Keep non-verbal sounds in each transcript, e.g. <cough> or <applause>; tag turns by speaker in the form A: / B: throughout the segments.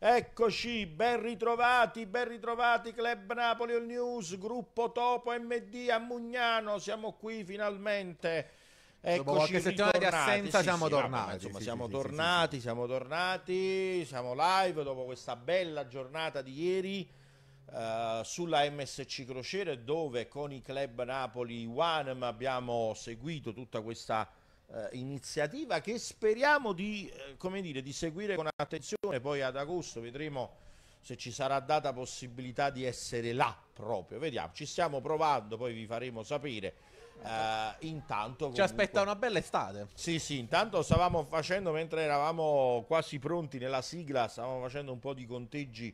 A: Eccoci, ben ritrovati, ben ritrovati Club Napoli All News, gruppo Topo MD a Mugnano, siamo qui finalmente.
B: Eccoci, Dopo qualche settimana di assenza sì, siamo sì, tornati.
A: Insomma, sì, siamo tornati, siamo tornati, siamo live dopo questa bella giornata di ieri uh, sulla MSC Crociere dove con i Club Napoli One abbiamo seguito tutta questa eh, iniziativa che speriamo di, eh, come dire, di seguire con attenzione. Poi ad agosto vedremo se ci sarà data possibilità di essere là proprio. Vediamo, ci stiamo provando, poi vi faremo sapere. Uh, intanto comunque...
B: ci aspetta una bella estate.
A: Sì, sì, intanto stavamo facendo mentre eravamo quasi pronti nella sigla, stavamo facendo un po' di conteggi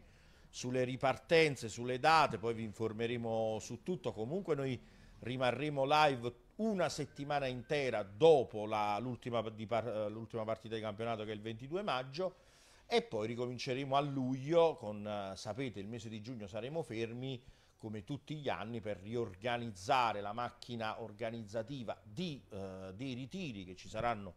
A: sulle ripartenze, sulle date, poi vi informeremo su tutto. Comunque noi rimarremo live una settimana intera dopo l'ultima, par- l'ultima, partita di campionato che è il 22 maggio e poi ricominceremo a luglio con, uh, sapete, il mese di giugno saremo fermi come tutti gli anni per riorganizzare la macchina organizzativa di, uh, dei ritiri che ci saranno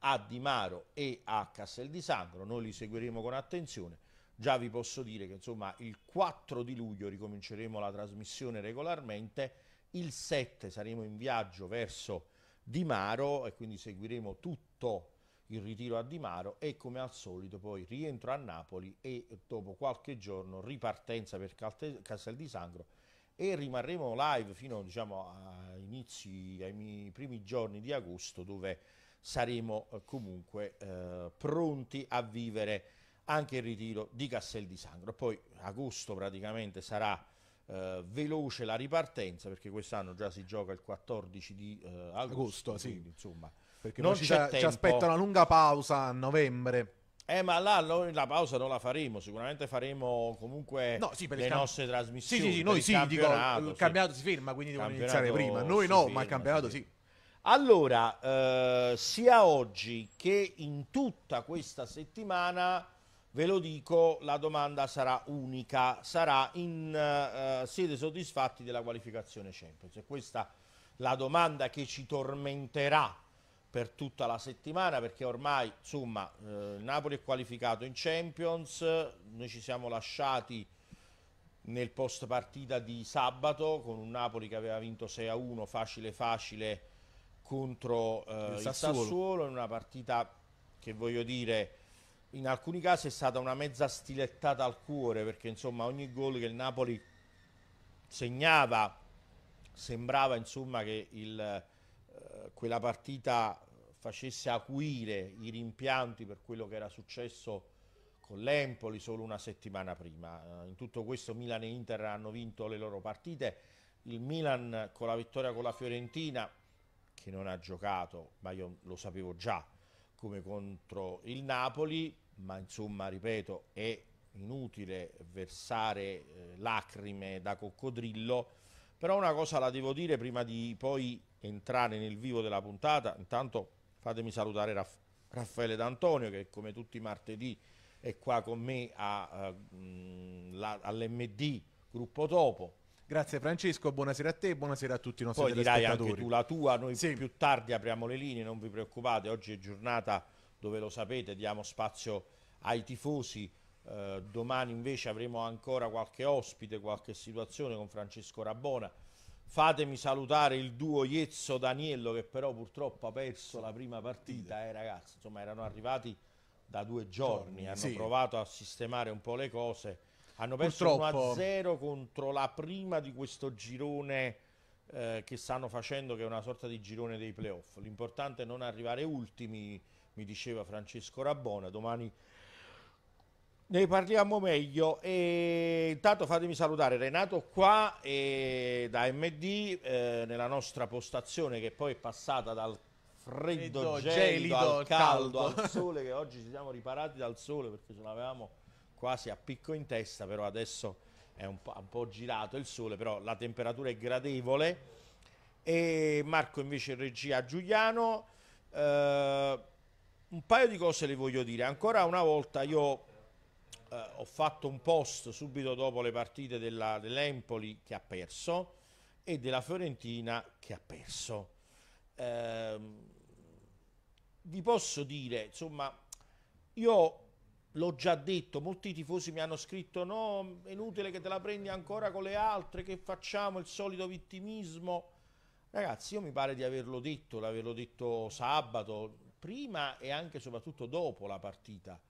A: a Di Maro e a Castel di Sangro, noi li seguiremo con attenzione. Già vi posso dire che insomma il 4 di luglio ricominceremo la trasmissione regolarmente il 7 saremo in viaggio verso Di Maro e quindi seguiremo tutto il ritiro a Di Maro e come al solito poi rientro a Napoli e dopo qualche giorno ripartenza per Castel di Sangro e rimarremo live fino diciamo, a inizi, ai primi giorni di agosto dove saremo eh, comunque eh, pronti a vivere anche il ritiro di Castel di Sangro. Poi agosto praticamente sarà eh, veloce la ripartenza perché quest'anno già si gioca il 14 di eh, agosto, agosto quindi, insomma
B: perché non ci, ci aspetta una lunga pausa a novembre
A: eh, ma là noi la pausa non la faremo, sicuramente faremo comunque no, sì, le nostre trasmissioni.
B: Sì, sì, sì noi sì, dico, il campionato si ferma, quindi devono iniziare prima. Noi no, ferma, ma il campionato sì.
A: Allora, eh, sia oggi che in tutta questa settimana Ve lo dico, la domanda sarà unica, sarà in uh, siete soddisfatti della qualificazione Champions? E questa la domanda che ci tormenterà per tutta la settimana perché ormai insomma eh, Napoli è qualificato in Champions, noi ci siamo lasciati nel post partita di sabato con un Napoli che aveva vinto 6-1 facile facile contro eh, il, Sassuolo. il Sassuolo in una partita che voglio dire in alcuni casi è stata una mezza stilettata al cuore perché insomma ogni gol che il Napoli segnava sembrava insomma che il, eh, quella partita facesse acuire i rimpianti per quello che era successo con l'Empoli solo una settimana prima. In tutto questo Milan e Inter hanno vinto le loro partite, il Milan con la vittoria con la Fiorentina che non ha giocato, ma io lo sapevo già, come contro il Napoli, ma insomma, ripeto, è inutile versare eh, lacrime da coccodrillo, però una cosa la devo dire prima di poi entrare nel vivo della puntata, intanto fatemi salutare Raff- Raffaele D'Antonio che come tutti i martedì è qua con me la, all'MD Gruppo Topo.
B: Grazie Francesco, buonasera a te, buonasera a tutti i nostri
A: Poi dirai anche tu la tua, noi sì. più tardi apriamo le linee, non vi preoccupate, oggi è giornata dove lo sapete diamo spazio ai tifosi. Eh, domani invece avremo ancora qualche ospite, qualche situazione con Francesco Rabona. Fatemi salutare il duo Iezzo Daniello che però purtroppo ha perso la prima partita, eh, ragazzi, insomma erano arrivati da due giorni, hanno sì. provato a sistemare un po' le cose, hanno perso purtroppo... 1-0 contro la prima di questo girone eh, che stanno facendo che è una sorta di girone dei playoff. L'importante è non arrivare ultimi, mi diceva Francesco Rabona, domani ne parliamo meglio. E intanto fatemi salutare Renato qua e da MD eh, nella nostra postazione che poi è passata dal freddo, gelido, gelido al caldo, caldo, al sole che oggi ci siamo riparati dal sole perché ce l'avevamo quasi a picco in testa però adesso è un po', un po' girato il sole però la temperatura è gradevole e Marco invece in regia Giuliano eh, un paio di cose le voglio dire. Ancora una volta io eh, ho fatto un post subito dopo le partite dell'Empoli che ha perso e della Fiorentina che ha perso. Eh, vi posso dire, insomma, io l'ho già detto, molti tifosi mi hanno scritto no, è inutile che te la prendi ancora con le altre, che facciamo il solito vittimismo. Ragazzi, io mi pare di averlo detto, l'averlo detto sabato, prima e anche e soprattutto dopo la partita.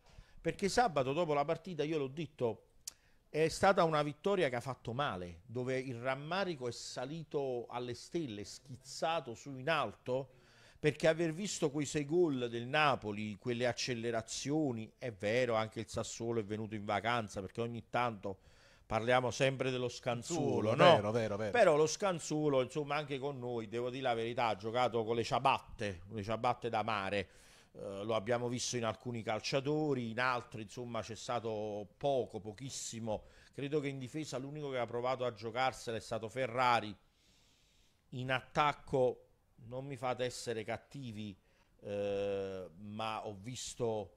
A: Perché sabato dopo la partita io l'ho detto, è stata una vittoria che ha fatto male, dove il rammarico è salito alle stelle, schizzato su in alto, perché aver visto quei sei gol del Napoli, quelle accelerazioni, è vero, anche il Sassuolo è venuto in vacanza, perché ogni tanto parliamo sempre dello scanzuolo, no?
B: Vero, vero, vero.
A: Però lo scanzuolo, insomma, anche con noi, devo dire la verità, ha giocato con le ciabatte, le ciabatte da mare. Uh, lo abbiamo visto in alcuni calciatori, in altri insomma c'è stato poco, pochissimo. Credo che in difesa l'unico che ha provato a giocarsela è stato Ferrari. In attacco non mi fate essere cattivi, uh, ma ho visto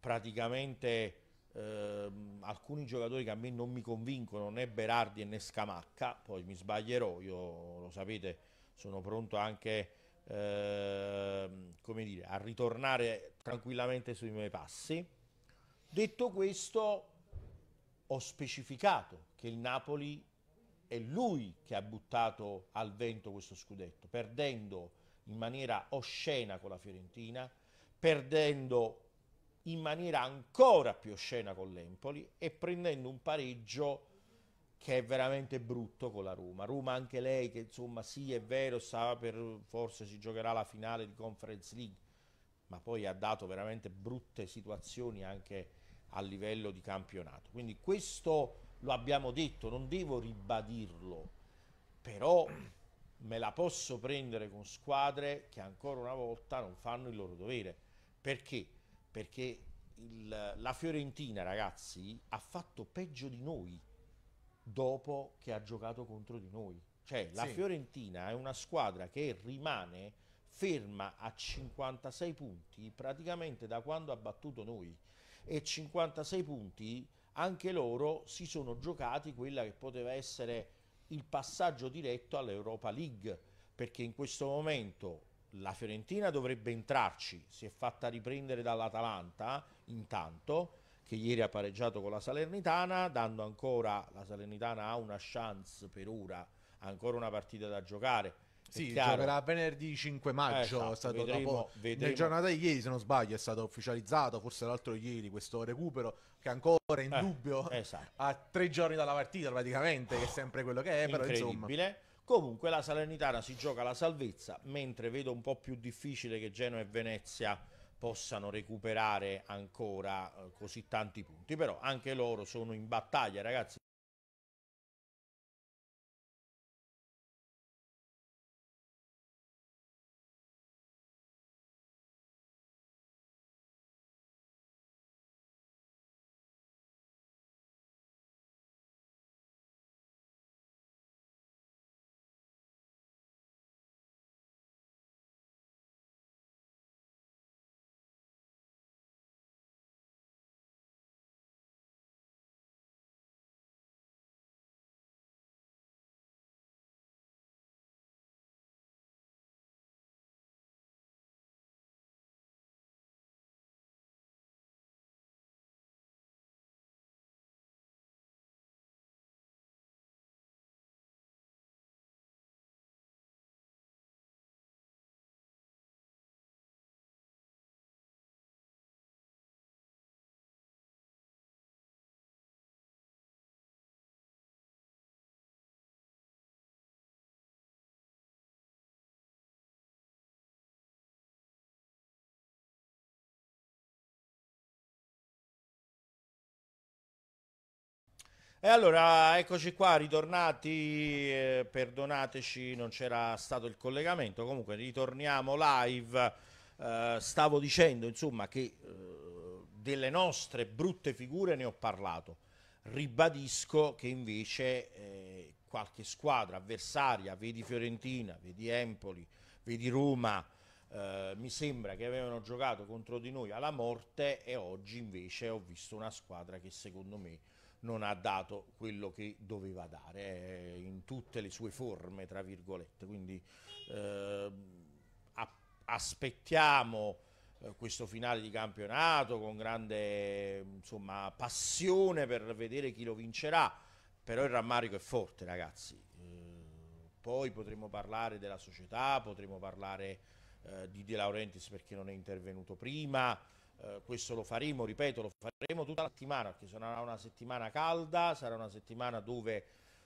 A: praticamente eh, alcuni giocatori che a me non mi convincono, né Berardi né Scamacca, poi mi sbaglierò, io lo sapete, sono pronto anche eh, dire, a ritornare tranquillamente sui miei passi. Detto questo, ho specificato che il Napoli è lui che ha buttato al vento questo scudetto, perdendo in maniera oscena con la Fiorentina, perdendo in maniera ancora più oscena con l'Empoli e prendendo un pareggio che è veramente brutto con la Roma. Roma anche lei che insomma sì è vero, per forse si giocherà la finale di Conference League, ma poi ha dato veramente brutte situazioni anche a livello di campionato. Quindi questo lo abbiamo detto, non devo ribadirlo, però me la posso prendere con squadre che ancora una volta non fanno il loro dovere. Perché? perché il, la Fiorentina, ragazzi, ha fatto peggio di noi dopo che ha giocato contro di noi. Cioè, la sì. Fiorentina è una squadra che rimane ferma a 56 punti praticamente da quando ha battuto noi e 56 punti anche loro si sono giocati quella che poteva essere il passaggio diretto all'Europa League perché in questo momento la Fiorentina dovrebbe entrarci, si è fatta riprendere dall'Atalanta intanto, che ieri ha pareggiato con la Salernitana, dando ancora, la Salernitana ha una chance per ora, ancora una partita da giocare.
B: Sì, giocherà venerdì 5 maggio, eh, esatto, è stato vedremo, dopo, vedremo. nel giornata di ieri se non sbaglio è stato ufficializzato, forse l'altro ieri questo recupero che ancora è in eh, dubbio esatto. a tre giorni dalla partita praticamente, che è sempre quello che è, però insomma...
A: Comunque la Salernitana si gioca la salvezza, mentre vedo un po' più difficile che Genoa e Venezia possano recuperare ancora eh, così tanti punti, però anche loro sono in battaglia, ragazzi. E allora eccoci qua, ritornati, eh, perdonateci, non c'era stato il collegamento, comunque ritorniamo live. Eh, stavo dicendo insomma che eh, delle nostre brutte figure ne ho parlato. Ribadisco che invece eh, qualche squadra avversaria, vedi Fiorentina, vedi Empoli, vedi Roma, Uh, mi sembra che avevano giocato contro di noi alla morte e oggi invece ho visto una squadra che secondo me non ha dato quello che doveva dare eh, in tutte le sue forme, tra virgolette. Quindi eh, aspettiamo questo finale di campionato con grande insomma, passione per vedere chi lo vincerà, però il rammarico è forte ragazzi. Eh, poi potremo parlare della società, potremo parlare eh, di De Laurentiis perché non è intervenuto prima, eh, questo lo faremo, ripeto, lo faremo tutta la settimana perché sarà una settimana calda, sarà una settimana dove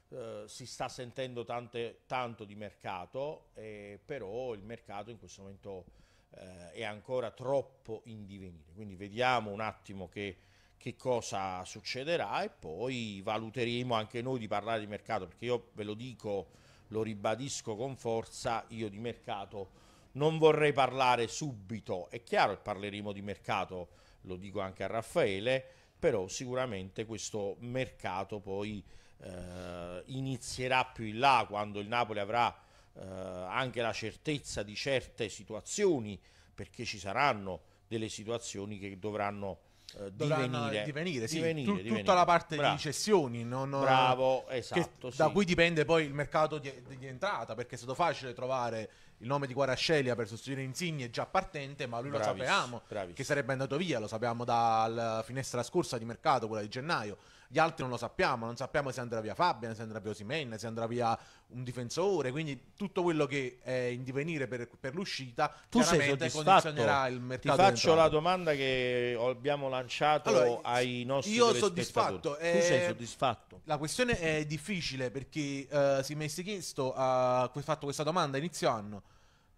A: eh, si sta sentendo tante, tanto di mercato, eh, però il mercato in questo momento eh, è ancora troppo in divenire. Quindi vediamo un attimo che, che, cosa succederà e poi valuteremo anche noi di parlare di mercato, perché io ve lo dico, lo ribadisco con forza, io di mercato non vorrei parlare subito. È chiaro che parleremo di mercato, lo dico anche a Raffaele, però sicuramente questo mercato poi eh, inizierà più in là quando il Napoli avrà eh, anche la certezza di certe situazioni, perché ci saranno delle situazioni che dovranno eh, divenire,
B: divenire, sì. divenire, tu, divenire. tutta la parte Bravo. di cessioni non,
A: Bravo, esatto,
B: sì. da cui dipende poi il mercato di, di, entrata perché è stato facile trovare il nome di Guarascelia per sostituire Insigne già partente ma lui bravissimo, lo sapevamo bravissimo. che sarebbe andato via lo sapevamo dalla finestra scorsa di mercato quella di gennaio gli altri non lo sappiamo, non sappiamo se andrà via Fabian, se andrà via Osimen, se andrà via un difensore, quindi tutto quello che è in divenire per, per l'uscita
A: tu chiaramente condizionerà il mercato. Ti faccio la domanda che abbiamo lanciato allora, ai nostri
B: Io soddisfatto.
A: Eh, tu sei soddisfatto?
B: La questione è difficile perché uh, si mi è chiesto, ha uh, fatto questa domanda inizio anno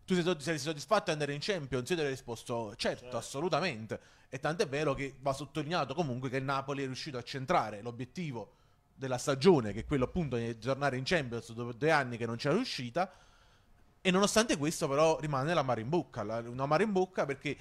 B: tu sei, sei soddisfatto di andare in Champions? Io ti ho risposto certo, certo, assolutamente. E tant'è vero che va sottolineato comunque che il Napoli è riuscito a centrare l'obiettivo della stagione, che è quello appunto di tornare in Champions dopo due anni che non c'era riuscita. E nonostante questo, però, rimane l'amaro in bocca. Un amaro in bocca perché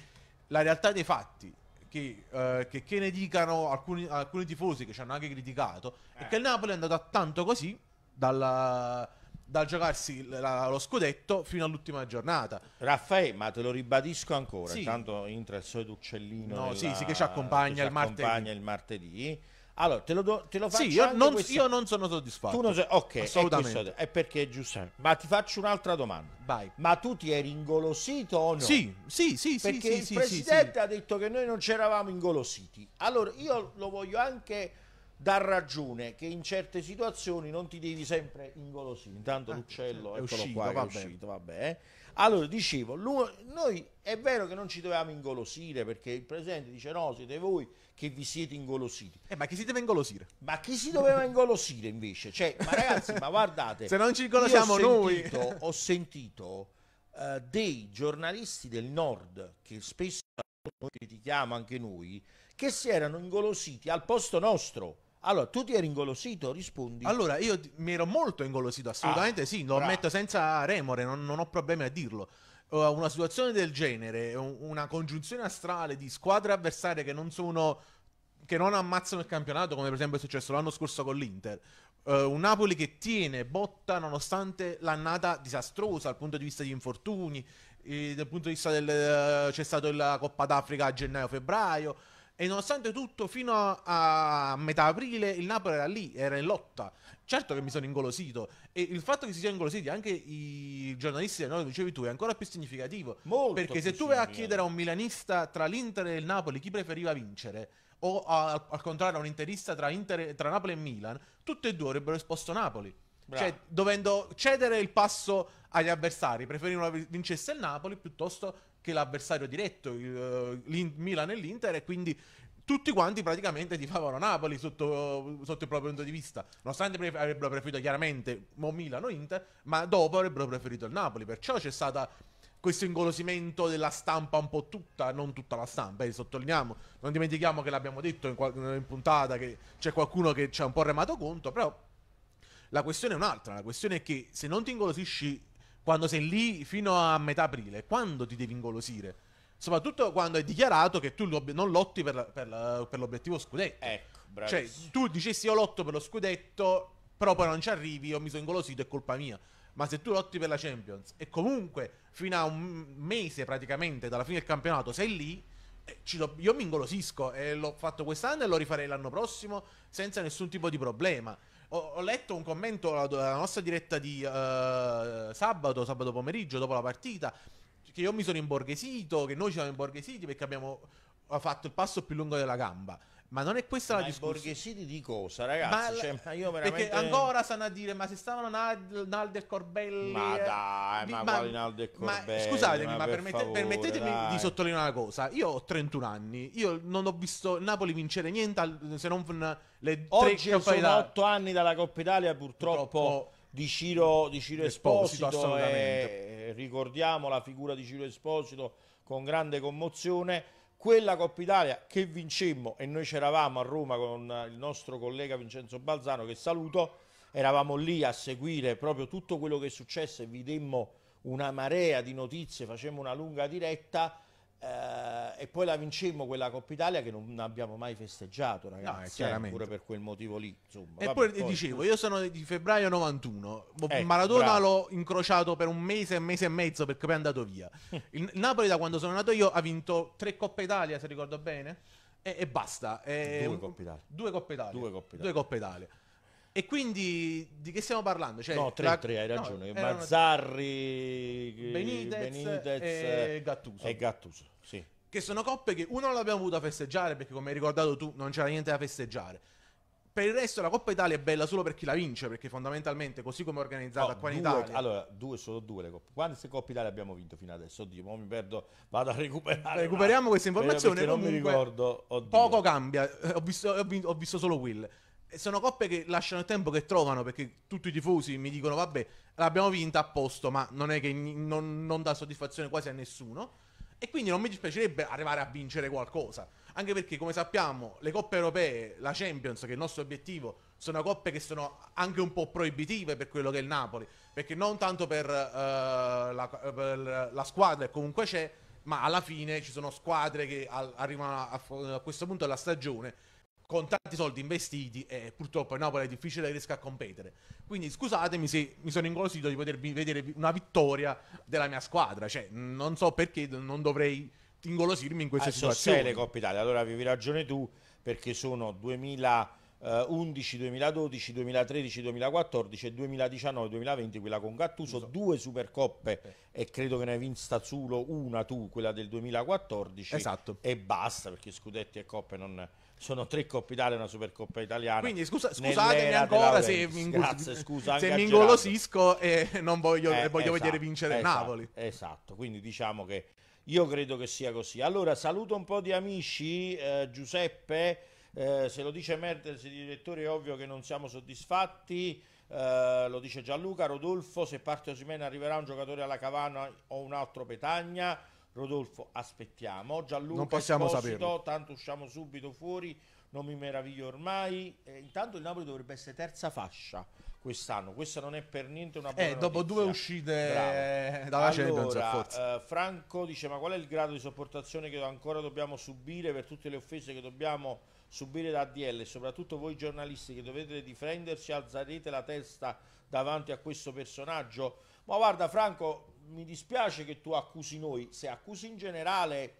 B: la realtà dei fatti, che, eh, che, che ne dicano alcuni, alcuni, tifosi che ci hanno anche criticato, eh. è che il Napoli è andato a tanto così dalla dal giocarsi la, lo scudetto fino all'ultima giornata.
A: Raffaele, ma te lo ribadisco ancora, sì. intanto entra il solito uccellino
B: no, nella, sì, sì, che ci accompagna, che ci il,
A: accompagna il, martedì. Allora, te lo, do, te lo faccio
B: Sì, io non, io non, sono soddisfatto. Tu non sei...
A: Ok, assolutamente. È, perché giusto. Ma ti faccio un'altra domanda.
B: Vai.
A: Ma tu ti eri ingolosito o no?
B: Sì, sì, sì,
A: perché
B: sì,
A: il
B: sì,
A: presidente ha detto che noi non ci eravamo ingolositi. Allora, io lo voglio anche dar ragione che in certe situazioni non ti devi sempre ingolosire. Intanto ah, l'uccello è uscito, qua, vabbè. è uscito, vabbè. Allora, dicevo, lui, noi è vero che non ci dovevamo ingolosire perché il presidente dice no, siete voi che vi siete ingolositi.
B: Eh, ma chi si deve ingolosire?
A: Ma chi si doveva ingolosire invece? Cioè, ma ragazzi, ma guardate, <laughs>
B: se non ci ingolosiamo
A: ho
B: noi.
A: Sentito, ho sentito uh, dei giornalisti del nord che spesso critichiamo anche noi, che si erano ingolositi al posto nostro allora, tu ti eri ingolosito? Rispondi.
B: Allora, io mi ero molto ingolosito, assolutamente ah, sì, lo bravo. ammetto senza remore, non, non, ho problemi a dirlo. una situazione del genere, una congiunzione astrale di squadre avversarie che non sono che non ammazzano il campionato, come per esempio è successo l'anno scorso con l'Inter. Uh, un Napoli che tiene botta nonostante l'annata disastrosa dal punto di vista di infortuni, eh, dal punto di vista del uh, c'è stata la Coppa d'Africa a gennaio-febbraio. E nonostante tutto, fino a, metà aprile il Napoli era lì, era in lotta. Certo che mi sono ingolosito. E il fatto che si siano ingolositi anche i giornalisti del Nord, dicevi tu, è ancora più significativo.
A: Molto
B: perché se tu vai a chiedere a un milanista tra l'Inter e il Napoli chi preferiva vincere, o a, al contrario a un interista tra, Inter, tra Napoli e Milan, tutti e due avrebbero esposto Napoli. Bravo. Cioè, dovendo cedere il passo agli avversari, preferivano vincesse il Napoli piuttosto che l'avversario diretto, il, il Milan e l'Inter, e quindi tutti quanti praticamente tifavano Napoli sotto, sotto, il proprio punto di vista. Nonostante pre- avrebbero preferito chiaramente o Milan o Inter, ma dopo avrebbero preferito il Napoli. Perciò c'è stato questo ingolosimento della stampa un po' tutta, non tutta la stampa, eh, sottolineiamo, non dimentichiamo che l'abbiamo detto in, qual- in puntata che c'è qualcuno che ci ha un po' remato conto, però la questione è un'altra, la questione è che se non ti ingolosisci quando sei lì fino a metà aprile, quando ti devi ingolosire? Soprattutto quando è dichiarato che tu non lotti per, per, per l'obiettivo scudetto.
A: Ecco,
B: bravissimo. Cioè, tu dicessi io lotto per lo scudetto, però poi non ci arrivi, io mi sono ingolosito, è colpa mia. Ma se tu lotti per la Champions e comunque fino a un mese praticamente dalla fine del campionato sei lì, eh, do, io mi ingolosisco e l'ho fatto quest'anno e lo rifarei l'anno prossimo senza nessun tipo di problema. Ho, ho letto un commento alla, nostra diretta di uh, sabato, sabato pomeriggio, dopo la partita, che io mi sono imborghesito, che noi ci siamo imborghesiti perché abbiamo fatto il passo più lungo della gamba. Ma non è questa ma la discussione.
A: borghesini di cosa, ragazzi?
B: Ma, cioè, ma io veramente... Perché ancora stanno a dire, ma se stavano Naldo e Corbelli...
A: Ma dai, di, ma, ma quali Naldo e Corbelli?
B: Ma, scusatemi, ma, per permette, favore, permettetemi dai. di sottolineare una cosa. Io ho 31 anni, io non ho visto Napoli vincere niente se non le
A: Oggi tre sono 8 anni dalla Coppa Italia, purtroppo... purtroppo di Ciro, di Ciro Esposito, Esposito e ricordiamo la figura di Ciro Esposito con grande commozione quella Coppa Italia che vincemmo e noi c'eravamo a Roma con il nostro collega Vincenzo Balzano che saluto, eravamo lì a seguire proprio tutto quello che è successo e videmmo una marea di notizie, facemmo una lunga diretta eh, e poi la vincemmo quella Coppa Italia che non abbiamo mai festeggiato, ragazzi. No, eh, pure per quel motivo lì. Insomma,
B: e vabbè, poi, dicevo, io sono di febbraio 91. Eh, Maradona bravo. l'ho incrociato per un mese, un mese e mezzo perché poi è andato via. <laughs> Il Napoli, da quando sono nato io, ha vinto tre Coppe Italia, se ricordo bene. E, e basta. E
A: due Coppe Italia.
B: Due Coppe Italia.
A: Due Coppe
B: Italia. Due Coppe Italia. E quindi di che stiamo parlando? Cioè,
A: no, 3-3, la... hai ragione. No, Mazzarri,
B: Benitez, Benitez e Gattuso.
A: E Gattuso, sì.
B: Che sono coppe che uno non l'abbiamo voluto festeggiare perché, come hai ricordato tu, non c'era niente da festeggiare. Per il resto, la Coppa Italia è bella solo per chi la vince, perché fondamentalmente, così come è organizzata no, qua in
A: due,
B: Italia.
A: Allora, due, solo due le coppe. Quante Coppe Italia abbiamo vinto fino adesso? Oddio, mi perdo, vado a recuperare.
B: Recuperiamo una. questa informazione.
A: non mi ricordo. Oddio.
B: Poco cambia. <laughs> Ho visto, ho, visto, ho visto solo Will. Sono coppe che lasciano il tempo che trovano perché tutti i tifosi mi dicono: Vabbè, l'abbiamo vinta a posto, ma non è che non, non dà soddisfazione quasi a nessuno. E quindi non mi dispiacerebbe arrivare a vincere qualcosa. Anche perché, come sappiamo, le coppe europee, la Champions, che è il nostro obiettivo, sono coppe che sono anche un po' proibitive per quello che è il Napoli. Perché non tanto per, uh, la, per la, squadra che comunque c'è, ma alla fine ci sono squadre che arrivano a, a questo punto della stagione con tanti soldi investiti e purtroppo il Napoli è difficile che riesca a competere. Quindi scusatemi se mi sono ingolosito di potervi vedere una vittoria della mia squadra, cioè non so perché non dovrei ingolosirmi in queste ah, situazioni.
A: le Coppa Italia, allora avevi ragione tu perché sono 2011, 2012, 2013, 2014 e 2019, 2020 quella con Gattuso, so. due Supercoppe eh. e credo che ne hai vinta solo una tu, quella del 2014
B: esatto.
A: e basta perché scudetti e coppe non sono tre Coppe Italia e una Supercoppa italiana.
B: Quindi scusa, scusatemi ancora se mi, ingol- Grazie, scusa, se mi ingolosisco e non voglio, eh, voglio esatto, vedere vincere
A: esatto,
B: Napoli.
A: Esatto, quindi diciamo che io credo che sia così. Allora saluto un po' di amici, eh, Giuseppe, eh, se lo dice Mertens, il direttore è ovvio che non siamo soddisfatti. Uh, lo dice Gianluca, Rodolfo, se parte Osimena arriverà un giocatore alla Cavana o un altro Petagna. Rodolfo, aspettiamo. Gianluca,
B: non possiamo Esposito, saperlo.
A: Tanto usciamo subito fuori, non mi meraviglio ormai. Eh, intanto il Napoli dovrebbe essere terza fascia quest'anno. Questa non è per niente una buona
B: eh, dopo
A: notizia.
B: due uscite
A: Bravo. dalla Champions, uh, Franco dice: Ma qual è il grado di sopportazione che ancora dobbiamo subire per tutte le offese che dobbiamo subire da DL? E soprattutto voi giornalisti che dovete difendersi, alzerete la testa davanti a questo personaggio. Ma guarda, Franco, mi dispiace che tu accusi noi, se accusi in generale,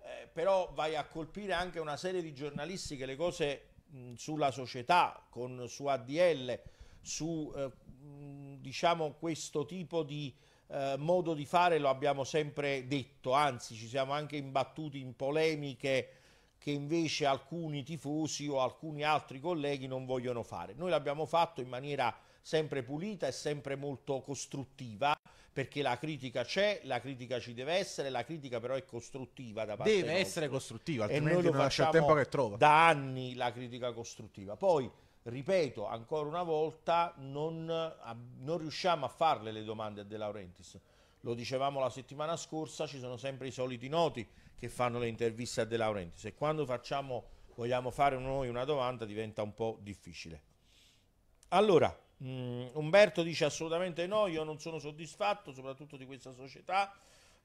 A: eh, però vai a colpire anche una serie di giornalisti che le cose mh, sulla società, con, su ADL, su eh, mh, diciamo questo tipo di eh, modo di fare lo abbiamo sempre detto, anzi ci siamo anche imbattuti in polemiche che invece alcuni tifosi o alcuni altri colleghi non vogliono fare. Noi l'abbiamo fatto in maniera sempre pulita e sempre molto costruttiva perché la critica c'è, la critica ci deve essere, la critica però è costruttiva da parte
B: Deve
A: nostra.
B: essere costruttiva, altrimenti non lascia il tempo che trova.
A: Da anni la critica costruttiva. Poi, ripeto ancora una volta, non, non riusciamo a farle le domande a De Laurentiis. Lo dicevamo la settimana scorsa, ci sono sempre i soliti noti che fanno le interviste a De Laurentiis e quando facciamo, vogliamo fare noi una domanda diventa un po' difficile. Allora, Mm, Umberto dice assolutamente no, io non sono soddisfatto soprattutto di questa società.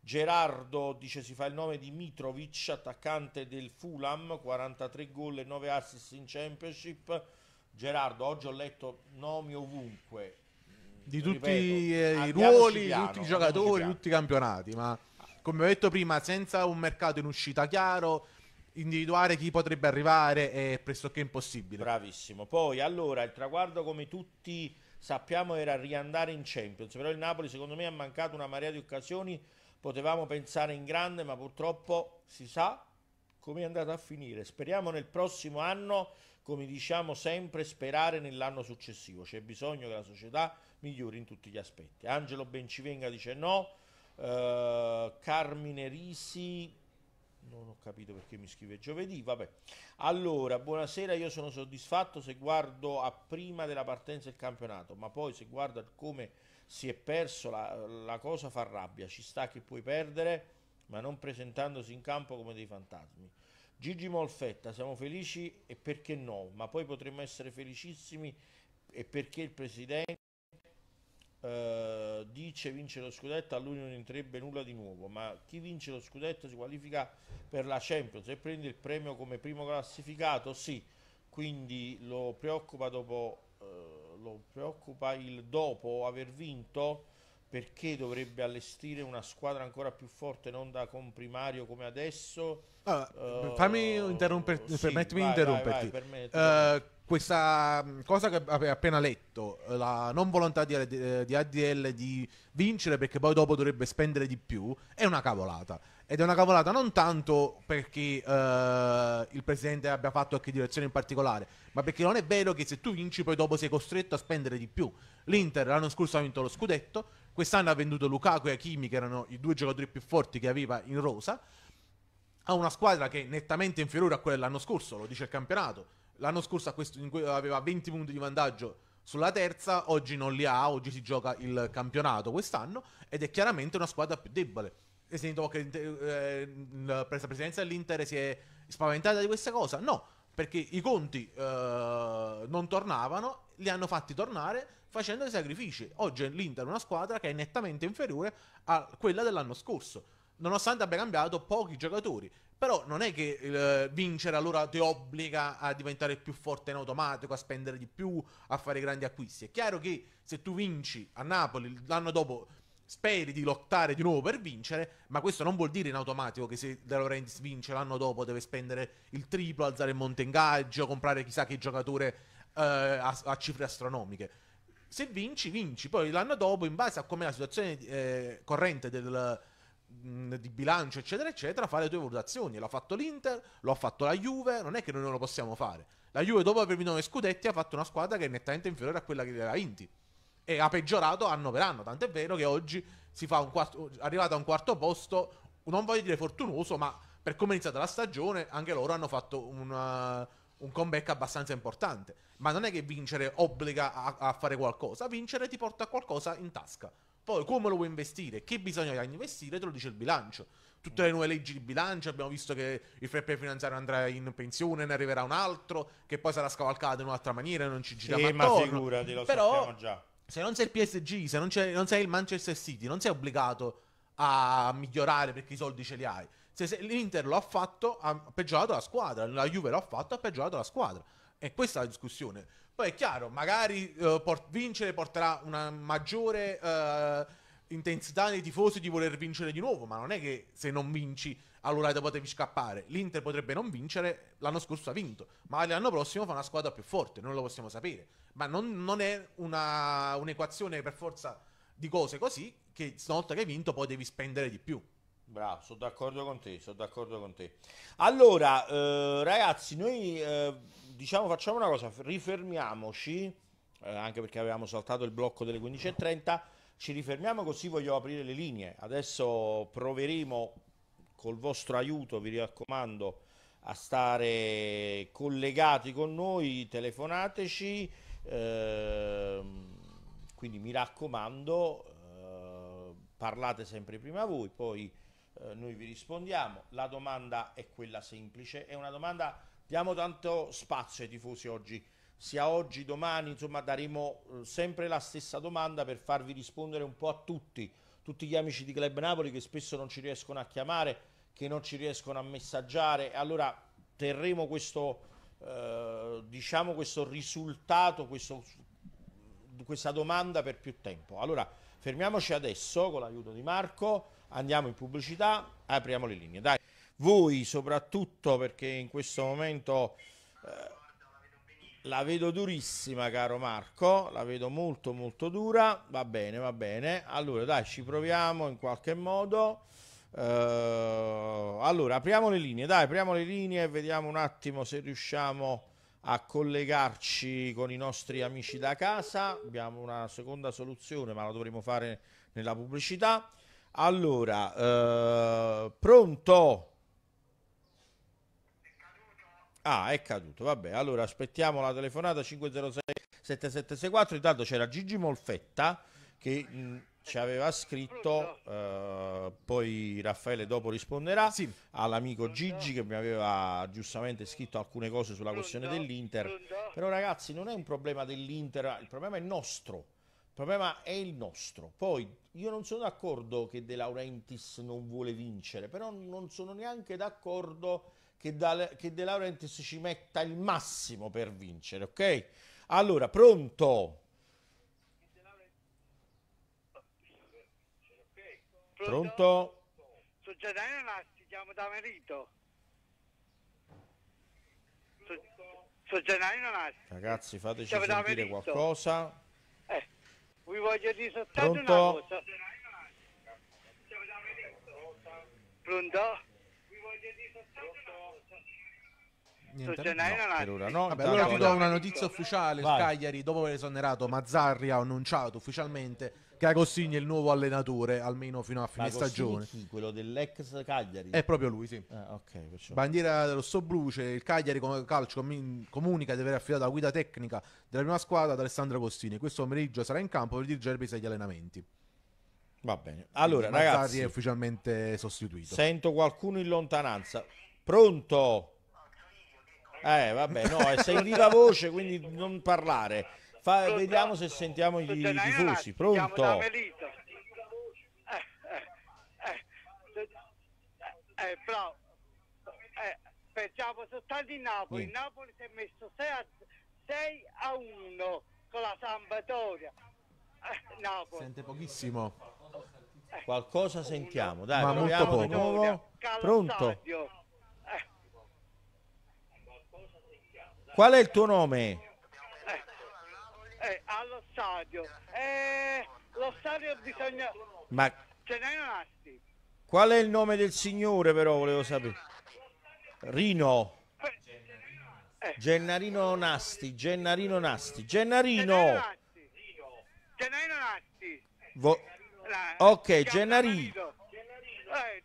A: Gerardo dice si fa il nome di Mitrovic, attaccante del Fulham, 43 gol e 9 assist in Championship. Gerardo, oggi ho letto nomi ovunque.
B: Di tutti Ripeto, i ruoli, piano, tutti i giocatori, tutti i campionati, ma come ho detto prima, senza un mercato in uscita chiaro, individuare chi potrebbe arrivare è pressoché impossibile.
A: Bravissimo. Poi allora il traguardo come tutti sappiamo era riandare in Champions, però il Napoli secondo me ha mancato una marea di occasioni potevamo pensare in grande, ma purtroppo si sa come è andata a finire. Speriamo nel prossimo anno, come diciamo sempre, sperare nell'anno successivo. C'è bisogno che la società migliori in tutti gli aspetti. Angelo Bencivenga dice no, uh, Carmine Risi non ho capito perché mi scrive giovedì, vabbè. Allora, buonasera, io sono soddisfatto se guardo a prima della partenza del campionato, ma poi se guardo come si è perso la, la cosa fa rabbia, ci sta che puoi perdere, ma non presentandosi in campo come dei fantasmi. Gigi Molfetta, siamo felici e perché no, ma poi potremmo essere felicissimi e perché il presidente Uh, dice vince lo scudetto a lui non entrerebbe nulla di nuovo ma chi vince lo scudetto si qualifica per la Champions e prende il premio come primo classificato sì. Quindi lo preoccupa dopo uh, lo preoccupa il dopo aver vinto perché dovrebbe allestire una squadra ancora più forte non da comprimario come adesso?
B: Ah, uh, fammi interromperti sì, permettimi vai, interromperti. vai, vai, uh, questa mm, cosa che avevi appena letto, la non volontà di, di, ADL di vincere perché poi dopo dovrebbe spendere di più, è una cavolata. Ed è una cavolata non tanto perché uh, il presidente abbia fatto qualche direzione in particolare, ma perché non è vero che se tu vinci poi dopo sei costretto a spendere di più. L'Inter l'anno scorso ha vinto lo scudetto, quest'anno ha venduto Lukaku e Hakimi, che erano i due giocatori più forti che aveva in rosa, ha una squadra che è nettamente inferiore a quella dell'anno scorso, lo dice il campionato l'anno scorso questo, aveva 20 punti di vantaggio sulla terza, oggi non li ha, oggi si gioca il campionato quest'anno ed è chiaramente una squadra più debole. E sento che eh, la presidenza dell'Inter si è spaventata di questa cosa? No, perché i conti eh, non tornavano, li hanno fatti tornare facendo dei sacrifici. Oggi l'Inter è una squadra che è nettamente inferiore a quella dell'anno scorso, nonostante abbia cambiato pochi giocatori. Però non è che eh, vincere allora ti obbliga a diventare più forte in automatico, a spendere di più, a fare grandi acquisti. È chiaro che se tu vinci a Napoli l'anno dopo speri di lottare di nuovo per vincere, ma questo non vuol dire in automatico che se De Laurentiis vince l'anno dopo deve spendere il triplo, alzare il monte ingaggio, comprare chissà che giocatore eh, a, a, cifre astronomiche. Se vinci, vinci. Poi l'anno dopo, in base a come la situazione eh, corrente del, di bilancio, eccetera, eccetera, fare le tue valutazioni. L'ha fatto l'Inter, lo ha fatto la Juve, non è che noi non lo possiamo fare. La Juve, dopo aver vinto 9 scudetti, ha fatto una squadra che è nettamente inferiore a quella che aveva vinti. E ha peggiorato anno per anno. Tant'è vero che oggi si fa un quarto, arrivato a un quarto posto, non voglio dire fortunoso, ma per come è iniziata la stagione, anche loro hanno fatto una, un comeback abbastanza importante. Ma non è che vincere obbliga a, a fare qualcosa, vincere ti porta qualcosa in tasca. Poi come lo vuoi investire? Che bisogna investire? Te lo dice il bilancio. Tutte le nuove leggi di bilancio, abbiamo visto che il fair play finanziario andrà in pensione, ne arriverà un altro, che poi sarà scavalcato in un'altra maniera, non ci giriamo sì, attorno. ma figurati, lo Però, già. Se non sei il PSG, se non, non, sei il Manchester City, non sei obbligato a migliorare perché i soldi ce li hai. Se, se l'Inter lo ha fatto, ha peggiorato la squadra, la Juve lo ha fatto, ha peggiorato la squadra. E questa è la discussione. Poi è chiaro, magari uh, port- vincere porterà una maggiore uh, intensità nei tifosi di voler vincere di nuovo, ma non è che se non vinci allora te potevi scappare. L'Inter potrebbe non vincere, l'anno scorso ha vinto, ma l'anno prossimo fa una squadra più forte, non lo possiamo sapere. Ma non, non è una, un'equazione per forza di cose così che stavolta che hai vinto poi devi spendere di più.
A: Bravo, sono d'accordo con te, sono d'accordo con te. Allora, eh, ragazzi, noi eh, diciamo facciamo una cosa, rifermiamoci, eh, anche perché avevamo saltato il blocco delle 15.30, ci rifermiamo così voglio aprire le linee. Adesso proveremo col vostro aiuto, vi raccomando, a stare collegati con noi, telefonateci, ehm, quindi mi raccomando, eh, parlate sempre prima voi, poi eh, noi vi rispondiamo. La domanda è quella semplice, è una domanda, diamo tanto spazio ai tifosi oggi, sia oggi, domani, insomma daremo eh, sempre la stessa domanda per farvi rispondere un po' a tutti, tutti gli amici di Club Napoli che spesso non ci riescono a chiamare, che non ci riescono a messaggiare, allora terremo questo, eh, diciamo questo risultato, questo, questa domanda per più tempo. Allora, fermiamoci adesso con l'aiuto di Marco andiamo in pubblicità, apriamo le linee. Dai, voi soprattutto perché in questo momento... Eh, La vedo durissima, caro Marco, la vedo molto molto dura. Va bene, va bene. Allora, dai, ci proviamo in qualche modo. Uh, allora, apriamo le linee, dai, apriamo le linee e vediamo un attimo se riusciamo a collegarci con i nostri amici da casa. Abbiamo una seconda soluzione, ma la dovremo fare nella pubblicità. Allora, uh, pronto? Ah, è caduto, vabbè. Allora aspettiamo la telefonata 506 7764. Intanto c'era Gigi Molfetta che mh, ci aveva scritto, eh, poi Raffaele dopo risponderà sì. all'amico Gigi che mi aveva giustamente scritto alcune cose sulla questione dell'Inter. Però ragazzi non è un problema dell'Inter, il problema è nostro. Il problema è il nostro. Poi io non sono d'accordo che De Laurentiis non vuole vincere, però non sono neanche d'accordo che, da, che De Laurentiis ci metta il massimo per vincere, ok? Allora, pronto? Pronto?
C: Sono Gianni Nasti, chiamo da marito. Sono Gianni Nasti.
A: Ragazzi, fateci chiamo sentire qualcosa.
C: Eh, vi voglio dire soltanto Pronto? una cosa. Pronto?
B: Niente, no, per ora no. Vabbè, allora vi do una notizia ufficiale. Vai. Il Cagliari, dopo aver esonerato Mazzarri, ha annunciato ufficialmente che Agostini è il nuovo allenatore, almeno fino a fine Agostini stagione.
A: Chi? Quello dell'ex Cagliari?
B: È proprio lui, sì.
A: Ah, okay,
B: Bandiera dello blu, c'è il Cagliari come calcio comunica di aver affidato la guida tecnica della prima squadra ad Alessandro Agostini. Questo pomeriggio sarà in campo per dirigere agli allenamenti.
A: Va bene. Allora, Mazzarri ragazzi,
B: è ufficialmente sostituito.
A: Sento qualcuno in lontananza. Pronto? Eh, vabbè, no, sei in viva voce, quindi non parlare. Fa, vediamo se sentiamo i tifosi. Pronto?
C: Eh, eh, eh, però, eh, pensavo soltanto in Napoli. Il Napoli si è messo 6 a, 6 a 1 con la Sampdoria. <laughs>
B: Eh, Napoli. Sente pochissimo.
A: Qualcosa sentiamo, dai, Ma molto poco. Pronto? Qual è il tuo nome?
C: Eh, eh, allo stadio. Eh, lo stadio bisogna...
A: Ma...
C: Ce n'è nasti.
A: Qual è il nome del signore però, volevo sapere? Rino. Eh. Gennarino Nasti, Gennarino Nasti. Gennarino.
C: Gennarino Nasti.
A: Vo- ok, Gennarino. Eh,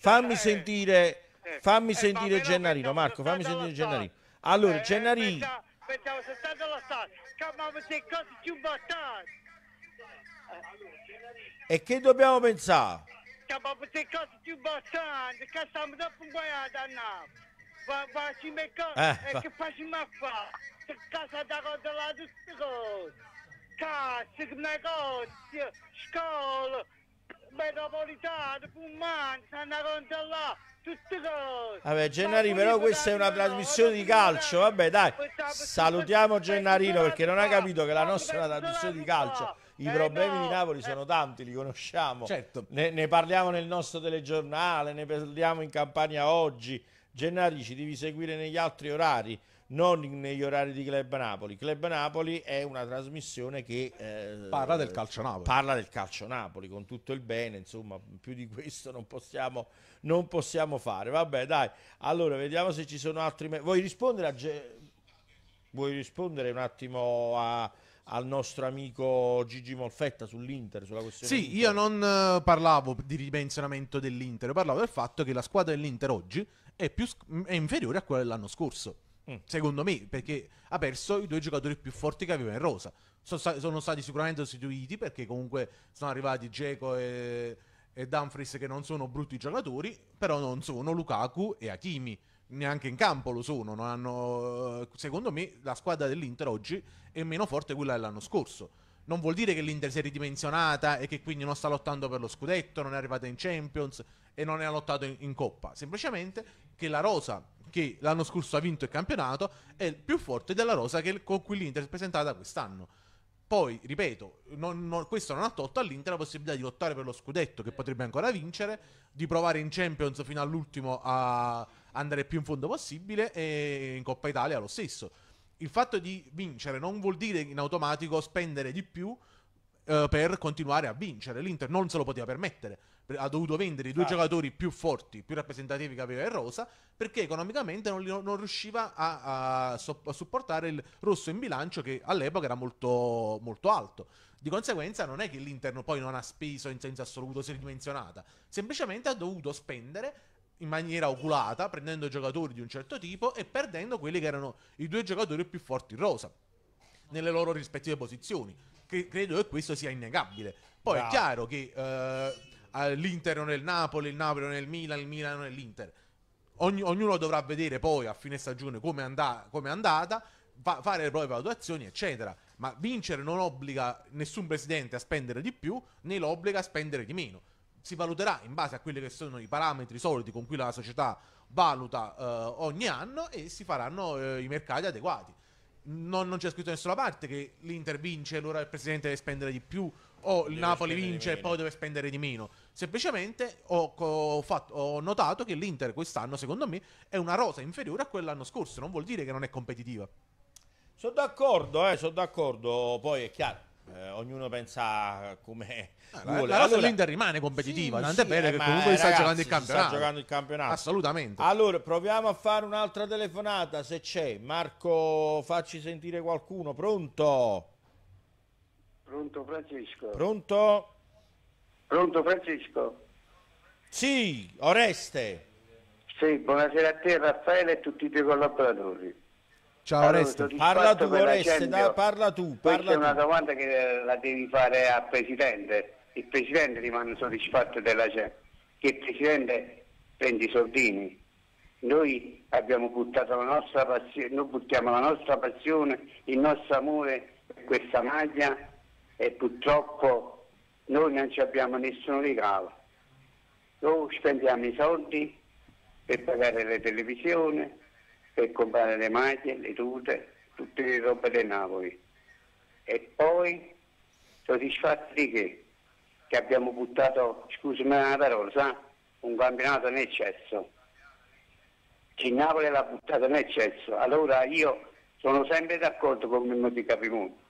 A: fammi sentire, eh. fammi sentire Gennarino, Marco, fammi sentire Gennarino. Allora, eh, Gennari.
C: Pensavo soltanto allo. Chiamavo se cose più importanti.
A: E che dobbiamo pensare?
C: Chiamavo se cose più importanti. Che stiamo dopo un guaiato a Napoli. Facciamo cose. E che facciamo a fare? Casa da controllare tutte cose. Cassa, negozio, scuola, metropolitana, pullman, stanno a controllare tutte cose.
A: Vabbè, Gennarino, però questa è una trasmissione di calcio. Vabbè, dai, salutiamo Gennarino perché non ha capito che la nostra è una trasmissione di calcio. I problemi di Napoli sono tanti, li conosciamo.
B: Certo.
A: Ne, ne parliamo nel nostro telegiornale, ne parliamo in campagna oggi. Gennari ci devi seguire negli altri orari non negli orari di Club Napoli. Club Napoli è una trasmissione che
B: eh, parla del calcio Napoli.
A: Parla del calcio Napoli con tutto il bene, insomma, più di questo non possiamo, non possiamo fare. Vabbè, dai. Allora, vediamo se ci sono altri. Me- Vuoi rispondere a Ge- Vuoi rispondere un attimo a, al nostro amico Gigi Molfetta sull'Inter, sulla questione
B: Sì, io non uh, parlavo di ridimensionamento dell'Inter, parlavo del fatto che la squadra dell'Inter oggi è, più, è inferiore a quella dell'anno scorso. Mm. Secondo me, perché ha perso i due giocatori più forti che aveva in rosa. Sono, sta- sono stati sicuramente sostituiti perché comunque sono arrivati Geco e, e Dumfries che non sono brutti giocatori, però non sono Lukaku e Hakimi. Neanche in campo lo sono. Hanno, secondo me la squadra dell'Inter oggi è meno forte quella dell'anno scorso. Non vuol dire che l'Inter si è ridimensionata e che quindi non sta lottando per lo scudetto, non è arrivata in Champions e non ha lottato in, in Coppa. Semplicemente che la rosa che l'anno scorso ha vinto il campionato, è più forte della rosa che, con cui l'Inter è presentata quest'anno. Poi, ripeto, non, non, questo non ha tolto all'Inter la possibilità di lottare per lo scudetto, che potrebbe ancora vincere, di provare in Champions fino all'ultimo a andare più in fondo possibile e in Coppa Italia lo stesso. Il fatto di vincere non vuol dire in automatico spendere di più eh, per continuare a vincere. L'Inter non se lo poteva permettere, ha dovuto vendere i due ah. giocatori più forti, più rappresentativi che aveva il Rosa, perché economicamente non, non riusciva a, a, a, supportare il rosso in bilancio che all'epoca era molto, molto alto. Di conseguenza non è che l'Inter poi non ha speso in senso assoluto, si è ridimensionata, semplicemente ha dovuto spendere in maniera oculata, prendendo giocatori di un certo tipo e perdendo quelli che erano i due giocatori più forti in rosa, nelle loro rispettive posizioni. Che credo che questo sia innegabile. Poi Bravo. è chiaro che eh, l'Inter non è il Napoli, il Napoli non è il Milan, il Milan non è l'Inter. Ogni, ognuno dovrà vedere poi a fine stagione come è andata, fa, fare le proprie valutazioni, eccetera. Ma vincere non obbliga nessun presidente a spendere di più, né lo obbliga a spendere di meno si valuterà in base a quelli che sono i parametri soliti con cui la società valuta eh, ogni anno e si faranno eh, i mercati adeguati. Non, non, c'è scritto da nessuna parte che l'Inter vince e allora il presidente deve spendere di più o il deve Napoli vince e poi deve spendere di meno. Semplicemente ho, ho, fatto, ho, notato che l'Inter quest'anno, secondo me, è una rosa inferiore a quell'anno scorso. Non vuol dire che non è competitiva.
A: Sono d'accordo, eh, sono d'accordo. Poi è chiaro, eh, ognuno pensa come
B: ah, la, la allora, l'Inter rimane competitiva, sì, tant'è sì, vero eh, che comunque sta giocando il campionato.
A: Sta giocando il campionato.
B: Assolutamente.
A: Allora, proviamo a fare un'altra telefonata se c'è. Marco, facci sentire qualcuno. Pronto?
D: Pronto Francesco.
A: Pronto?
D: Pronto Francesco.
A: Sì, Oreste.
D: Sì, buonasera a te Raffaele e a tutti i tuoi collaboratori.
B: Ciao allora, Oreste.
A: Parla tu Oreste, da, parla tu. Parla
D: Questa è una domanda che la devi fare al Presidente. Il Presidente rimane soddisfatto della gente. Che il Presidente prende i soldini. Noi abbiamo buttato la nostra passione, noi buttiamo la nostra passione, il nostro amore per questa maglia e purtroppo noi non ci abbiamo nessun regalo. Noi spendiamo i soldi per pagare le televisioni, per comprare le maglie, le tute, tutte le robe del Napoli. E poi soddisfatti di che? Che abbiamo buttato, scusami una parola, sa? un campionato in eccesso. Il Napoli l'ha buttato in eccesso. Allora io sono sempre d'accordo con Mimmo di Capimonte,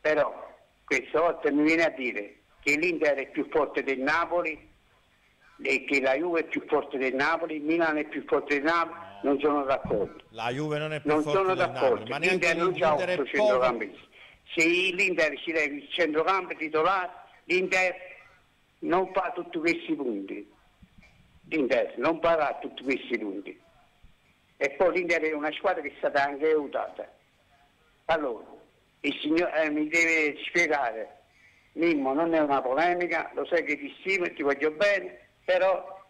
D: però questa volta mi viene a dire che l'Inter è più forte del Napoli e che la Juve è più forte del Napoli, il Milan è più forte del Napoli non sono d'accordo.
A: La Juve non è più
D: non
A: forte
D: sono d'accordo.
A: ma
D: l'Inter non c'ha 8 centrocampisti. Se l'Inter ci leva il centrocampo titolare, l'Inter non fa tutti questi punti. L'Inter non farà tutti questi punti. E poi l'Inter è una squadra che è stata anche aiutata. Allora, il signore eh, mi deve spiegare, Mimmo non è una polemica, lo sai che ti stimo e ti voglio bene, però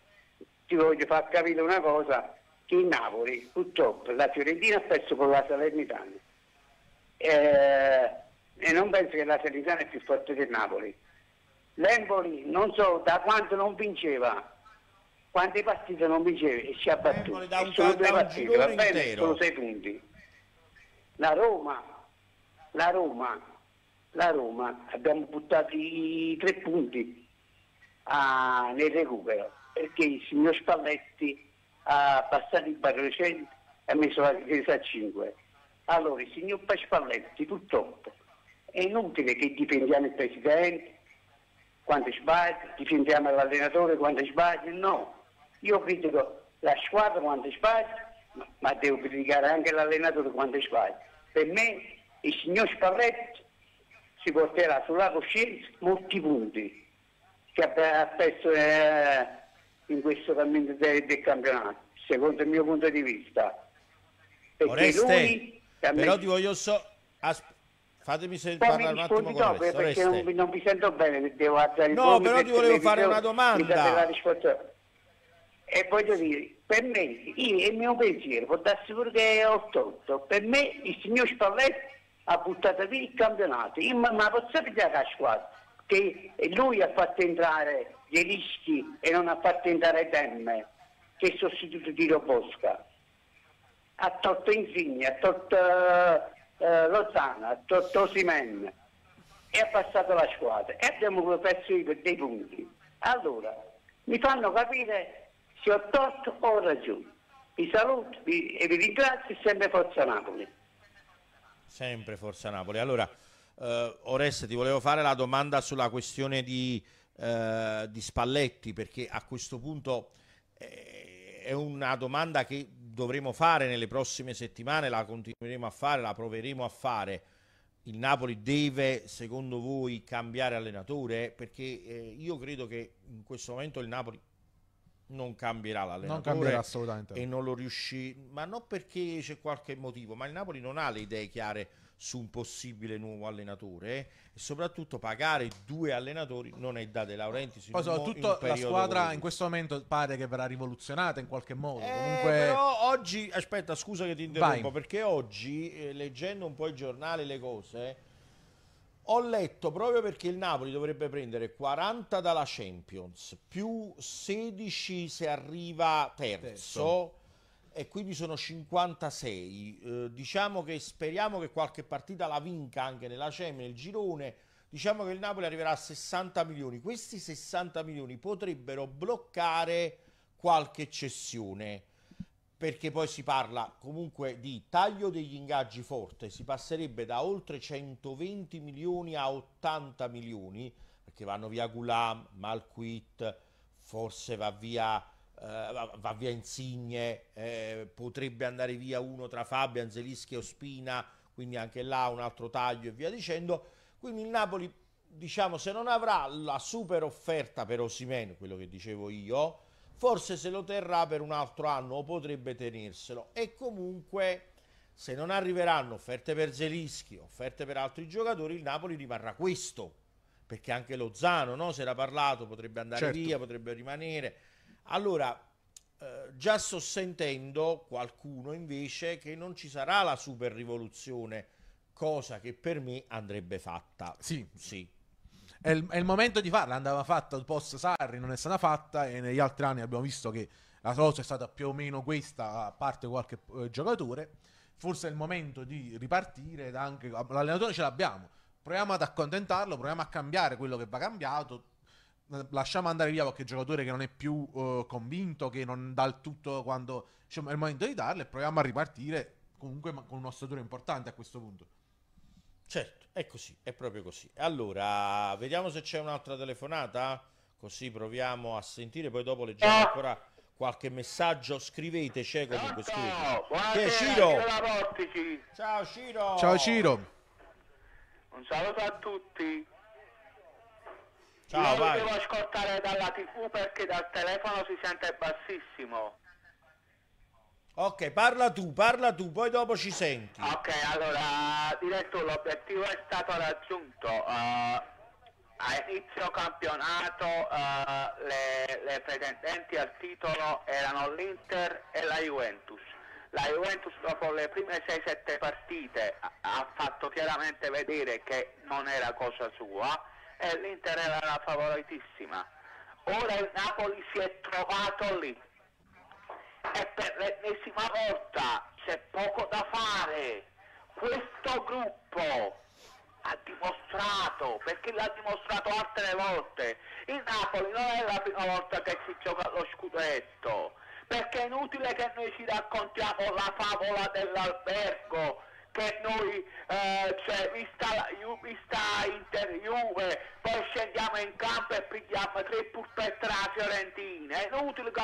D: ti voglio far capire una cosa, il Napoli purtroppo la Fiorentina ha perso con la Salernitana eh, e non penso che la Salernitana è più forte del Napoli. L'Empoli non so da quanto non vinceva, quante partite non vinceva e abbattuto. Da un, sono due partite, va bene, intero. sono sei punti. La Roma, la Roma, la Roma, abbiamo buttato i tre punti a, nel recupero perché il signor Spalletti ha passato il barricente e ha messo la difesa a 5. Allora, il signor Paspalletti, purtroppo, è inutile che difendiamo il Presidente quando sbaglia, difendiamo l'allenatore quando sbaglia, no. Io critico la squadra quando sbaglia, ma, ma devo criticare anche l'allenatore quando sbaglia. Per me il signor Spalletti si porterà sulla coscienza molti punti che ha perso eh, in questo cammino del, del, campionato, secondo il mio punto di vista.
A: Perché Oreste, lui, però ti voglio so... Asp- Fatemi sentire parlare un attimo con dopo,
D: perché non, non, mi sento bene, devo alzare
A: No, però ti volevo fare una domanda.
D: E voglio dire, per me, io, il mio pensiero, può darsi pure che è 8-8, per me il signor Spalletti ha buttato via il campionato, io ma, ma posso pigliare la squadra, che lui ha fatto entrare gli rischi e non ha fatto entrare Demme, che è sostituto di Robosca. Ha tolto Insigne, ha tolto uh, Lozana, ha tolto Simen e ha passato la squadra e abbiamo perso dei punti. Allora, mi fanno capire se ho torto o ho ragione. Vi saluto vi, e vi ringrazio sempre Forza Napoli.
A: Sempre Forza Napoli. Allora, eh, Oreste, ti volevo fare la domanda sulla questione di, eh, di Spalletti, perché a questo punto eh, è una domanda che dovremo fare nelle prossime settimane, la continueremo a fare, la proveremo a fare. Il Napoli deve, secondo voi, cambiare allenatore? Perché eh, io credo che in questo momento il Napoli non cambierà l'allenatore non cambierà assolutamente e non lo riuscì ma non perché c'è qualche motivo ma il Napoli non ha le idee chiare su un possibile nuovo allenatore e soprattutto pagare due allenatori non è da De Laurentiis
B: poi soprattutto la squadra così. in questo momento pare che verrà rivoluzionata in qualche modo
A: eh,
B: Comunque...
A: però oggi aspetta scusa che ti interrompo Vai. perché oggi eh, leggendo un po' i giornali le cose ho letto proprio perché il Napoli dovrebbe prendere 40 dalla Champions più 16 se arriva terzo. terzo e quindi sono 56. Eh, diciamo che speriamo che qualche partita la vinca anche nella CEM, nel girone. Diciamo che il Napoli arriverà a 60 milioni. Questi 60 milioni potrebbero bloccare qualche cessione perché poi si parla comunque di taglio degli ingaggi forte, si passerebbe da oltre 120 milioni a 80 milioni, perché vanno via Gulam, Malquit, forse va via Uh, va via Insigne, eh, potrebbe andare via uno tra Fabio, Anzelischi e Ospina, quindi anche là un altro taglio e via dicendo. Quindi il Napoli, diciamo, se non avrà la super offerta per Osimen, quello che dicevo io, forse se lo terrà per un altro anno o potrebbe tenerselo. E comunque, se non arriveranno offerte per Zelischi, offerte per altri giocatori, il Napoli rimarrà questo. Perché anche Lozano, no? Si era parlato, potrebbe andare certo. via, potrebbe rimanere allora, eh, già sto sentendo qualcuno invece che non ci sarà la super rivoluzione, cosa che per me andrebbe fatta.
B: Sì, sì. È il, è il momento di farla, andava fatta post Sarri, non è stata fatta e negli altri anni abbiamo visto che la cosa è stata più o meno questa, a parte qualche eh, giocatore. Forse è il momento di ripartire anche l'allenatore ce l'abbiamo. Proviamo ad accontentarlo, proviamo a cambiare quello che va cambiato lasciamo andare via qualche giocatore che non è più uh, convinto, che non dà il tutto quando c'è il momento di darlo e proviamo a ripartire comunque con un ossatura importante a questo punto.
A: Certo, è così, è proprio così. Allora, vediamo se c'è un'altra telefonata, così proviamo a sentire, poi dopo leggiamo ancora qualche messaggio. Scrivete, c'è comunque, scrivete. Che Ciro?
B: Ciao Ciro. Ciao Ciro.
C: Un saluto a tutti.
A: Ciao,
C: Io vai. devo ascoltare dalla tv perché dal telefono si sente bassissimo.
A: Ok, parla tu, parla tu, poi dopo ci senti.
C: Ok, allora, diretto, l'obiettivo è stato raggiunto. Uh, a inizio campionato uh, le, le, pretendenti al titolo erano l'Inter e la Juventus. La Juventus dopo le prime 6-7 partite ha, ha fatto chiaramente vedere che non era cosa sua e l'Inter era la favoritissima. Ora il Napoli si è trovato lì e per l'ennesima volta c'è poco da fare. Questo gruppo ha dimostrato, perché l'ha dimostrato altre volte, il Napoli non è la prima volta che si gioca allo scudetto, perché è inutile che noi ci raccontiamo la favola dell'albergo che noi, eh, cioè, vista, vista Inter Juve, poi scendiamo in campo e pigliamo tre pulpette alla Fiorentina. È inutile che,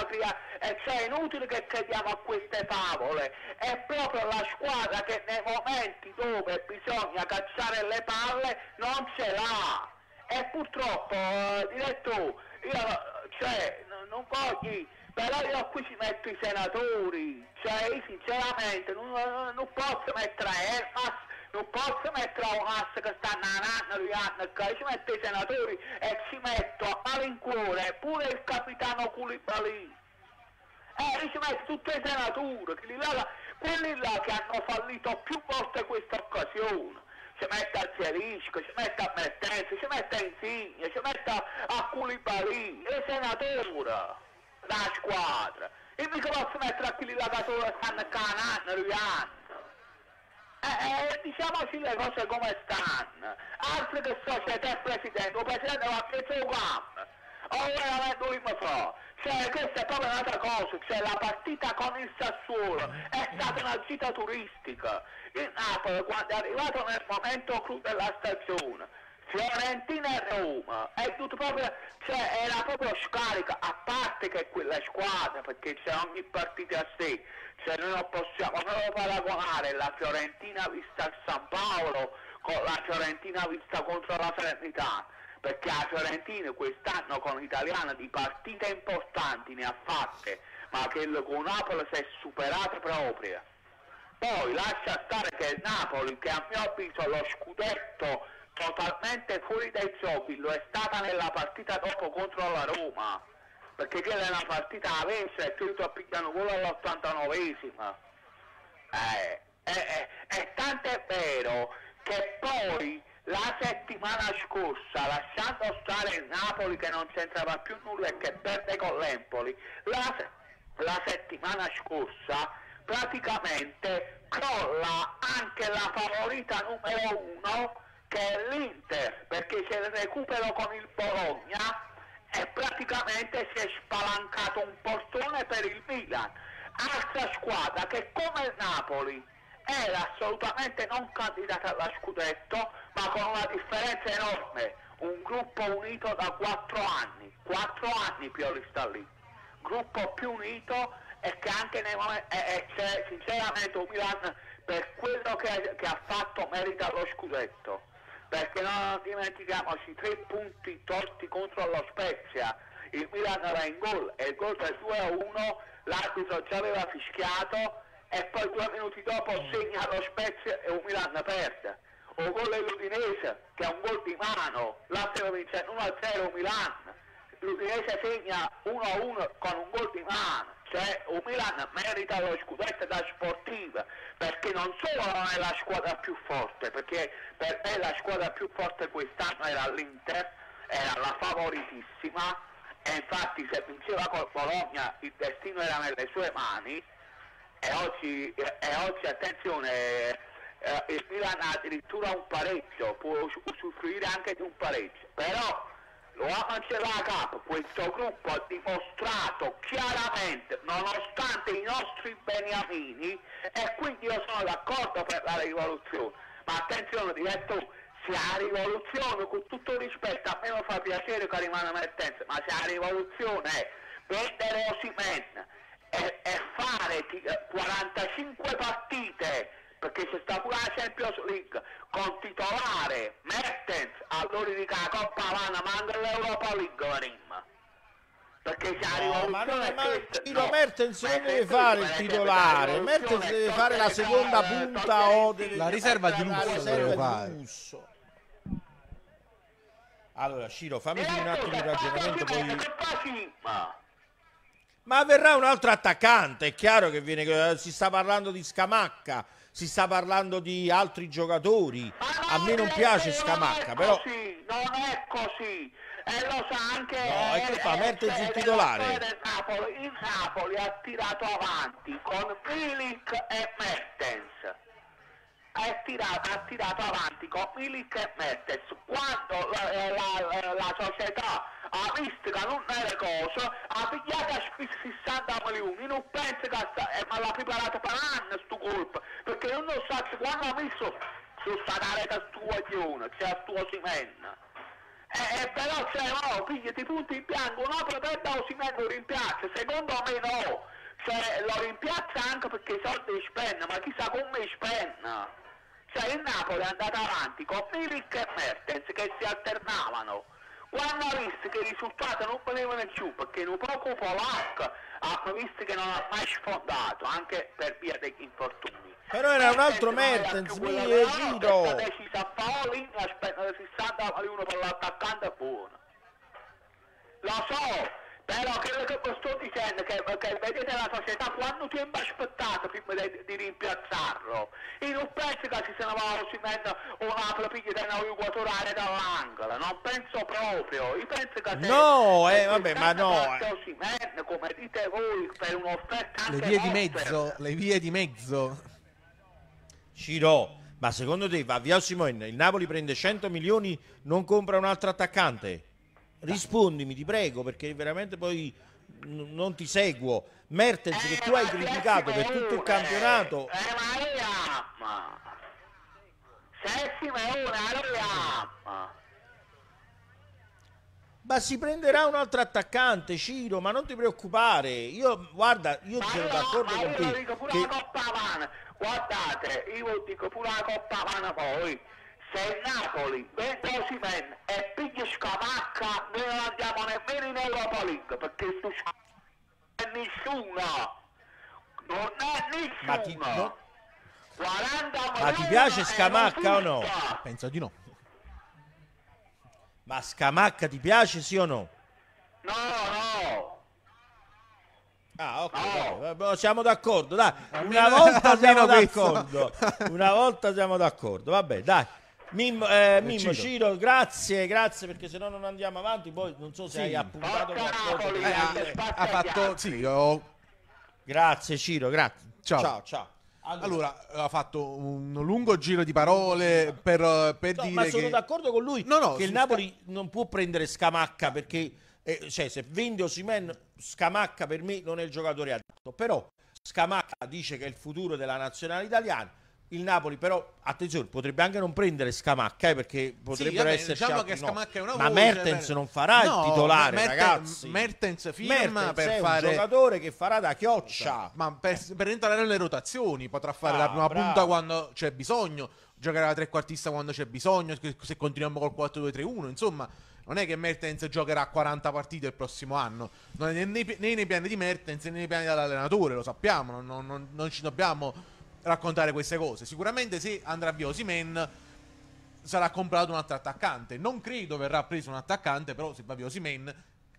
C: eh, cioè, è inutile che crediamo a queste favole. È proprio la squadra che nei momenti dove bisogna cacciare le palle non ce l'ha. E purtroppo, eh, diretto, io cioè, non voglio però io qui ci metto i senatori, cioè io sinceramente non, non posso mettere Elmas, non posso mettere ass che stanno andando, che ci metto i senatori e ci metto a malincuore pure il capitano Culibali. Eh, io ci metto tutte le senature, quelli là, quelli là che hanno fallito più volte questa occasione ci mette a Zerisco, ci mette a Mertenza, ci mette a Insigne, ci mette a, a Culibali, e senatura la squadra. E mica posso mettere a quelli là che stanno canando, rianno. Eh, eh, diciamoci le cose come stanno. Altro che società e presidente, il presidente va preso il campo. O veramente lui mi fa. Cioè, questa è proprio un'altra cosa, cioè la partita con il Sassuolo è stata una gita turistica. Il Napoli quando è arrivato nel momento clou della stagione, Fiorentina e Roma, è tutto proprio, cioè era proprio scarica, a parte che quella squadra, perché c'è ogni partita a sé, cioè noi non possiamo non paragonare la Fiorentina vista al San Paolo con la Fiorentina vista contro la Serenità perché la Fiorentina quest'anno con l'italiana di partite importanti ne ha fatte, ma che con Napoli si è superata proprio. Poi lascia stare che il Napoli, che a mio avviso lo scudetto totalmente fuori dai giochi, lo è stata nella partita dopo contro la Roma, perché quella è una partita a vinta e tu a pigliano quello all'89esima. Eh, eh, eh, eh, tanto è vero che poi la settimana scorsa, lasciando stare il Napoli che non c'entrava più nulla e che perde con l'Empoli, la, la settimana scorsa praticamente crolla anche la favorita numero uno che è l'Inter, perché c'è il recupero con il Bologna e praticamente si è spalancato un portone per il Milan. Altra squadra che come il Napoli era assolutamente non candidata alla scudetto, ma con una differenza enorme, un gruppo unito da quattro anni, quattro anni Pioli sta lì, gruppo più unito e che anche nei momenti, e, e sinceramente un Milan per quello che, che, ha fatto merita lo scudetto, perché non dimentichiamoci tre punti torti contro lo Spezia, il Milan era in gol e il gol del 2-1 l'arbitro già aveva fischiato e poi due minuti dopo segna lo Spezia e un Milan perde. O gol dell'Udinese che è un gol di mano, l'altro vince 1-0 Milan, l'Udinese segna 1-1 con un gol di mano. Cioè un Milan merita lo scudetto da sportiva perché non solo non è la squadra più forte, perché per me la squadra più forte quest'anno era l'Inter, era la favoritissima e infatti se vinceva col Bologna il destino era nelle sue mani e oggi, e oggi attenzione, eh, il Milan ha addirittura un pareggio, può usufruire anche di un pareggio, però Amancela Cup, questo gruppo ha dimostrato chiaramente, nonostante i nostri beniamini, e quindi io sono d'accordo per la rivoluzione, ma attenzione, diretto, se la rivoluzione, con tutto rispetto, a me non fa piacere che rimane Mertens, ma se la rivoluzione è vendere Osimen, e, e fare 45 eh, partite perché c'è sta pure la Champions League con titolare Mertens allora dica la Coppa Havana manca l'Europa League Varim perché c'è no,
A: ma non è ma Mertens non deve fare il titolare. Mertens deve fare la seconda punta o deve
B: la riserva di lusso deve fare
A: allora Ciro fammi un attimo il ragionamento poi ma verrà un altro attaccante, è chiaro che viene, si sta parlando di Scamacca, si sta parlando di altri giocatori. A me non piace Scamacca, però...
C: Così, non è così. E lo sa anche
A: no, e che fa? Mertens il titolare
C: Napoli, il Napoli ha tirato avanti con Milik e Mertens ha tirato, ha tirato avanti con Milik e Mertens quando la, la, la, la società ha visto che non le cose ha pigliato a 60 milioni non penso che eh, ma l'ha preparato per anni sto colpo perché io non so quando ha messo su sta rete stu guaglione c'è sto Simenna. Eh, eh, però se no pigliati punti in bianco no per da Simenna lo rimpiazza secondo me no. Cioè, lo rimpiazza anche perché i soldi li spende ma chissà come spende. Cioè il Napoli è andato avanti con Milik e Mertens che si alternavano. Quando ha visto che i risultati non venivano più perché un poco polacco hanno visto che non ha mai sfondato anche per via degli infortuni.
A: Però era un altro Mertens, mi giro.
C: Ha deciso a Paoli, aspetta 60 uno per l'attaccante è buono. Lo so, però quello che sto dicendo che, che vedete la società quanto tempo ha aspettato prima di, di rimpiazzarlo? Io non penso che si se ne va si metta una propria da una equatoriale dall'angolo, non penso proprio. Io penso che
A: se No, eh vabbè, ma no.
C: Osimhen, come dite voi, per un'offerta
B: Le vie di mezzo, le vie di mezzo.
A: Ciro, ma secondo te va via Osimhen, il Napoli prende 100 milioni, non compra un altro attaccante? Rispondimi, ti prego, perché veramente poi non ti seguo. Mertens che tu hai criticato per tutto il campionato.
C: Eh, ma
A: si prenderà un altro attaccante, Ciro, ma non ti preoccupare. Io, guarda, io ma sono d'accordo con te.
C: Dico pure che... la Coppa Havana. Guardate, io dico pure la Coppa Havana poi. Se il Napoli vende Osimen e piglia Scamacca, noi non andiamo nemmeno in Europa League, perché tu è nessuno. Non è nessuno. Ma ti, no?
A: ma ti piace Scamacca o no?
B: Penso di no.
A: Ma Scamacca ti piace sì o no?
C: No, no.
A: Ah, ok, no. siamo d'accordo, dai. Una volta <laughs> siamo d'accordo. Una volta siamo d'accordo. Vabbè, dai. Mimmo, eh, Mimmo Ciro. Ciro, grazie, grazie perché se no non andiamo avanti. Poi non so se sì. hai appuntato qualcosa.
B: Eh, ha, ha fatto, sì, ho...
A: Grazie Ciro, grazie.
B: Ciao, ciao. ciao. Allora, allora, ha fatto un lungo giro di parole per, per no, dire
A: ma sono
B: che...
A: d'accordo con lui no, no, che il Napoli sta... non può prendere Scamacca perché eh, cioè, se vende Osimen Scamacca per me non è il giocatore adatto però Scamacca dice che è il futuro della nazionale italiana il Napoli però, attenzione, potrebbe anche non prendere Scamacca eh, perché potrebbero sì, esserci
B: diciamo che Scamacca no.
A: Ma Mertens per... non farà no, il titolare, Mertens, ragazzi.
B: Mertens firma
A: Mertens
B: per fare
A: un giocatore che farà da chioccia.
B: Ma per, per entrare nelle rotazioni, potrà fare ah, la prima bravo. punta quando c'è bisogno, giocare la trequartista quando c'è bisogno, se continuiamo col 4-2-3-1, insomma non è che Mertens giocherà 40 partite il prossimo anno, non è né, né nei piani di Mertens né nei piani dell'allenatore, lo sappiamo, non, non, non ci dobbiamo raccontare queste cose. Sicuramente se andrà via Osimen sarà comprato un altro attaccante. Non credo verrà preso un attaccante, però se va via Osimen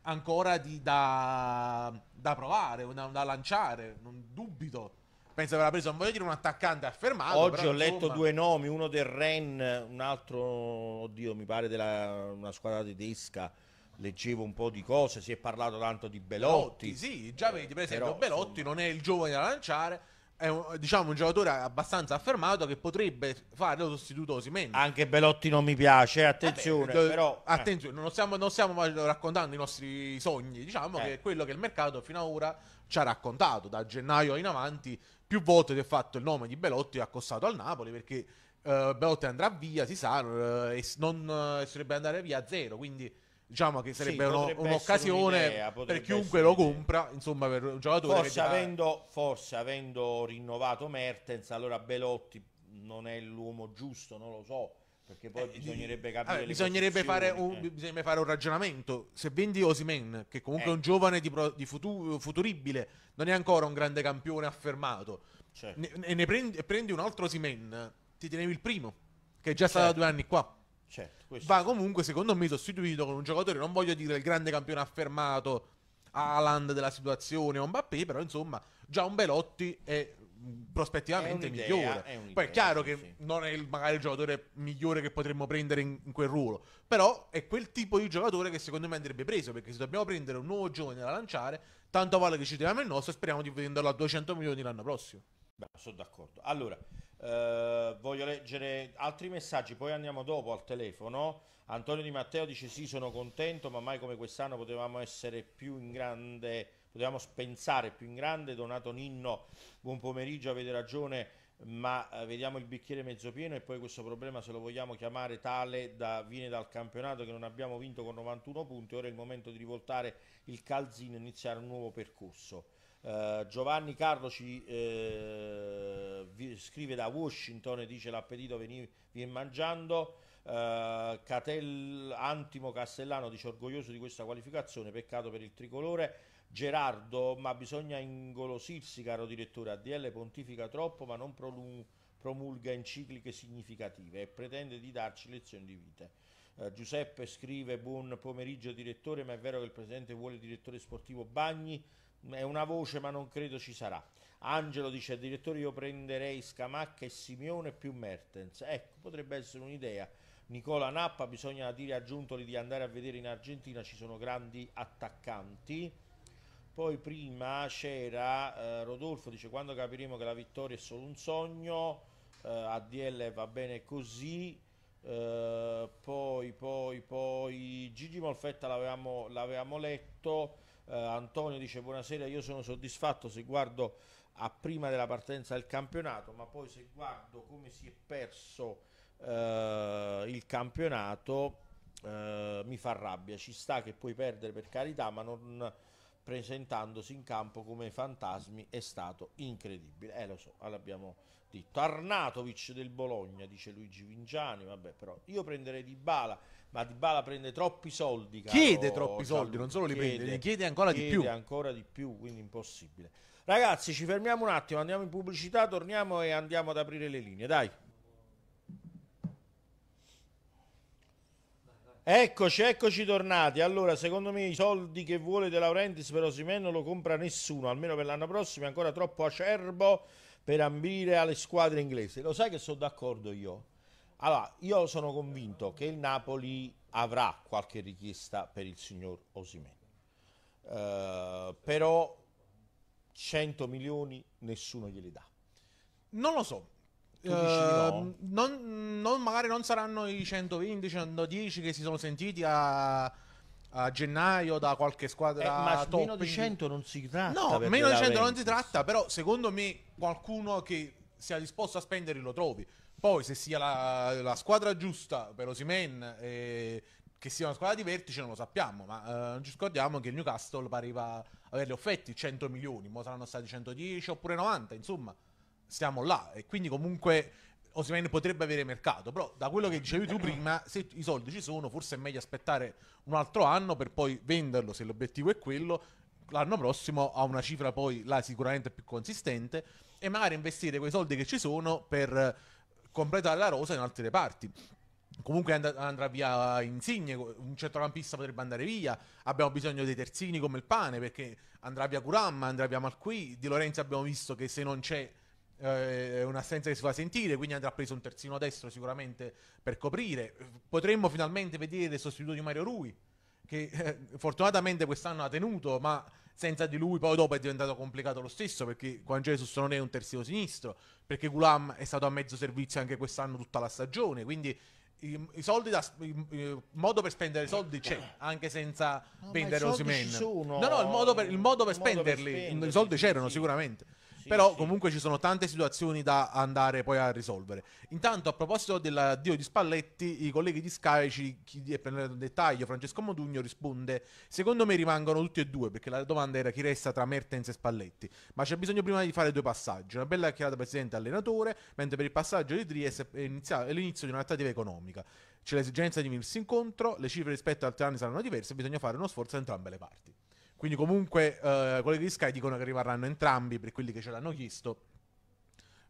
B: ancora di, da, da provare, da, da, lanciare, non dubito. Penso avrà preso, non voglio dire un attaccante affermato.
A: Oggi
B: però,
A: ho insomma... letto due nomi, uno del Ren, un altro, oddio, mi pare della una squadra tedesca. Leggevo un po' di cose, si è parlato tanto di Belotti.
B: Belotti sì, già vedi, per esempio, però, Belotti insomma... non è il giovane da lanciare è un, diciamo, un giocatore abbastanza affermato che potrebbe fare lo sostituto Osimen.
A: Anche Belotti non mi piace, eh, attenzione, eh beh, però,
B: eh. attenzione, non, stiamo, non stiamo raccontando i nostri sogni, diciamo eh. che quello che il mercato fino ad ora ci ha raccontato, da gennaio in avanti, più volte si è fatto il nome di Belotti accostato al Napoli perché uh, Belotti andrà via, si sa, uh, e non uh, sarebbe andare via a zero, quindi diciamo che sarebbe sì, uno, un'occasione per chiunque lo compra, insomma, per un giocatore
A: forse,
B: già...
A: avendo, forse avendo rinnovato Mertens, allora Belotti non è l'uomo giusto, non lo so. Perché poi eh, bisognerebbe capire.
B: Eh, bisognerebbe, fare un, eh. bisognerebbe, fare un, ragionamento. Se vendi Osimen, che comunque è un eh. giovane di, pro, di futuro, futuribile, non è ancora un grande campione affermato, certo. ne, e ne prendi, prendi, un altro Osimen, ti tenevi il primo, che è già certo. stato da due anni qua.
A: Certo,
B: va comunque secondo me sostituito con un giocatore, non voglio dire il grande campione affermato Aland della situazione o Mbappé, però insomma già un Belotti è prospettivamente è migliore. È Poi è chiaro che sì. non è il, magari il giocatore migliore che potremmo prendere in, in, quel ruolo, però è quel tipo di giocatore che secondo me andrebbe preso, perché se dobbiamo prendere un nuovo giovane da lanciare, tanto vale che ci teniamo il nostro e speriamo di venderlo a 200 milioni l'anno prossimo.
A: Beh, sono d'accordo. Allora, Uh, voglio leggere altri messaggi, poi andiamo dopo al telefono. Antonio Di Matteo dice: Sì, sono contento, ma mai come quest'anno potevamo essere più in grande, potevamo pensare più in grande. Donato Ninno, buon pomeriggio, avete ragione, ma uh, vediamo il bicchiere mezzo pieno. E poi questo problema, se lo vogliamo chiamare tale, da, viene dal campionato che non abbiamo vinto con 91 punti. Ora è il momento di rivoltare il calzino e iniziare un nuovo percorso. Uh, Giovanni Carlo ci uh, scrive da Washington e dice l'appetito viene mangiando. Uh, Catel Antimo Castellano dice orgoglioso di questa qualificazione, peccato per il tricolore. Gerardo, ma bisogna ingolosirsi, caro direttore. ADL pontifica troppo, ma non prolung- promulga encicliche significative e pretende di darci lezioni di vita. Uh, Giuseppe scrive: Buon pomeriggio, direttore. Ma è vero che il presidente vuole il direttore sportivo Bagni è una voce ma non credo ci sarà. Angelo dice, direttore io prenderei Scamacca e Simeone più Mertens. Ecco, potrebbe essere un'idea. Nicola Nappa, bisogna dire a Giuntoli di andare a vedere in Argentina, ci sono grandi attaccanti. Poi prima c'era eh, Rodolfo, dice quando capiremo che la vittoria è solo un sogno, eh, ADL va bene così. Uh, poi, poi, poi Gigi Molfetta l'avevamo, l'avevamo letto Uh, Antonio dice buonasera, io sono soddisfatto se guardo a prima della partenza del campionato, ma poi se guardo come si è perso uh, il campionato uh, mi fa rabbia. Ci sta che puoi perdere per carità, ma non presentandosi in campo come fantasmi è stato incredibile. Eh lo so, l'abbiamo detto. Arnatovic del Bologna, dice Luigi Vinciani, vabbè però io prenderei Di Bala, ma Di Bala prende troppi soldi.
B: Caro, chiede troppi soldi, non solo li chiede, prende, chiede ancora
A: chiede
B: di più.
A: ancora di più, quindi impossibile. Ragazzi, ci fermiamo un attimo, andiamo in pubblicità, torniamo e andiamo ad aprire le linee, dai. Eccoci, eccoci tornati. Allora, secondo me i soldi che vuole De Laurentiis per Osimen non lo compra nessuno, almeno per l'anno prossimo è ancora troppo acerbo per ambire alle squadre inglesi. Lo sai che sono d'accordo io? Allora, io sono convinto che il Napoli avrà qualche richiesta per il signor Osimen. Uh, però 100 milioni nessuno glieli dà.
B: Non lo so, Uh, no? non, non, magari non saranno i 120, 110 che si sono sentiti a, a gennaio da qualche squadra
A: eh, ma top. meno di 100 non si tratta.
B: No, meno di 100 non si tratta, però secondo me qualcuno che sia disposto a spendere lo trovi. Poi se sia la, la squadra giusta per Osimen e che sia una squadra di vertice non lo sappiamo, ma uh, non ci scordiamo che il Newcastle pareva averli offerti 100 milioni, ma saranno stati 110 oppure 90, insomma stiamo là. E quindi comunque Osimene potrebbe avere mercato, però da quello che dicevi tu prima, se i soldi ci sono, forse è meglio aspettare un altro anno per poi venderlo se l'obiettivo è quello, l'anno prossimo a una cifra poi là sicuramente più consistente e magari investire quei soldi che ci sono per completare la rosa in altre parti. Comunque and- andrà via Insigne, un centrocampista potrebbe andare via, abbiamo bisogno dei terzini come il pane perché andrà via Curamma, andrà via Malqui, Di Lorenzo abbiamo visto che se non c'è eh, è un'assenza che si fa sentire, quindi andrà preso un terzino destro sicuramente per coprire. Potremmo finalmente vedere il sostituto di Mario Rui, che eh, fortunatamente quest'anno ha tenuto, ma senza di lui poi dopo è diventato complicato lo stesso perché Juan Jesus non è un terzino sinistro, perché Gulam è stato a mezzo servizio anche quest'anno tutta la stagione, quindi i, i soldi da il modo per spendere soldi c'è anche senza no, vendere Osimen no no il modo per, il modo per il spenderli modo per spenderli, i soldi c'erano sì. sicuramente però sì. comunque ci sono tante situazioni da andare poi a risolvere. Intanto a proposito dell'addio di Spalletti, i colleghi di Sky ci nel dettaglio, Francesco Modugno risponde, secondo me rimangono tutti e due perché la domanda era chi resta tra Mertens e Spalletti, ma c'è bisogno prima di fare due passaggi, una bella chiarata presidente allenatore, mentre per il passaggio di Trieste è, è l'inizio di una trattativa economica. C'è l'esigenza di venirsi incontro, le cifre rispetto ad altri anni saranno diverse, bisogna fare uno sforzo da entrambe le parti. Quindi comunque eh, quelli di Sky dicono che rimarranno entrambi per quelli che ce l'hanno chiesto.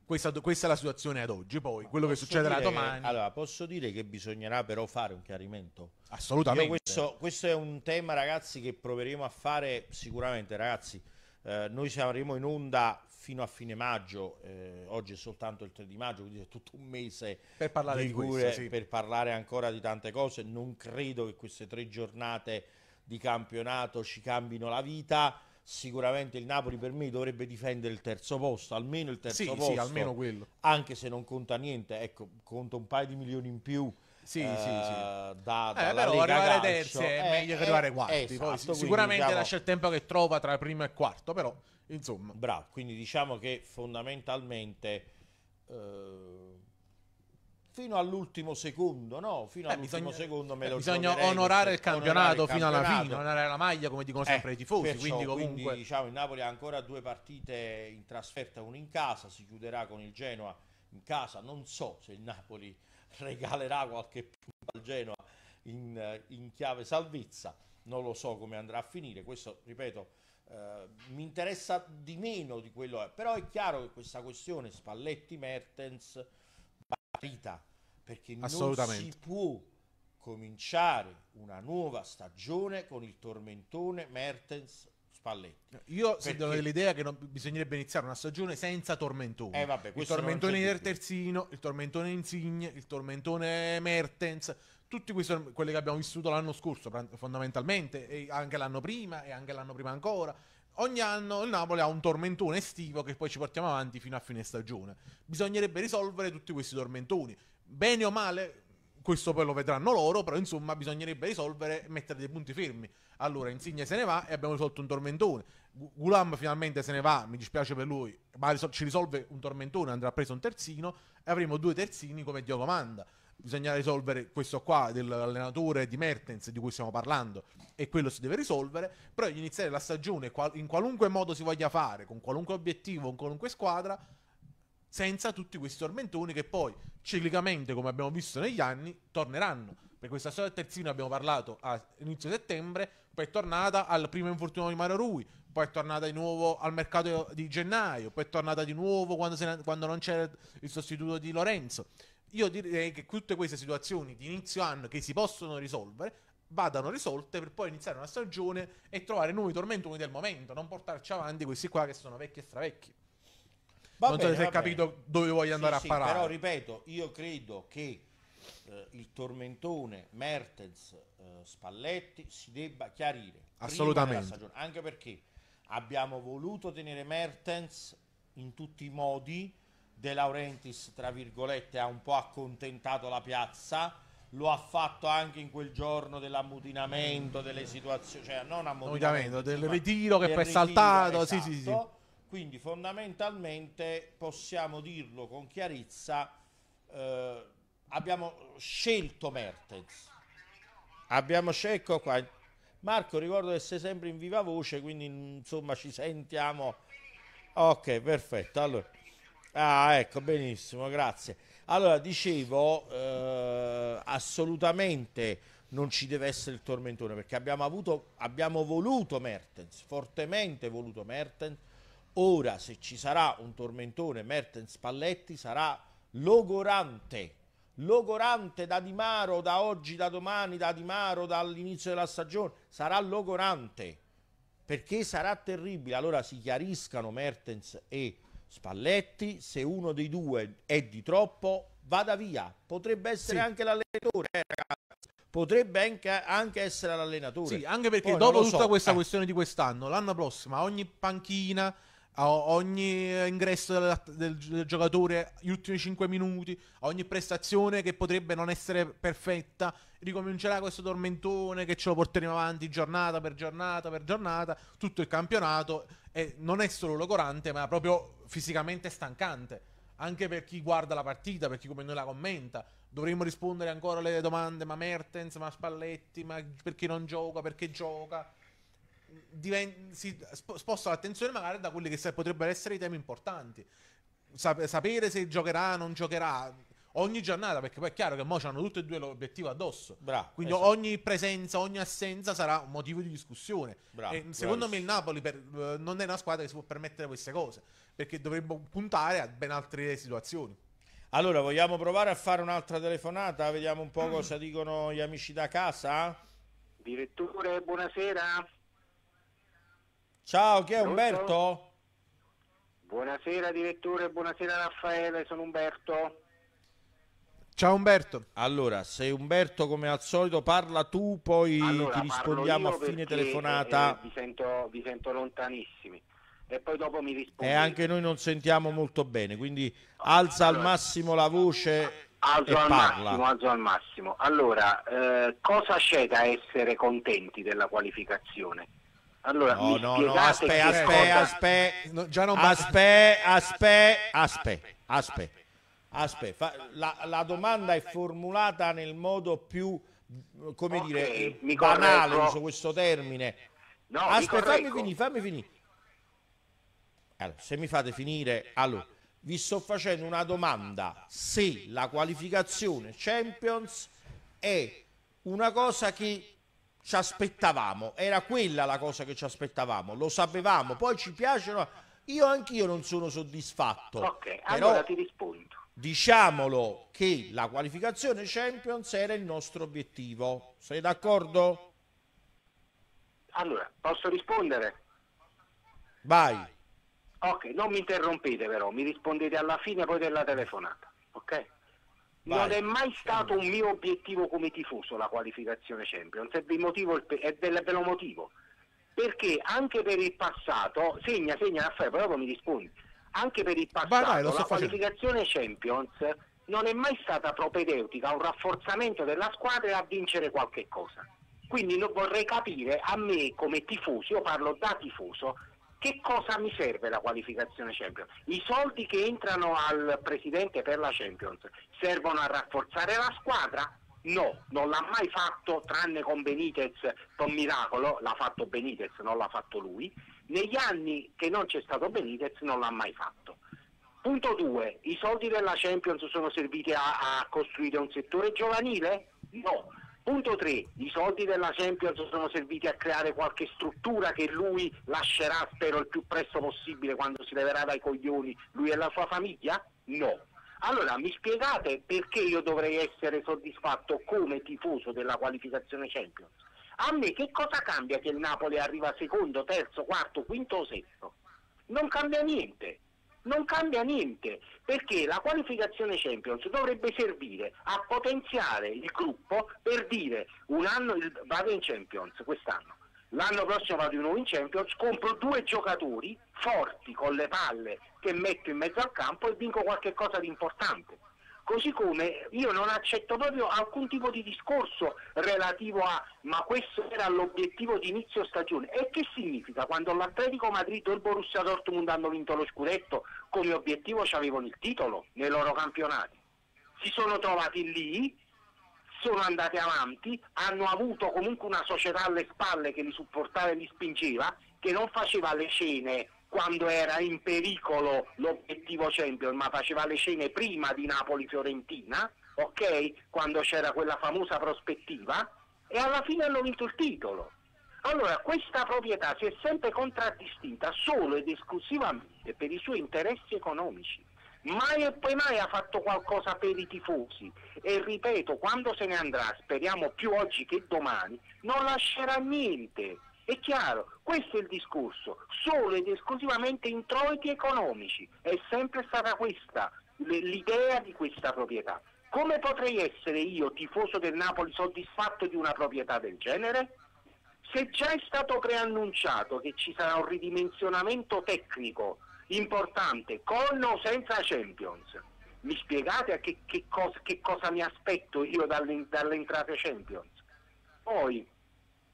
B: Questa, questa, è la situazione ad oggi. Poi quello posso che succederà domani.
A: Che, allora, posso dire che bisognerà però fare un chiarimento.
B: Assolutamente.
A: Questo, questo, è un tema, ragazzi, che proveremo a fare sicuramente. Ragazzi, eh, noi saremo in onda fino a fine maggio. Eh, oggi è soltanto il 3 di maggio, quindi è tutto un mese
B: per parlare di, di questo, sì.
A: per parlare ancora di tante cose. Non credo che queste tre giornate di campionato ci cambino la vita. Sicuramente il Napoli per me dovrebbe difendere il terzo posto, almeno il terzo
B: sì,
A: posto.
B: Sì, almeno quello.
A: Anche se non conta niente, ecco, conta un paio di milioni in più.
B: Sì, eh, sì, sì.
A: Da,
B: eh, però
A: Lega
B: arrivare terzi è eh, meglio che arrivare quarti. Esatto, Poi, sicuramente diciamo... lascia il tempo che trova tra primo e quarto, però insomma.
A: Bravo, quindi diciamo che fondamentalmente eh, fino all'ultimo secondo, no? Fino eh, all'ultimo bisogna, secondo me lo
B: Bisogna onorare il campionato fino alla fine, onorare la maglia come dicono sempre eh, i tifosi. Perciò, quindi, comunque...
A: quindi diciamo il Napoli ha ancora due partite in trasferta una in casa, si chiuderà con il Genoa in casa. Non so se il Napoli <laughs> regalerà qualche punto al Genoa in, in chiave salvezza, non lo so come andrà a finire. Questo, ripeto, eh, mi interessa di meno di quello, però è chiaro che questa questione Spalletti-Mertens partita perché non si può cominciare una nuova stagione con il tormentone Mertens Spalletti.
B: Io perché... sono dell'idea che non, bisognerebbe iniziare una stagione senza tormentone.
A: Eh, vabbè,
B: il tormentone del terzino, il tormentone Insigne, il tormentone Mertens, tutti questi quelli che abbiamo vissuto l'anno scorso fondamentalmente, e anche l'anno prima e anche l'anno prima ancora ogni anno il Napoli ha un tormentone estivo che poi ci portiamo avanti fino a fine stagione. Bisognerebbe risolvere tutti questi tormentoni. Bene o male, questo poi lo vedranno loro, però insomma bisognerebbe risolvere e mettere dei punti fermi. Allora Insigne se ne va e abbiamo risolto un tormentone. Gulam finalmente se ne va, mi dispiace per lui, ma ci risolve un tormentone, andrà preso un terzino e avremo due terzini come Dio comanda. Bisogna risolvere questo qua dell'allenatore di Mertens di cui stiamo parlando e quello si deve risolvere, però iniziare la stagione in qualunque modo si voglia fare, con qualunque obiettivo, con qualunque squadra, senza tutti questi tormentoni che poi ciclicamente, come abbiamo visto negli anni, torneranno. Per questa storia del terzino abbiamo parlato a inizio settembre, poi è tornata al primo infortunio di Mario Rui, poi è tornata di nuovo al mercato di gennaio, poi è tornata di nuovo quando, ne, quando non c'era il sostituto di Lorenzo. Io direi che tutte queste situazioni di inizio anno che si possono risolvere vadano risolte per poi iniziare una stagione e trovare nuovi tormentoni del momento, non portarci avanti questi qua che sono vecchi e stravecchi. Va non bene, so se hai capito dove voglio andare sì, a parare.
A: Però ripeto, io credo che eh, il tormentone Mertens eh, Spalletti si debba chiarire.
B: Assolutamente.
A: anche perché abbiamo voluto tenere Mertens in tutti i modi. De Laurentiis, tra virgolette, ha un po' accontentato la piazza. Lo ha fatto anche in quel giorno dell'ammutinamento, delle situazioni, cioè non ammutinamento,
B: del ritiro che poi è saltato. Esatto. Sì, sì, sì
A: quindi fondamentalmente possiamo dirlo con chiarezza, eh, abbiamo scelto Mertens. Abbiamo scelto qua. Marco, ricordo che sei sempre in viva voce, quindi insomma ci sentiamo. Ok, perfetto. Allora, ah, ecco, benissimo, grazie. Allora, dicevo, eh, assolutamente non ci deve essere il tormentone perché abbiamo avuto, abbiamo voluto Mertens, fortemente voluto Mertens Ora, se ci sarà un tormentone Mertens Spalletti, sarà logorante. Logorante da Di Maro, da oggi, da domani, da Di Maro, dall'inizio della stagione. Sarà logorante. Perché sarà terribile. Allora si chiariscano Mertens e Spalletti. Se uno dei due è di troppo, vada via. Potrebbe essere sì. anche l'allenatore, eh, ragazzi potrebbe anche, anche, essere l'allenatore.
B: Sì, anche perché Poi dopo tutta so. questa eh. questione di quest'anno, l'anno prossimo, ogni panchina a ogni ingresso del, del, del, giocatore, gli ultimi 5 minuti, a ogni prestazione che potrebbe non essere perfetta, ricomincerà questo tormentone che ce lo porteremo avanti giornata per giornata per giornata, tutto il campionato e non è solo logorante ma proprio fisicamente stancante, anche per chi guarda la partita, per chi come noi la commenta. Dovremmo rispondere ancora alle domande, ma Mertens, ma Spalletti, ma perché non gioca, perché gioca divent- si sposta l'attenzione magari da quelli che potrebbero essere i temi importanti. Sap- sapere se giocherà o non giocherà ogni giornata, perché poi è chiaro che ora hanno tutti e due l'obiettivo addosso.
A: Bravo,
B: Quindi esatto. ogni presenza, ogni assenza sarà un motivo di discussione. Bravo, e secondo me il Napoli per, uh, non è una squadra che si può permettere queste cose, perché dovremmo puntare a ben altre situazioni.
A: Allora, vogliamo provare a fare un'altra telefonata? Vediamo un po' cosa dicono gli amici da casa.
C: Direttore, buonasera.
A: Ciao, chi è Umberto?
C: Buonasera direttore, buonasera Raffaele, sono Umberto.
B: Ciao Umberto.
A: Allora, se Umberto come al solito parla tu, poi allora, ti rispondiamo a fine telefonata.
C: Eh, vi, sento, vi sento lontanissimi e poi dopo mi rispondi.
A: E anche noi non sentiamo molto bene, quindi alza allora, al massimo la voce alzo al
C: parla. massimo, alzo al massimo. Allora, eh, cosa c'è da essere contenti della qualificazione?
A: Allora, no, no, no, aspetta, aspetta, aspetta, aspetta, aspetta, aspetta, aspetta, La, la, domanda è formulata nel modo più, come okay, dire, banale, uso questo termine. No, aspetta, fammi finire, fammi finire. Allora, se mi fate finire, allora, vi sto facendo una domanda. Se la qualificazione Champions è una cosa che ci aspettavamo, era quella la cosa che ci aspettavamo, lo sapevamo, poi ci piacciono, io anch'io non sono soddisfatto.
C: Ok, però allora ti rispondo.
A: Diciamolo che la qualificazione Champions era il nostro obiettivo, sei d'accordo?
C: Allora, posso rispondere?
A: Vai.
C: Ok, non mi interrompete però, mi rispondete alla fine poi della telefonata, ok? Vai. Non è mai stato un mio obiettivo come tifoso la qualificazione Champions, è, motivo, è del motivo. Perché anche per il passato, segna, segna Raffaele, poi dopo mi rispondi, anche per il passato vai, vai, la qualificazione Champions
E: non è mai stata propedeutica a un rafforzamento della squadra e a vincere qualche cosa. Quindi vorrei capire a me come tifoso, io parlo da tifoso, che cosa mi serve la qualificazione Champions? I soldi che entrano al presidente per la Champions servono a rafforzare la squadra? No, non l'ha mai fatto tranne con Benitez, con Miracolo, l'ha fatto Benitez, non l'ha fatto lui. Negli anni che non c'è stato Benitez non l'ha mai fatto. Punto 2. I soldi della Champions sono serviti a, a costruire un settore giovanile? No. Punto 3. I soldi della Champions sono serviti a creare qualche struttura che lui lascerà, spero, il più presto possibile quando si leverà dai coglioni lui e la sua famiglia? No. Allora mi spiegate perché io dovrei essere soddisfatto come tifoso della qualificazione Champions? A me che cosa cambia che il Napoli arriva secondo, terzo, quarto, quinto o sesto? Non cambia niente non cambia niente, perché la qualificazione Champions dovrebbe servire a potenziare il gruppo per dire un anno vado in Champions quest'anno, l'anno prossimo vado di nuovo in Champions, compro due giocatori forti con le palle che metto in mezzo al campo e vinco qualche cosa di importante. Così come io non accetto proprio alcun tipo di discorso relativo a ma questo era l'obiettivo di inizio stagione. E che significa? Quando l'Atletico Madrid o il Borussia Dortmund hanno vinto lo scudetto, come obiettivo avevano il titolo nei loro campionati. Si sono trovati lì, sono andati avanti, hanno avuto comunque una società alle spalle che li supportava e li spingeva, che non faceva le scene quando era in pericolo l'obiettivo Champions, ma faceva le scene prima di Napoli-Fiorentina, ok? Quando c'era quella famosa prospettiva, e alla fine hanno vinto il titolo. Allora, questa proprietà si è sempre contraddistinta solo ed esclusivamente per i suoi interessi economici. Mai e poi mai ha fatto qualcosa per i tifosi e ripeto, quando se ne andrà, speriamo più oggi che domani, non lascerà niente è chiaro, questo è il discorso, solo ed esclusivamente introiti economici, è sempre stata questa l'idea di questa proprietà. Come potrei essere io, tifoso del Napoli, soddisfatto di una proprietà del genere? Se già è stato preannunciato che ci sarà un ridimensionamento tecnico importante con o senza Champions, mi spiegate a che, che, cosa, che cosa mi aspetto io dalle, dalle Champions? Poi,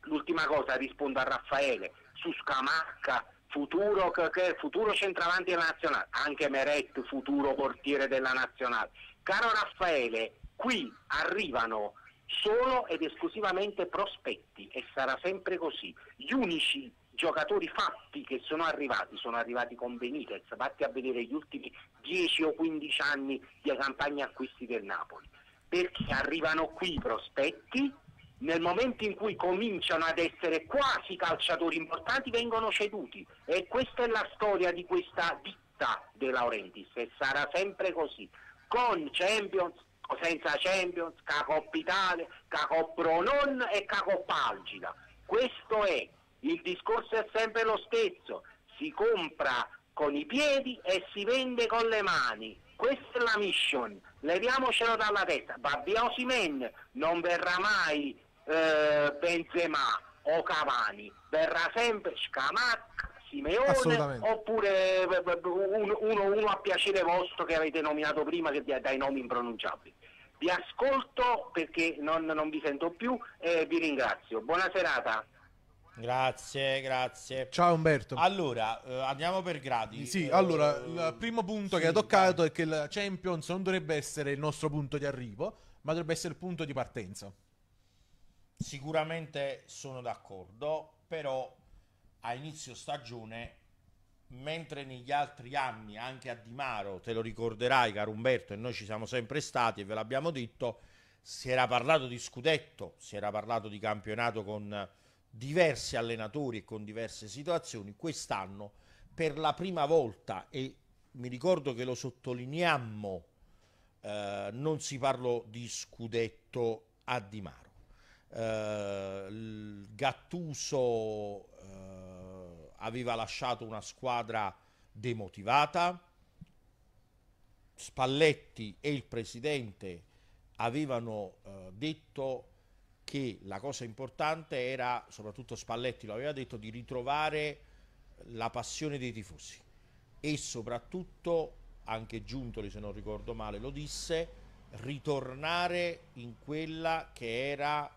E: l'ultima cosa rispondo a Raffaele su Scamacca futuro, futuro centravanti della nazionale anche Meret futuro portiere della nazionale. Caro Raffaele qui arrivano solo ed esclusivamente prospetti e sarà sempre così. Gli unici giocatori fatti che sono arrivati sono arrivati con Benitez vatti a vedere gli ultimi 10 o 15 anni di campagna acquisti del Napoli. Perché arrivano qui i prospetti nel momento in cui cominciano ad essere quasi calciatori importanti vengono ceduti. E questa è la storia di questa ditta De Laurentiis e sarà sempre così. Con Champions senza Champions, Cacoppa Italia, Cacoppa non e Cacoppa Algida. Questo è, il discorso è sempre lo stesso. Si compra con i piedi e si vende con le mani. Questa è la mission. Leviamocelo dalla testa. Babbia Osimen non verrà mai eh, Benzema o Cavani, verrà sempre Scamacca, Simeone oppure uno, uno, uno, a piacere vostro che avete nominato prima che dai nomi impronunciabili. Vi ascolto perché non, non vi sento più e vi ringrazio. Buona serata.
A: Grazie, grazie.
B: Ciao Umberto.
A: Allora, eh, andiamo per gradi.
B: Sì, eh, allora, il primo punto sì, che hai toccato è che il Champions non dovrebbe essere il nostro punto di arrivo, ma dovrebbe essere il punto di partenza.
A: Sicuramente sono d'accordo, però a inizio stagione, mentre negli altri anni, anche a Di Maro, te lo ricorderai caro Umberto, e noi ci siamo sempre stati e ve l'abbiamo detto, si era parlato di scudetto, si era parlato di campionato con diversi allenatori e con diverse situazioni, quest'anno per la prima volta, e mi ricordo che lo sottolineiammo, eh, non si parlò di scudetto a Di Maro eh, Gattuso eh, aveva lasciato una squadra demotivata, Spalletti e il presidente avevano eh, detto che la cosa importante era, soprattutto Spalletti lo aveva detto, di ritrovare la passione dei tifosi. E soprattutto, anche Giuntoli se non ricordo male lo disse, ritornare in quella che era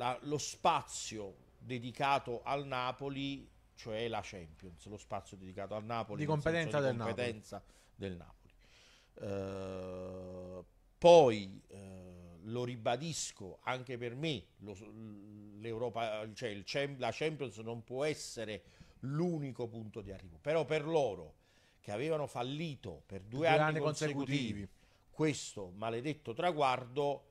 A: la, lo spazio dedicato al Napoli, cioè la Champions, lo spazio dedicato al Napoli
B: di competenza,
A: di
B: del,
A: competenza
B: Napoli.
A: del Napoli. Uh, poi uh, lo ribadisco anche per me, lo, cioè il, la Champions non può essere l'unico punto di arrivo, però per loro che avevano fallito per due, due anni, anni consecutivi, consecutivi questo maledetto traguardo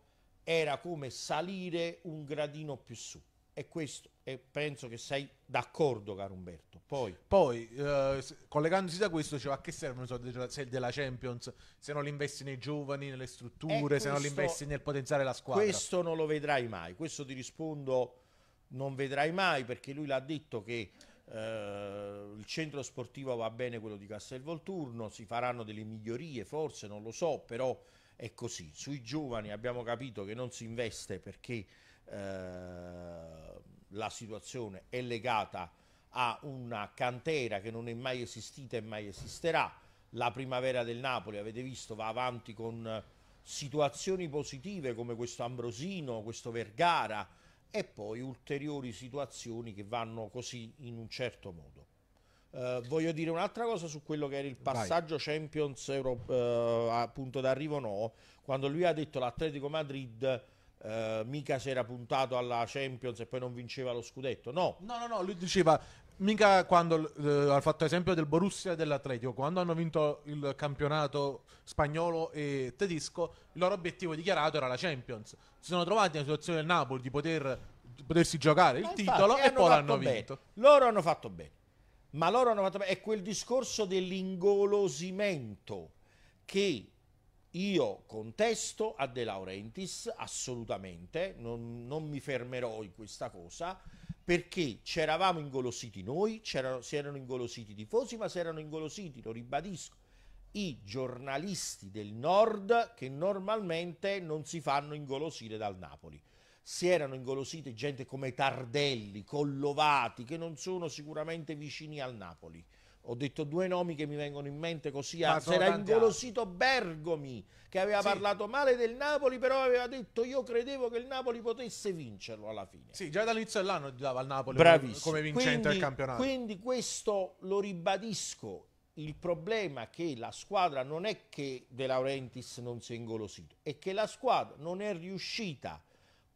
A: era come salire un gradino più su. E questo e penso che sei d'accordo caro Umberto. Poi,
B: poi eh, collegandosi da questo cioè, a che servono i soldi della Champions? Se non li investi nei giovani nelle strutture questo, se non li investi nel potenziare la squadra?
A: Questo non lo vedrai mai. Questo ti rispondo non vedrai mai perché lui l'ha detto che Uh, il centro sportivo va bene quello di Castelvolturno, si faranno delle migliorie, forse non lo so, però è così. Sui giovani abbiamo capito che non si investe perché uh, la situazione è legata a una cantera che non è mai esistita e mai esisterà. La primavera del Napoli, avete visto, va avanti con situazioni positive come questo Ambrosino, questo Vergara, e poi ulteriori situazioni che vanno così in un certo modo. Uh, voglio dire un'altra cosa su quello che era il passaggio Vai. Champions Euro, uh, a punto d'arrivo no, quando lui ha detto l'Atletico Madrid uh, mica si era puntato alla Champions e poi non vinceva lo scudetto, no.
B: No, no, no, lui diceva mica quando ha fatto esempio del Borussia e dell'Atletico, quando hanno vinto il campionato spagnolo e tedesco, il loro obiettivo dichiarato era la Champions. Si sono trovati nella situazione del Napoli di poter, di potersi giocare il infatti, titolo e poi l'hanno bene. vinto.
A: Loro hanno fatto bene. Ma loro hanno fatto. È quel discorso dell'ingolosimento che io contesto a De Laurentiis assolutamente, non, non mi fermerò in questa cosa perché c'eravamo ingolositi noi, si erano ingolositi i tifosi, ma si erano ingolositi, lo ribadisco, i giornalisti del nord che normalmente non si fanno ingolosire dal Napoli. Si erano ingolositi gente come Tardelli, Collovati, che non sono sicuramente vicini al Napoli ho detto due nomi che mi vengono in mente così. Ma si era ingolosito Bergomi, che aveva sì. parlato male del Napoli, però aveva detto io credevo che il Napoli potesse vincerlo alla fine.
B: Sì, già dall'inizio dell'anno dava al Napoli
A: Bravissimo.
B: come vincente
A: quindi,
B: del campionato.
A: Quindi questo lo ribadisco. Il problema è che la squadra non è che De Laurentiis non si è ingolosito, è che la squadra non è riuscita,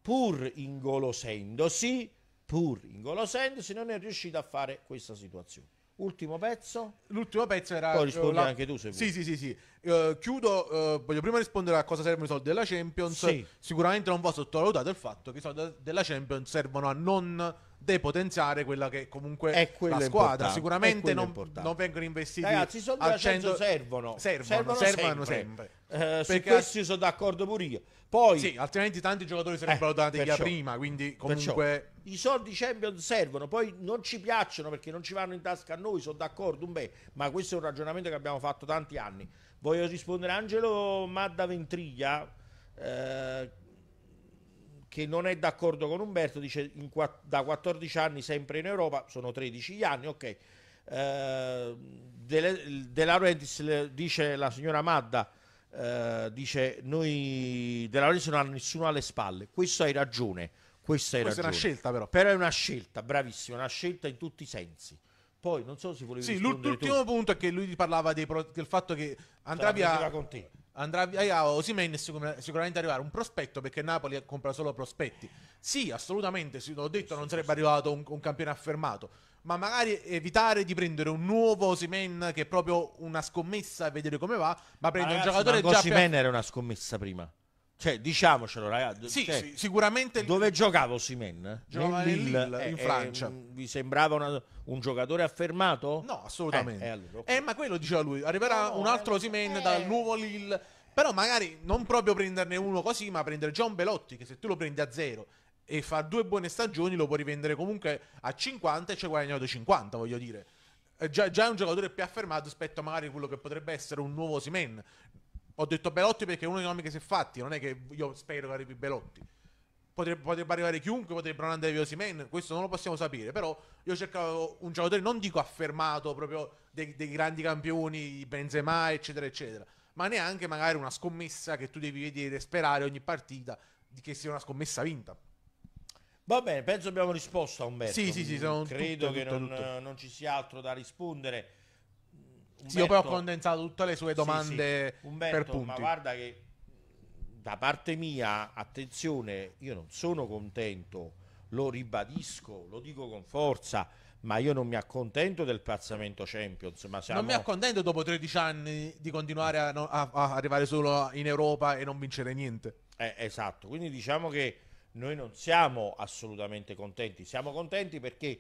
A: pur ingolosendosi, pur ingolosendosi, non è riuscita a fare questa situazione. Ultimo pezzo?
B: L'ultimo pezzo era.
A: Poi rispondi la... anche tu se
B: vuoi. Sì, sì, sì. sì. Uh, chiudo. Uh, voglio prima rispondere a cosa servono i soldi della Champions. Sì. Sicuramente non va sottovalutato il fatto che i soldi della Champions servono a non depotenziare quella che comunque è la squadra. Sicuramente non, non, vengono investiti.
A: Ragazzi, i soldi 100... Champions servono.
B: Servono, servono, servono sempre.
A: sempre. Uh, Perché... Su questi sono d'accordo pure io. Poi,
B: sì, altrimenti tanti giocatori sarebbero eh, dati via prima, quindi comunque... Perciò,
A: I soldi Champions servono, poi non ci piacciono perché non ci vanno in tasca a noi, sono d'accordo, un beh, ma questo è un ragionamento che abbiamo fatto tanti anni. Voglio rispondere a Angelo Madda Ventriglia, eh, che non è d'accordo con Umberto, dice in, da 14 anni sempre in Europa, sono 13 gli anni, ok. Eh, De, De Laurentiis dice la signora Madda eh, dice noi della Lorenzo non ha nessuno alle spalle. Questo hai ragione. Questa,
B: Questa
A: è
B: una scelta però.
A: Però è una scelta, bravissima, una scelta in tutti i sensi. Poi non so se volevi
B: Sì, l'ultimo tu. punto è che lui parlava pro- del fatto che andrà via via Osimen sicuramente arrivare un prospetto perché Napoli compra solo prospetti. Sì, assolutamente, sì, l'ho detto, non sarebbe arrivato un, un campione affermato ma magari evitare di prendere un nuovo Osimen che è proprio una scommessa e vedere come va, ma prendere un giocatore già
A: Osimen più... era una scommessa prima. Cioè, diciamocelo, ragazzi.
B: Sì,
A: cioè,
B: sì, sicuramente.
A: Dove giocava Osimen?
B: Giocava nel Lille, in eh, Francia.
A: Eh, vi sembrava una, un giocatore affermato?
B: No, assolutamente. Eh, allora, okay. eh, ma quello diceva lui. Arriverà no, un altro Osimen dal nuovo Lille. Però magari non proprio prenderne uno così, ma prendere John Belotti, che se tu lo prendi a zero e fa due buone stagioni lo può rivendere comunque a 50 e ci hai guadagnato 50, voglio dire. Già, già, è un giocatore più affermato rispetto a magari quello che potrebbe essere un nuovo Simen. Ho detto Belotti perché è uno dei nomi che si è fatti, non è che io spero che arrivi Belotti. Potrebbe, potrebbe arrivare chiunque, potrebbe non andare via Simen, questo non lo possiamo sapere, però io cercavo un giocatore non dico affermato proprio dei, dei grandi campioni, Benzema, eccetera, eccetera ma neanche magari una scommessa che tu devi vedere, sperare ogni partita di che sia una scommessa vinta.
A: Va bene, penso abbiamo risposto a Umberto.
B: Sì, sì, sì,
A: credo
B: tutto,
A: che
B: tutto,
A: non,
B: tutto.
A: non, ci sia altro da rispondere.
B: Umberto, sì, io poi ho condensato tutte le sue domande
A: sì, sì. Umberto,
B: per punti.
A: Ma guarda che da parte mia, attenzione, io non sono contento, lo ribadisco, lo dico con forza ma io non mi accontento del piazzamento Champions. Ma siamo...
B: Non mi accontento dopo 13 anni di continuare a, a, a arrivare solo in Europa e non vincere niente.
A: Eh, esatto, quindi diciamo che noi non siamo assolutamente contenti, siamo contenti perché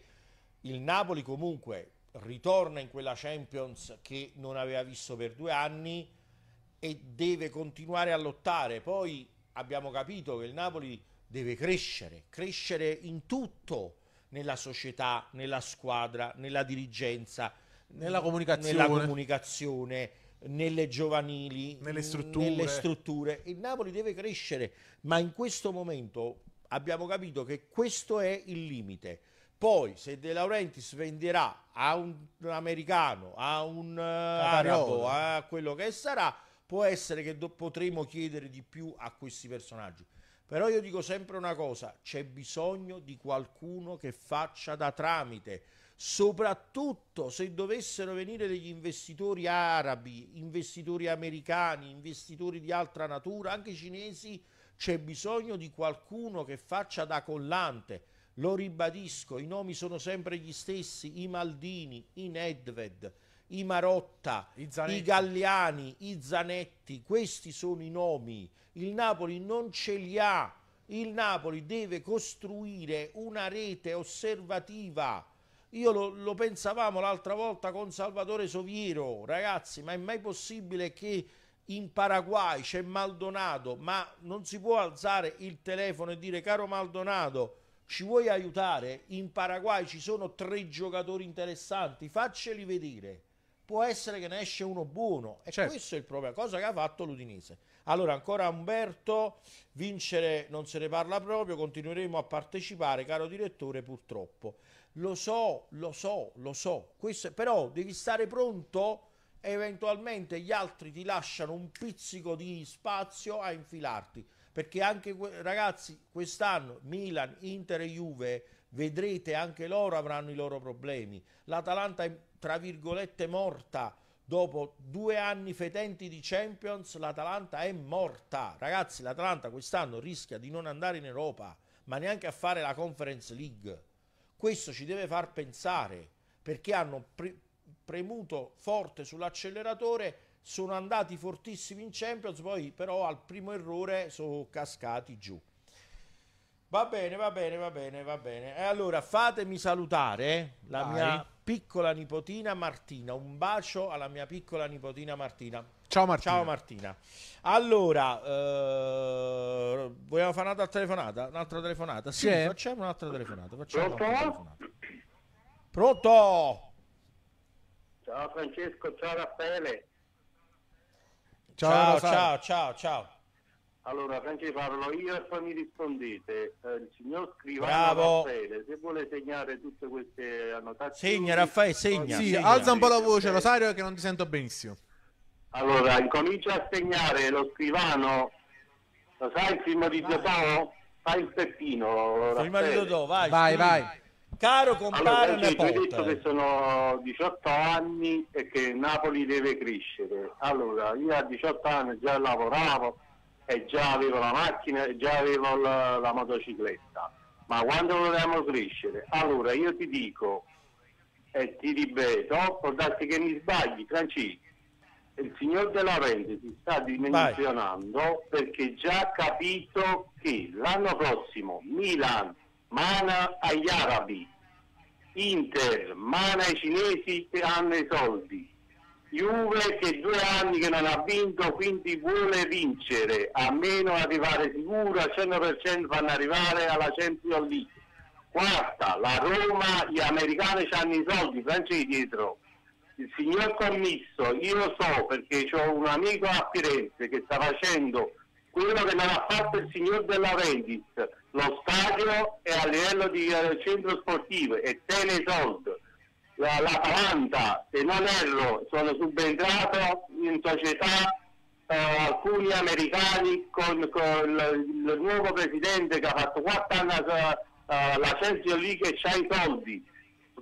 A: il Napoli comunque ritorna in quella Champions che non aveva visto per due anni e deve continuare a lottare. Poi abbiamo capito che il Napoli deve crescere, crescere in tutto nella società, nella squadra, nella dirigenza,
B: nella comunicazione,
A: nella comunicazione nelle giovanili,
B: nelle strutture.
A: nelle strutture. Il Napoli deve crescere, ma in questo momento abbiamo capito che questo è il limite. Poi se De Laurentiis venderà a un americano, a un uh, arabo, a quello che sarà, può essere che do- potremo chiedere di più a questi personaggi. Però io dico sempre una cosa, c'è bisogno di qualcuno che faccia da tramite, soprattutto se dovessero venire degli investitori arabi, investitori americani, investitori di altra natura, anche cinesi, c'è bisogno di qualcuno che faccia da collante. Lo ribadisco, i nomi sono sempre gli stessi, i Maldini, i Nedved, i Marotta, i, i Galliani, i Zanetti, questi sono i nomi il Napoli non ce li ha. Il Napoli deve costruire una rete osservativa. Io lo, lo pensavamo l'altra volta con Salvatore Soviero, ragazzi, ma è mai possibile che in Paraguay c'è Maldonado, ma non si può alzare il telefono e dire caro Maldonado, ci vuoi aiutare? In Paraguay ci sono tre giocatori interessanti, facceli vedere. Può essere che ne esce uno buono e certo. questo è il problema, cosa che ha fatto l'Udinese. Allora, ancora Umberto, vincere non se ne parla proprio, continueremo a partecipare, caro direttore, purtroppo. Lo so, lo so, lo so, Questo, però devi stare pronto eventualmente gli altri ti lasciano un pizzico di spazio a infilarti. Perché anche ragazzi, quest'anno Milan, Inter e Juve, vedrete anche loro avranno i loro problemi. L'Atalanta è tra virgolette morta dopo due anni fetenti di Champions l'Atalanta è morta. Ragazzi, l'Atalanta quest'anno rischia di non andare in Europa, ma neanche a fare la Conference League. Questo ci deve far pensare, perché hanno pre- premuto forte sull'acceleratore, sono andati fortissimi in Champions, poi però al primo errore sono cascati giù. Va bene, va bene, va bene, va bene. E allora fatemi salutare la Vai. mia piccola nipotina Martina. Un bacio alla mia piccola nipotina Martina.
B: Ciao Martina.
A: Ciao Martina. Allora, eh, vogliamo fare un'altra telefonata? Un'altra telefonata? Sì, sì. facciamo un'altra telefonata. Facciamo
F: Pronto?
A: Un'altra telefonata. Pronto?
F: Ciao Francesco, ciao Raffaele.
A: Ciao, ciao, ciao, ciao, ciao.
F: Allora, Francesco, parlo io e poi mi rispondete. Eh, il signor Scrivano
A: Bravo.
F: Raffaele, se vuole segnare tutte queste annotazioni...
A: Segna, Raffaele, segna.
B: Sì,
A: segna.
B: alza un po' la voce, Rosario, che non ti sento benissimo.
F: Allora, incomincia a segnare lo Scrivano. Lo sai il film di Totò? Fai il peppino.
A: Film di Totò, vai.
B: Vai, vai.
A: Caro compare
F: allora, tu hai detto che sono 18 anni e che Napoli deve crescere. Allora, io a 18 anni già lavoravo e già avevo la macchina e già avevo la, la motocicletta. Ma quando vogliamo crescere? Allora io ti dico e ti ripeto, può darsi che mi sbagli, Francesco. Il signor della Rente si sta dimensionando Vai. perché già ha capito che l'anno prossimo Milan mana agli arabi, Inter mana ai cinesi che hanno i soldi, Juve che due anni che non ha vinto, quindi vuole vincere, a meno arrivare sicuro, al 100% fanno arrivare alla Champions League. Quarta, la Roma, gli americani hanno i soldi, francesi dietro. Il signor commisso, io lo so perché ho un amico a Firenze che sta facendo quello che non ha fatto il signor della Vendis, lo stadio è a livello di uh, centro sportivo e tiene i soldi l'Atalanta, se non erro, sono subentrato in società eh, alcuni americani con, con il, il, nuovo presidente che ha fatto quattro anni uh, la Champions League e c'ha i soldi.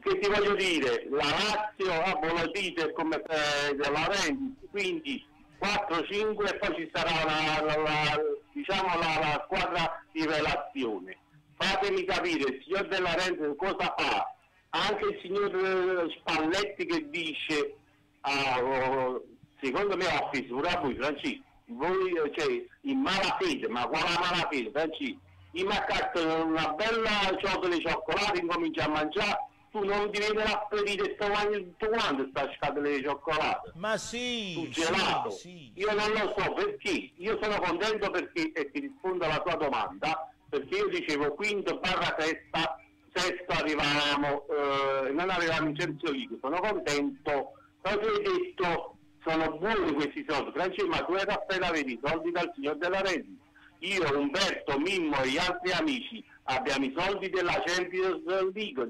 F: Che ti voglio dire, la Lazio ha Bolotite come eh, la Rendi, quindi 4-5 e poi ci sarà la, la, la diciamo la, squadra di relazione. Fatemi capire, il signor Della Renzi cosa fa? Anche il signor Spalletti che dice, ah, oh, secondo me pure a voi Francesco, voi cioè, in malafede, ma quale malafede Francesco? Io mi accatto una bella ciotola di cioccolato, incomincio a mangiare tu non ti viene l'appetito e tutto quanto sta scatole di cioccolato.
A: Ma sì,
F: gelato.
A: Sì, sì,
F: io non lo so perché, io sono contento perché, e ti rispondo alla tua domanda, perché io dicevo quinto barra sesta, sesto arrivavamo, eh, non arrivavamo in League, sono contento, però tu hai detto sono buoni questi soldi, Francesco ma tu hai appena avere i soldi dal signor della Resi, io, Umberto, Mimmo e gli altri amici abbiamo i soldi della Champions League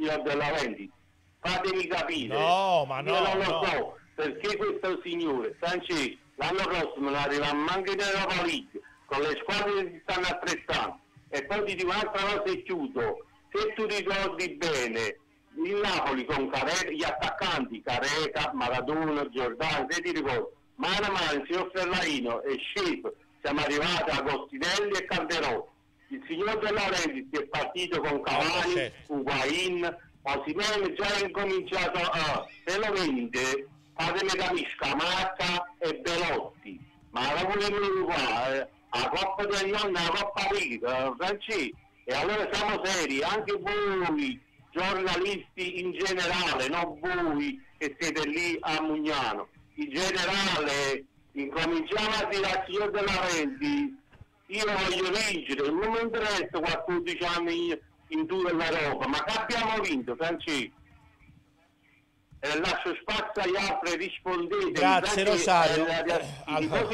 F: signor della Vendita, fatemi capire,
A: no, ma
F: no,
A: io
F: non lo
A: no.
F: so perché questo signore Francesco l'anno prossimo non arriva manco in Europa League con le squadre che si stanno attrezzando. E poi ti dico un'altra cosa e chiudo. Se tu ricordi bene il Napoli con Care- gli attaccanti Careca, Maradona, Giordano se ti ricordi mano a mano il signor Ferraino e Scepo siamo arrivati a Costinelli e Calderò il signor De Laurenti si è partito con Cavani, certo. Uguain Osimene già ha incominciato a se lo vende fatemi capire Scamacca e Belotti. Ma la volevano qua eh, la Coppa del Nonno la Coppa Rica Francesco e allora siamo seri anche voi giornalisti in generale non voi che siete lì a Mugnano. In generale incominciamo a dire al signor De Laurenti io voglio vincere non mi interessa 14 anni in tutta l'Europa ma che abbiamo vinto Francesco? Eh, lascio spazio agli altri rispondete.
A: Grazie Rosario. eh, eh, allora,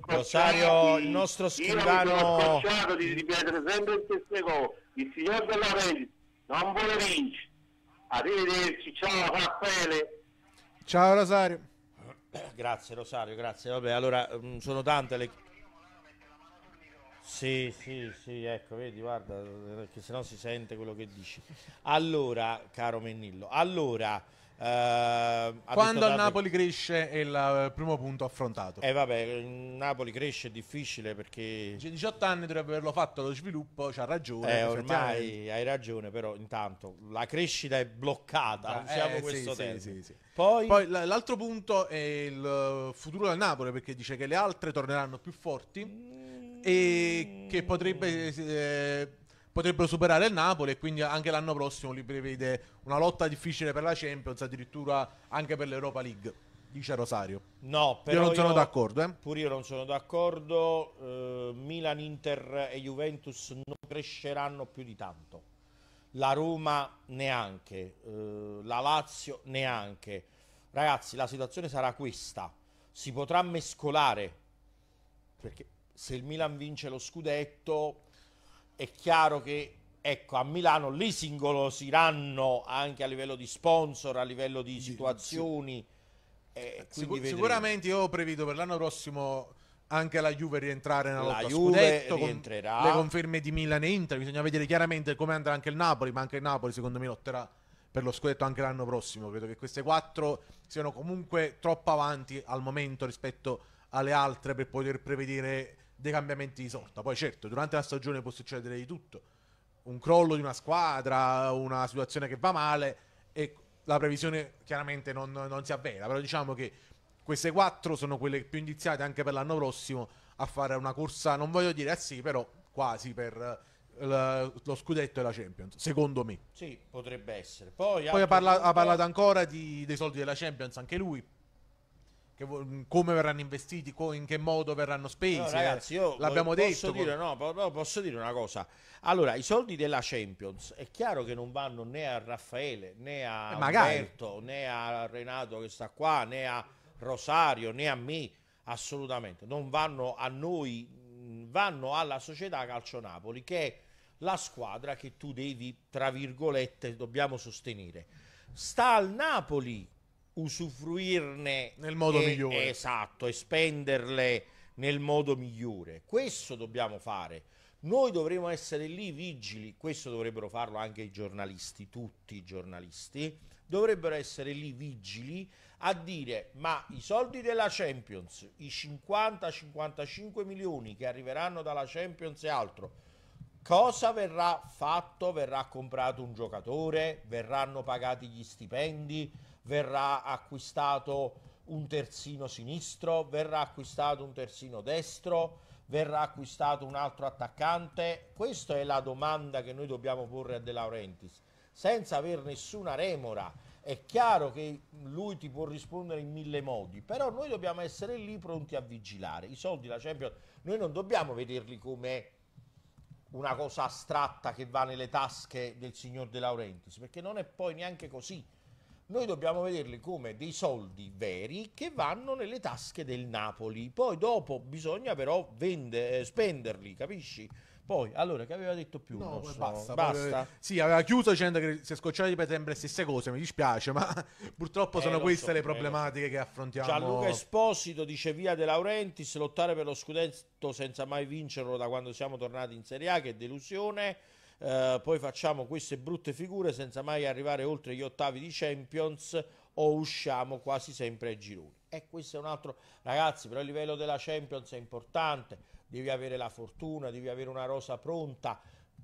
A: Rosario il nostro scrivano io
F: mi sono scocciato di ripetere sempre le stesse cose. Il signor della Rete non vuole vincere. Arrivederci ciao Raffaele.
B: Ciao Rosario. <coughs>
A: Grazie Rosario grazie. Vabbè allora mm, sono tante le sì, sì, sì, ecco, vedi, guarda, perché sennò si sente quello che dici. Allora, caro Mennillo, allora...
B: Eh, Quando il Napoli cresce è il eh, primo punto affrontato.
A: Eh vabbè, il Napoli cresce è difficile perché...
B: 18 anni dovrebbe averlo fatto lo sviluppo, c'ha ragione.
A: Eh, ormai hai ragione, però intanto la crescita è bloccata, ah, usiamo eh, questo sì, Sì, sì,
B: Poi... Poi l'altro punto è il futuro del Napoli perché dice che le altre torneranno più forti. E che potrebbe, eh, potrebbero superare il Napoli e quindi anche l'anno prossimo li prevede una lotta difficile per la Champions, addirittura anche per l'Europa League. Dice Rosario.
A: No, però
B: io non sono io, d'accordo. Eh?
A: Pure io non sono d'accordo. Uh, Milan, Inter e Juventus non cresceranno più di tanto. La Roma neanche, uh, la Lazio neanche. Ragazzi, la situazione sarà questa. Si potrà mescolare perché se il Milan vince lo scudetto, è chiaro che ecco, a Milano lì si ingolosiranno anche a livello di sponsor, a livello di situazioni.
B: Eh, Sicur- sicuramente io ho previsto per l'anno prossimo anche la Juve rientrare nella la lotta Juve scudetto rientrerà. con le conferme di Milan e Inter bisogna vedere chiaramente come andrà anche il Napoli ma anche il Napoli secondo me lotterà per lo scudetto anche l'anno prossimo credo che queste quattro siano comunque troppo avanti al momento rispetto alle altre per poter prevedere dei cambiamenti di sorta. Poi certo, durante la stagione può succedere di tutto. Un crollo di una squadra, una situazione che va male e la previsione chiaramente non, non si avvera. Però diciamo che queste quattro sono quelle più indiziate anche per l'anno prossimo a fare una corsa, non voglio dire a sì, però quasi per lo scudetto e la Champions, secondo me.
A: Sì, potrebbe essere. Poi,
B: Poi ha, parla- ha, parlato ancora di, dei soldi della Champions, anche lui come verranno investiti, in che modo verranno spesi. No,
A: ragazzi, io l'abbiamo posso detto. Dire, no, posso dire una cosa. Allora, i soldi della Champions è chiaro che non vanno né a Raffaele, né a Alberto, eh, né a Renato che sta qua, né a Rosario, né a me, assolutamente. Non vanno a noi, vanno alla società Calcio Napoli, che è la squadra che tu devi, tra virgolette, dobbiamo sostenere. Sta al Napoli usufruirne
B: nel modo e, migliore.
A: Esatto, e spenderle nel modo migliore. Questo dobbiamo fare. Noi dovremo essere lì vigili, questo dovrebbero farlo anche i giornalisti, tutti i giornalisti, dovrebbero essere lì vigili a dire ma i soldi della Champions, i 50-55 milioni che arriveranno dalla Champions e altro, cosa verrà fatto? Verrà comprato un giocatore, verranno pagati gli stipendi, verrà acquistato un terzino sinistro, verrà acquistato un terzino destro, verrà acquistato un altro attaccante? Questa è la domanda che noi dobbiamo porre a De Laurentiis, senza aver nessuna remora. È chiaro che lui ti può rispondere in mille modi, però noi dobbiamo essere lì pronti a vigilare. I soldi la Champions, noi non dobbiamo vederli come una cosa astratta che va nelle tasche del signor De Laurentiis, perché non è poi neanche così noi dobbiamo vederli come dei soldi veri che vanno nelle tasche del Napoli. Poi dopo bisogna però vende, eh, spenderli, capisci? Poi, allora, che aveva detto più?
B: No, so. basta. basta. sì, aveva chiuso dicendo che si è scocciato di sempre le stesse cose, mi dispiace, ma <laughs> purtroppo eh, sono queste so, le problematiche eh, che affrontiamo.
A: Gianluca Esposito dice via De Laurentiis, lottare per lo scudetto senza mai vincerlo da quando siamo tornati in Serie A, che delusione. Eh, poi facciamo queste brutte figure senza mai arrivare oltre gli ottavi di Champions o usciamo quasi sempre ai gironi. E questo è un altro, ragazzi, però il livello della Champions è importante, devi avere la fortuna, devi avere una rosa pronta,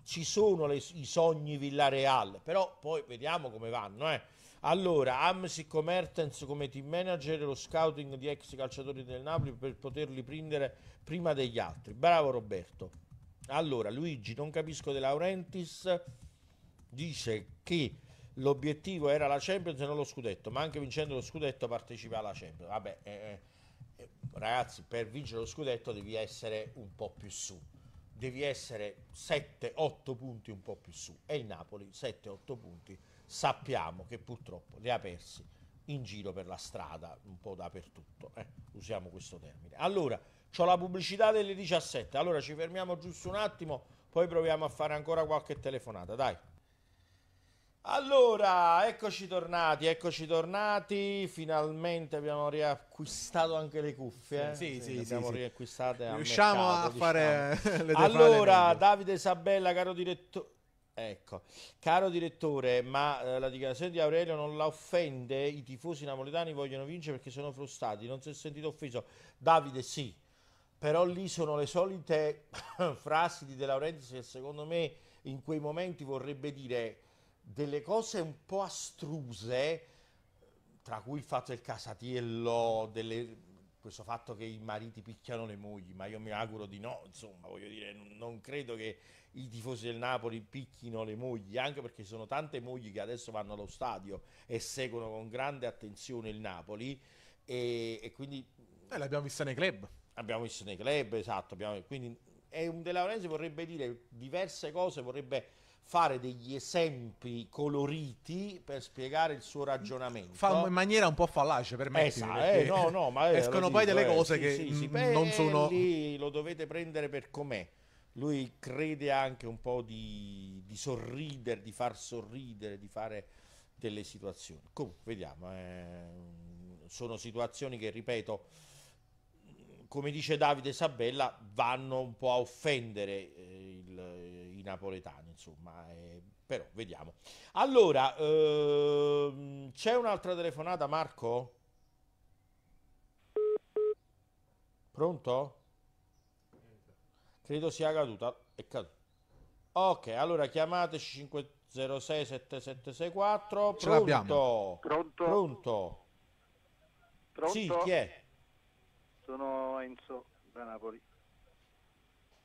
A: ci sono le, i sogni Villareal, però poi vediamo come vanno, eh. Allora, Amsic Mertens come team manager lo scouting di ex calciatori del Napoli per poterli prendere prima degli altri. Bravo Roberto. Allora, Luigi, non capisco De Laurentiis, dice che l'obiettivo era la Champions e non lo scudetto, ma anche vincendo lo scudetto partecipa alla Champions. Vabbè, eh, eh ragazzi, per vincere lo scudetto devi essere un po' più su. Devi essere 7-8 punti un po' più su. E il Napoli 7-8 punti sappiamo che purtroppo li ha persi in giro per la strada, un po' dappertutto. Eh? Usiamo questo termine. Allora, C'ho la pubblicità delle 17. Allora ci fermiamo giusto un attimo, poi proviamo a fare ancora qualche telefonata. Dai. Allora, eccoci tornati, eccoci tornati. Finalmente abbiamo riacquistato anche le cuffie.
B: Sì, sì,
A: sì.
B: Abbiamo
A: sì, riacquistate.
B: Riusciamo
A: mercato,
B: a fare
A: diciamo. le Allora, Davide Sabella, caro direttore. Ecco, caro direttore, ma eh, la dichiarazione di Aurelio non la offende? I tifosi napoletani vogliono vincere perché sono frustrati. Non si è sentito offeso? Davide, sì però lì sono le solite <coughs> frasi di De Laurentiis che secondo me in quei momenti vorrebbe dire delle cose un po' astruse, tra cui il fatto del casatiello, delle, questo fatto che i mariti picchiano le mogli, ma io mi auguro di no, insomma, voglio dire, non credo che i tifosi del Napoli picchino le mogli, anche perché ci sono tante mogli che adesso vanno allo stadio e seguono con grande attenzione il Napoli e, e quindi...
B: Eh, l'abbiamo vista nei club.
A: Abbiamo visto nei club, esatto, abbiamo, quindi è un De Laurentiis vorrebbe dire diverse cose, vorrebbe fare degli esempi coloriti per spiegare il suo ragionamento.
B: Fa in maniera un po' fallace per me.
A: Esatto, eh, no, no, ma
B: eh, <laughs> escono poi delle eh, cose sì, che sì, sì, non sono...
A: Lì lo dovete prendere per com'è. Lui crede anche un po' di, di sorridere, di far sorridere, di fare delle situazioni. Comunque, vediamo. Eh, sono situazioni che, ripeto, come dice Davide Sabella, vanno un po' a offendere eh, napoletani, insomma, eh, però vediamo. Allora, ehm, c'è un'altra telefonata, Marco? Pronto? Credo sia caduta. È caduta. Ok, allora chiamateci 506 7764. Pronto?
C: Pronto?
A: Pronto?
C: Pronto?
A: Sì, chi è?
C: Sono Enzo da Napoli.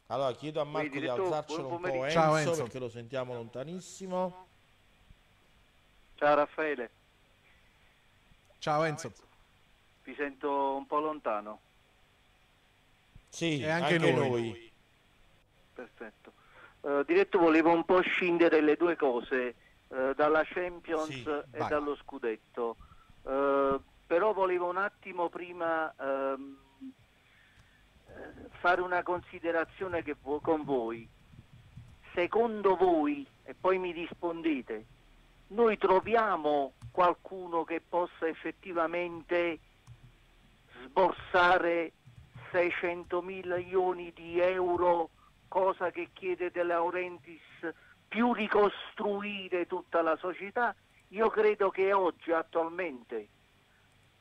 A: Allora chiedo a Marco di alzarcelo un po' Enzo,
B: Ciao, Enzo
A: perché lo sentiamo lontanissimo.
C: Ciao Raffaele.
B: Ciao Enzo.
C: Vi sento un po' lontano.
A: Sì, e anche, anche noi. noi.
C: Perfetto. Uh, diretto volevo un po' scindere le due cose, uh, dalla Champions sì, e vai. dallo scudetto. Uh, però volevo un attimo prima um, fare una considerazione che, con voi. Secondo voi, e poi mi rispondete,
G: noi troviamo qualcuno che possa effettivamente sborsare 600 milioni di euro, cosa che chiede De Laurentiis, più ricostruire tutta la società, io credo che oggi attualmente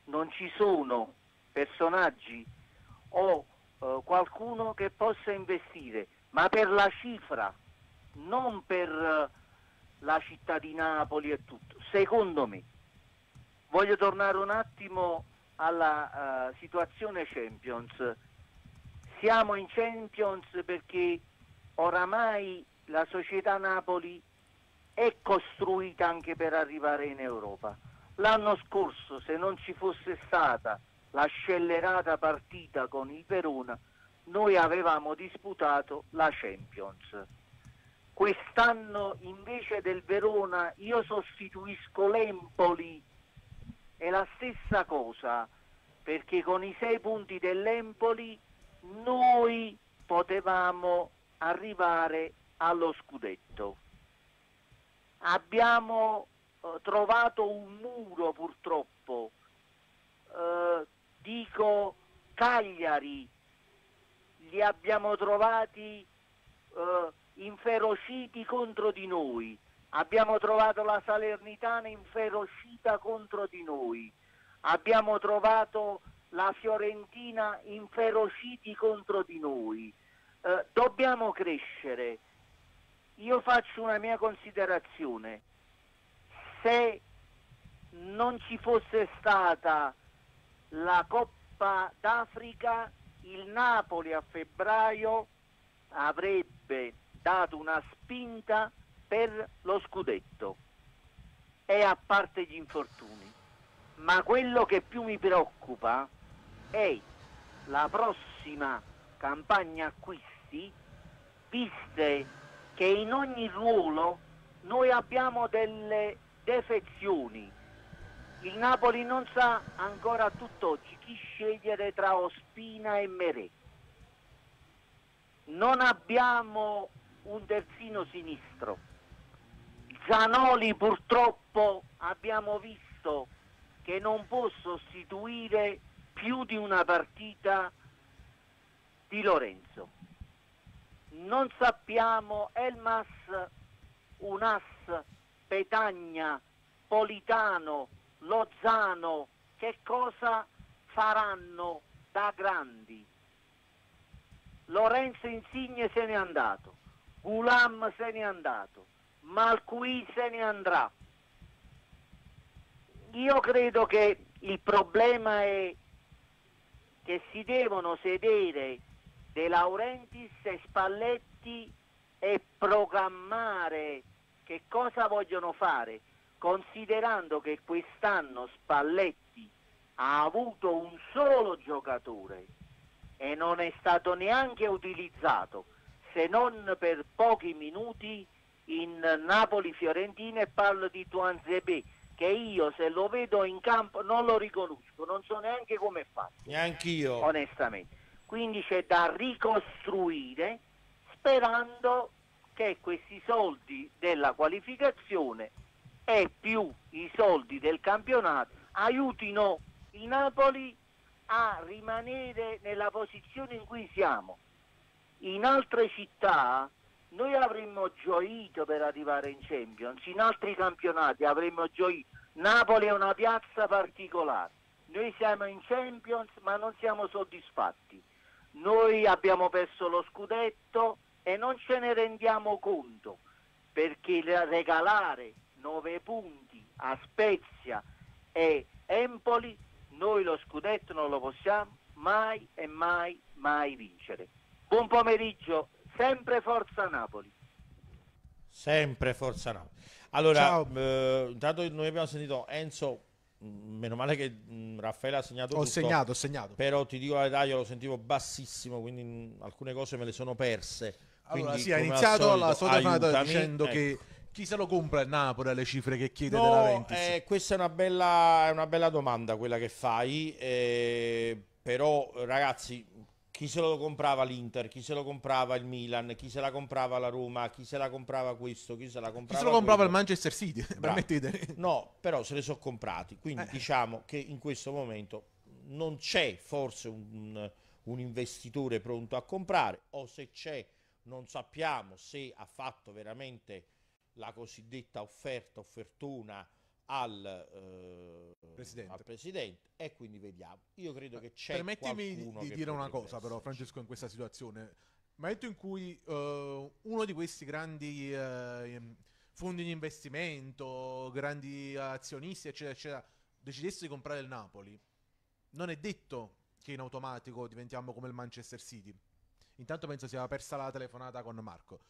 G: non ci sono personaggi o eh, qualcuno che possa investire, ma per la cifra, non per eh, la città di Napoli e tutto. Secondo me, voglio tornare un attimo alla uh, situazione Champions. Siamo in Champions perché oramai la società Napoli è costruita anche per arrivare in Europa. L'anno scorso, se non ci fosse stata la scellerata partita con il Verona, noi avevamo disputato la Champions. Quest'anno invece del Verona io sostituisco l'Empoli, è la stessa cosa, perché con i sei punti dell'Empoli noi potevamo arrivare allo scudetto. Abbiamo eh, trovato un muro purtroppo, eh, dico Cagliari, li abbiamo trovati eh, inferociti contro di noi, abbiamo trovato la Salernitana inferocita contro di noi, abbiamo trovato la Fiorentina inferociti contro di noi. Eh, dobbiamo crescere. Io faccio una mia considerazione. Se non ci fosse stata la Coppa d'Africa, il Napoli a febbraio avrebbe dato una spinta per lo scudetto e a parte gli infortuni. Ma quello che più mi preoccupa è la prossima campagna acquisti, viste che in ogni ruolo noi abbiamo delle defezioni. Il Napoli non sa ancora tutt'oggi chi scegliere tra Ospina e Merè. Non abbiamo un terzino sinistro. Zanoli purtroppo abbiamo visto che non può sostituire più di una partita di Lorenzo. Non sappiamo Elmas, Unas, Petagna, Politano, Lozano che cosa faranno da grandi. Lorenzo Insigne se n'è andato, Gulam se n'è andato, Malcui se ne andrà. Io credo che il problema è che si devono sedere De Laurentiis e Spalletti e programmare che cosa vogliono fare, considerando che quest'anno Spalletti ha avuto un solo giocatore e non è stato neanche utilizzato se non per pochi minuti in Napoli-Fiorentina e parlo di Tuanzebe che io se lo vedo in campo non lo riconosco, non so neanche come è fatto.
A: Neanche io.
G: Onestamente. Quindi c'è da ricostruire sperando che questi soldi della qualificazione e più i soldi del campionato aiutino il Napoli a rimanere nella posizione in cui siamo. In altre città noi avremmo gioito per arrivare in Champions, in altri campionati avremmo gioito. Napoli è una piazza particolare, noi siamo in Champions ma non siamo soddisfatti. Noi abbiamo perso lo scudetto e non ce ne rendiamo conto perché regalare 9 punti a Spezia e Empoli, noi lo scudetto non lo possiamo mai e mai, mai vincere. Buon pomeriggio Sempre Forza Napoli.
A: Sempre Forza Napoli. Allora, eh, intanto noi abbiamo sentito Enzo, mm, meno male che mh, mm, Raffaele ha segnato
B: Ho
A: tutto,
B: segnato, ho segnato.
A: Però ti dico la verità, io lo sentivo bassissimo, quindi mh, alcune cose me le sono perse.
B: Allora,
A: quindi,
B: sì, ha iniziato solito, la sua telefonata dicendo ecco. che chi se lo compra il Napoli alle cifre che chiede no, della Ventis?
A: Eh, questa è una, bella, è una bella domanda quella che fai, eh, però ragazzi chi se lo comprava l'Inter, chi se lo comprava il Milan, chi se la comprava la Roma, chi se la comprava questo, chi se la comprava
B: Chi se lo comprava quello. il Manchester City, <laughs> permettete.
A: No, però se ne sono comprati, quindi eh. diciamo che in questo momento non c'è forse un, un investitore pronto a comprare o se c'è non sappiamo se ha fatto veramente la cosiddetta offerta, offertuna al, eh, presidente. al, presidente. e quindi vediamo. Io credo che c'è
B: Permettimi di dire una cosa però Francesco in questa situazione. Momento in cui uh, uno di questi grandi uh, fondi di investimento, grandi azionisti eccetera eccetera decidesse di comprare il Napoli, non è detto che in automatico diventiamo come il Manchester City. Intanto penso sia persa la telefonata con Marco.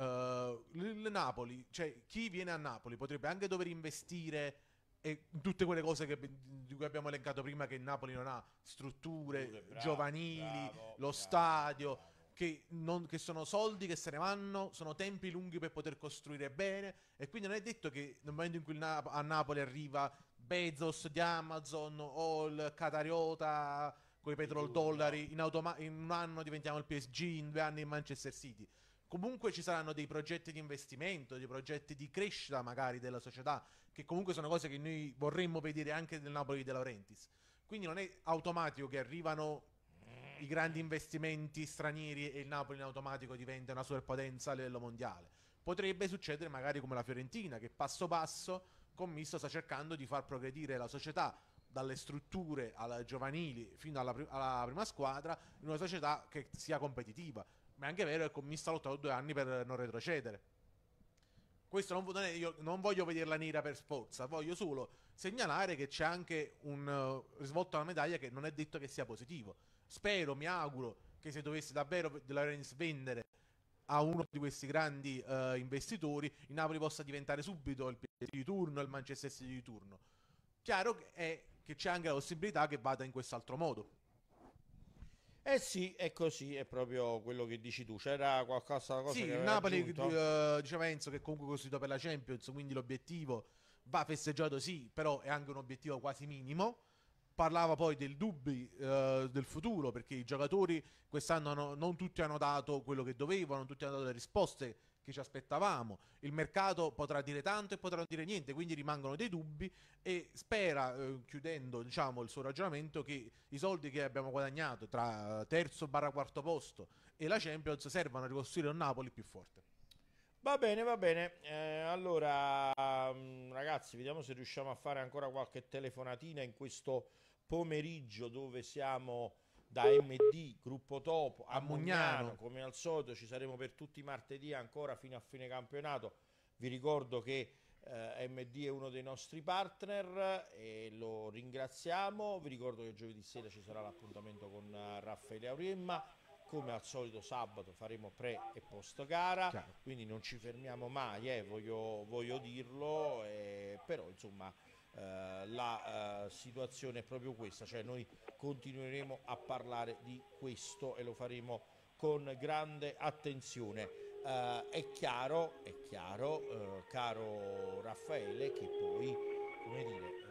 B: Uh, il Napoli, cioè chi viene a Napoli potrebbe anche dover investire e tutte quelle cose che, di cui abbiamo elencato prima che il Napoli non ha strutture bravo, giovanili, bravo, lo bravo. stadio che, non, che, sono soldi che se ne vanno, sono tempi lunghi per poter costruire bene. E quindi non è detto che nel momento in cui a Napoli arriva Bezos di Amazon o il Catariota con i petrol dollari in, automa- in un anno diventiamo il PSG, in due anni il Manchester City comunque ci saranno dei progetti di investimento, dei progetti di crescita magari della società, che comunque sono cose che noi vorremmo vedere anche nel Napoli De Laurentiis. Quindi non è automatico che arrivano i grandi investimenti stranieri e il Napoli in automatico diventa una superpotenza a livello mondiale. Potrebbe succedere magari come la Fiorentina, che passo passo con Misto sta cercando di far progredire la società dalle strutture alla giovanili fino alla, alla prima squadra in una società che sia competitiva ma è anche vero che il commista ha lottato due anni per non retrocedere. Questo non, non è, io non voglio vederla nera per sforza, voglio solo segnalare che c'è anche un uh, risvolto alla medaglia che non è detto che sia positivo. Spero, mi auguro che se dovesse davvero la svendere a uno di questi grandi uh, investitori, il Napoli possa diventare subito il PSG di turno, il Manchester City di turno. Chiaro è che c'è anche la possibilità che vada in quest'altro modo.
A: Eh sì, è così, è proprio quello che dici tu. C'era qualcosa cosa
B: Sì, il Napoli uh, diceva Enzo che comunque costruito per la Champions, quindi l'obiettivo va festeggiato sì, però è anche un obiettivo quasi minimo. Parlava poi del dubbi uh, del futuro, perché i giocatori quest'anno hanno, non tutti hanno dato quello che dovevano, non tutti hanno dato le risposte che ci aspettavamo. Il mercato potrà dire tanto e potrà dire niente, quindi rimangono dei dubbi e spera, eh, chiudendo diciamo, il suo ragionamento, che i soldi che abbiamo guadagnato tra terzo barra quarto posto e la Champions servano a ricostruire un Napoli più forte.
A: Va bene, va bene. Eh, allora, mm, ragazzi, vediamo se riusciamo a fare ancora qualche telefonatina in questo pomeriggio dove siamo da MD, Gruppo Topo, a, a Mugnano, come al solito ci saremo per tutti i martedì ancora fino a fine campionato. Vi ricordo che eh, MD è uno dei nostri partner e lo ringraziamo. Vi ricordo che giovedì sera ci sarà l'appuntamento con uh, Raffaele Auriemma. Come al solito sabato faremo pre e post gara, Chiaro. quindi non ci fermiamo mai, eh, voglio, voglio, dirlo, eh, però insomma eh, la eh, situazione è proprio questa, cioè noi continueremo a parlare di questo e lo faremo con grande attenzione. Eh, è chiaro, è chiaro, eh, caro Raffaele, che poi, come dire,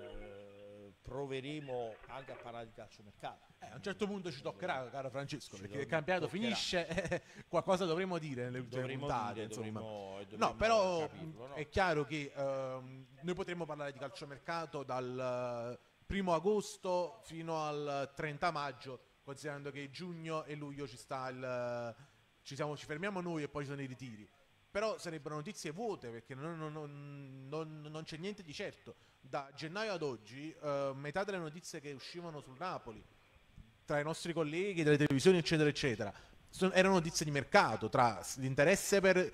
A: proveremo anche a parlare di calciomercato.
B: Eh, a un certo punto ci toccherà, caro Francesco, ci perché il campionato toccherà. finisce, eh, <laughs> qualcosa dovremo dire nelle ultime puntate. Dire, dovremo, dovremo no, però capirlo, no? è chiaro che ehm, noi potremmo parlare di calciomercato dal primo agosto fino al 30 maggio, considerando che giugno e luglio ci sta il... Ci, siamo, ci fermiamo noi e poi ci sono i ritiri. Però sarebbero notizie vuote perché non, non, non, non c'è niente di certo. Da gennaio ad oggi uh, metà delle notizie che uscivano sul Napoli tra i nostri colleghi delle televisioni eccetera eccetera son, erano notizie di mercato tra l'interesse per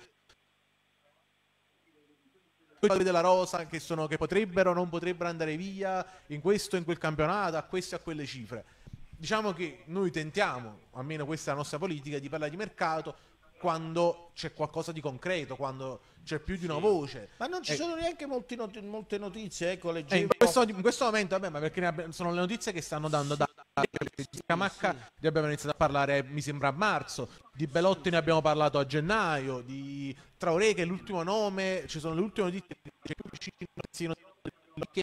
B: quelli della Rosa che, sono, che potrebbero o non potrebbero andare via in questo o in quel campionato a queste e a quelle cifre. Diciamo che noi tentiamo almeno questa è la nostra politica di parlare di mercato quando c'è qualcosa di concreto, quando c'è più di una voce.
A: Ma non ci eh, sono neanche not- molte notizie, ecco,
B: leggevo... Eh, in, questo, in, questo, momento, vabbè, ma perché abbiamo, sono le notizie che stanno dando da... Di Camacca sì. ne abbiamo iniziato a parlare, mi sembra, a marzo, di Belotti ne abbiamo parlato a gennaio, di Traoré che è l'ultimo nome, ci sono le ultime notizie che vicino che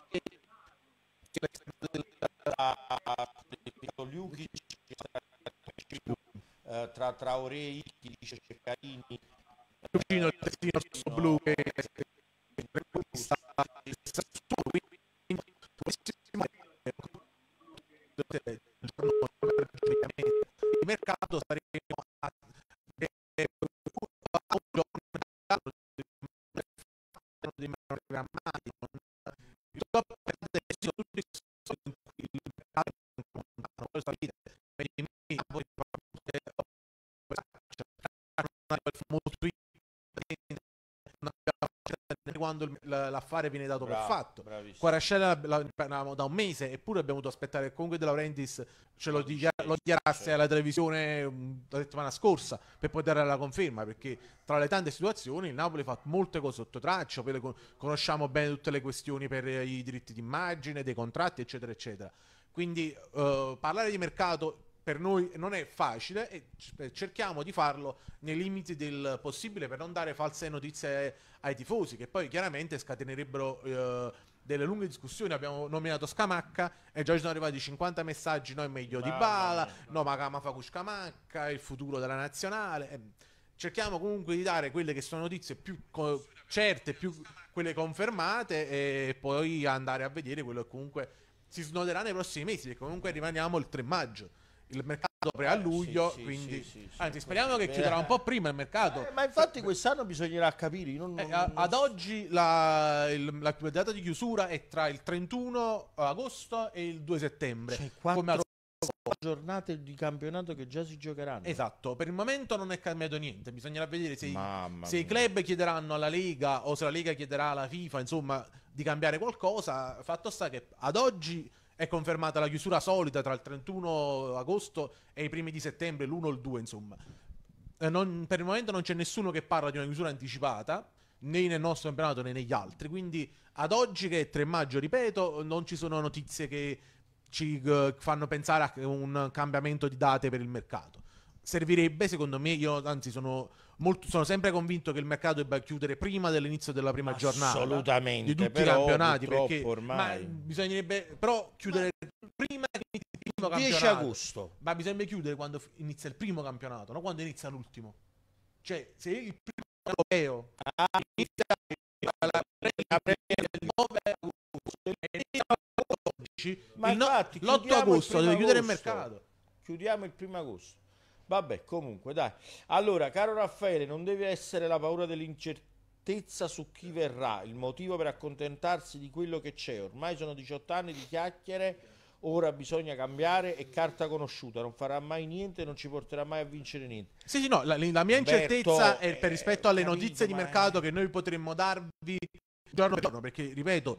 A: eh, tra Traoré Icchi, dice Ceccarini.
B: Vicino il testino blu che sta il mercato saremo a di programmati il mercato quando l'affare viene dato Bravo, per fatto. Bravissimo. Quarascella da un mese, eppure abbiamo dovuto aspettare che comunque De Laurentiis ce lo, dichiar- lo dichiarasse alla televisione mm, la settimana scorsa per poter dare la conferma, perché tra le tante situazioni il Napoli fa molte cose sotto traccia, poi con- conosciamo bene tutte le questioni per i diritti d'immagine, dei contratti, eccetera, eccetera. Quindi uh, parlare di mercato per noi non è facile e cerchiamo di farlo nei limiti del possibile per non dare false notizie ai tifosi che poi chiaramente scatenerebbero eh, delle lunghe discussioni. Abbiamo nominato Scamacca e già ci sono arrivati 50 messaggi no è meglio di Bala no ma Kama fa Scamacca il futuro della nazionale e cerchiamo comunque di dare quelle che sono notizie più co- certe più quelle confermate e poi andare a vedere quello che comunque si snoderà nei prossimi mesi perché comunque rimaniamo il 3 maggio il mercato apre a luglio, sì, sì, quindi sì, anzi speriamo che chiuderà un po' prima il mercato.
A: Eh, ma infatti quest'anno bisognerà capire. Non,
B: non, eh, non... Ad oggi la, il, la data di chiusura è tra il 31 agosto e il 2 settembre.
A: Cioè, quattro giornate di campionato che già si giocheranno.
B: Esatto, per il momento non è cambiato niente, bisognerà vedere se, se i club chiederanno alla Lega o se la Lega chiederà alla FIFA, insomma, di cambiare qualcosa. Fatto sta che ad oggi è confermata la chiusura solita tra il 31 agosto e i primi di settembre, l'1 o il 2, insomma. Eh, non, per il momento non c'è nessuno che parla di una chiusura anticipata, né nel nostro campionato né negli altri. Quindi ad oggi, che è 3 maggio, ripeto, non ci sono notizie che ci uh, fanno pensare a un cambiamento di date per il mercato. Servirebbe, secondo me, io anzi sono molto, sono sempre convinto che il mercato debba chiudere prima dell'inizio della prima giornata
A: assolutamente
B: di tutti i campionati perché ormai... bisognerebbe però chiudere ma... prima che inizi il primo 10
A: campionato. 10 agosto.
B: Ma bisogna chiudere quando inizia il primo campionato non quando inizia l'ultimo. Cioè se il primo europeo ah, inizia la Premier del 9 agosto l'8 agosto deve chiudere il mercato.
A: Chiudiamo il primo agosto Vabbè, comunque, dai. Allora, caro Raffaele, non deve essere la paura dell'incertezza su chi verrà, il motivo per accontentarsi di quello che c'è. Ormai sono 18 anni di chiacchiere, ora bisogna cambiare e carta conosciuta, non farà mai niente, non ci porterà mai a vincere niente.
B: Sì, sì, no, la, la mia incertezza è per rispetto alle capito, notizie di mercato è... che noi potremmo darvi giorno per giorno, perché ripeto,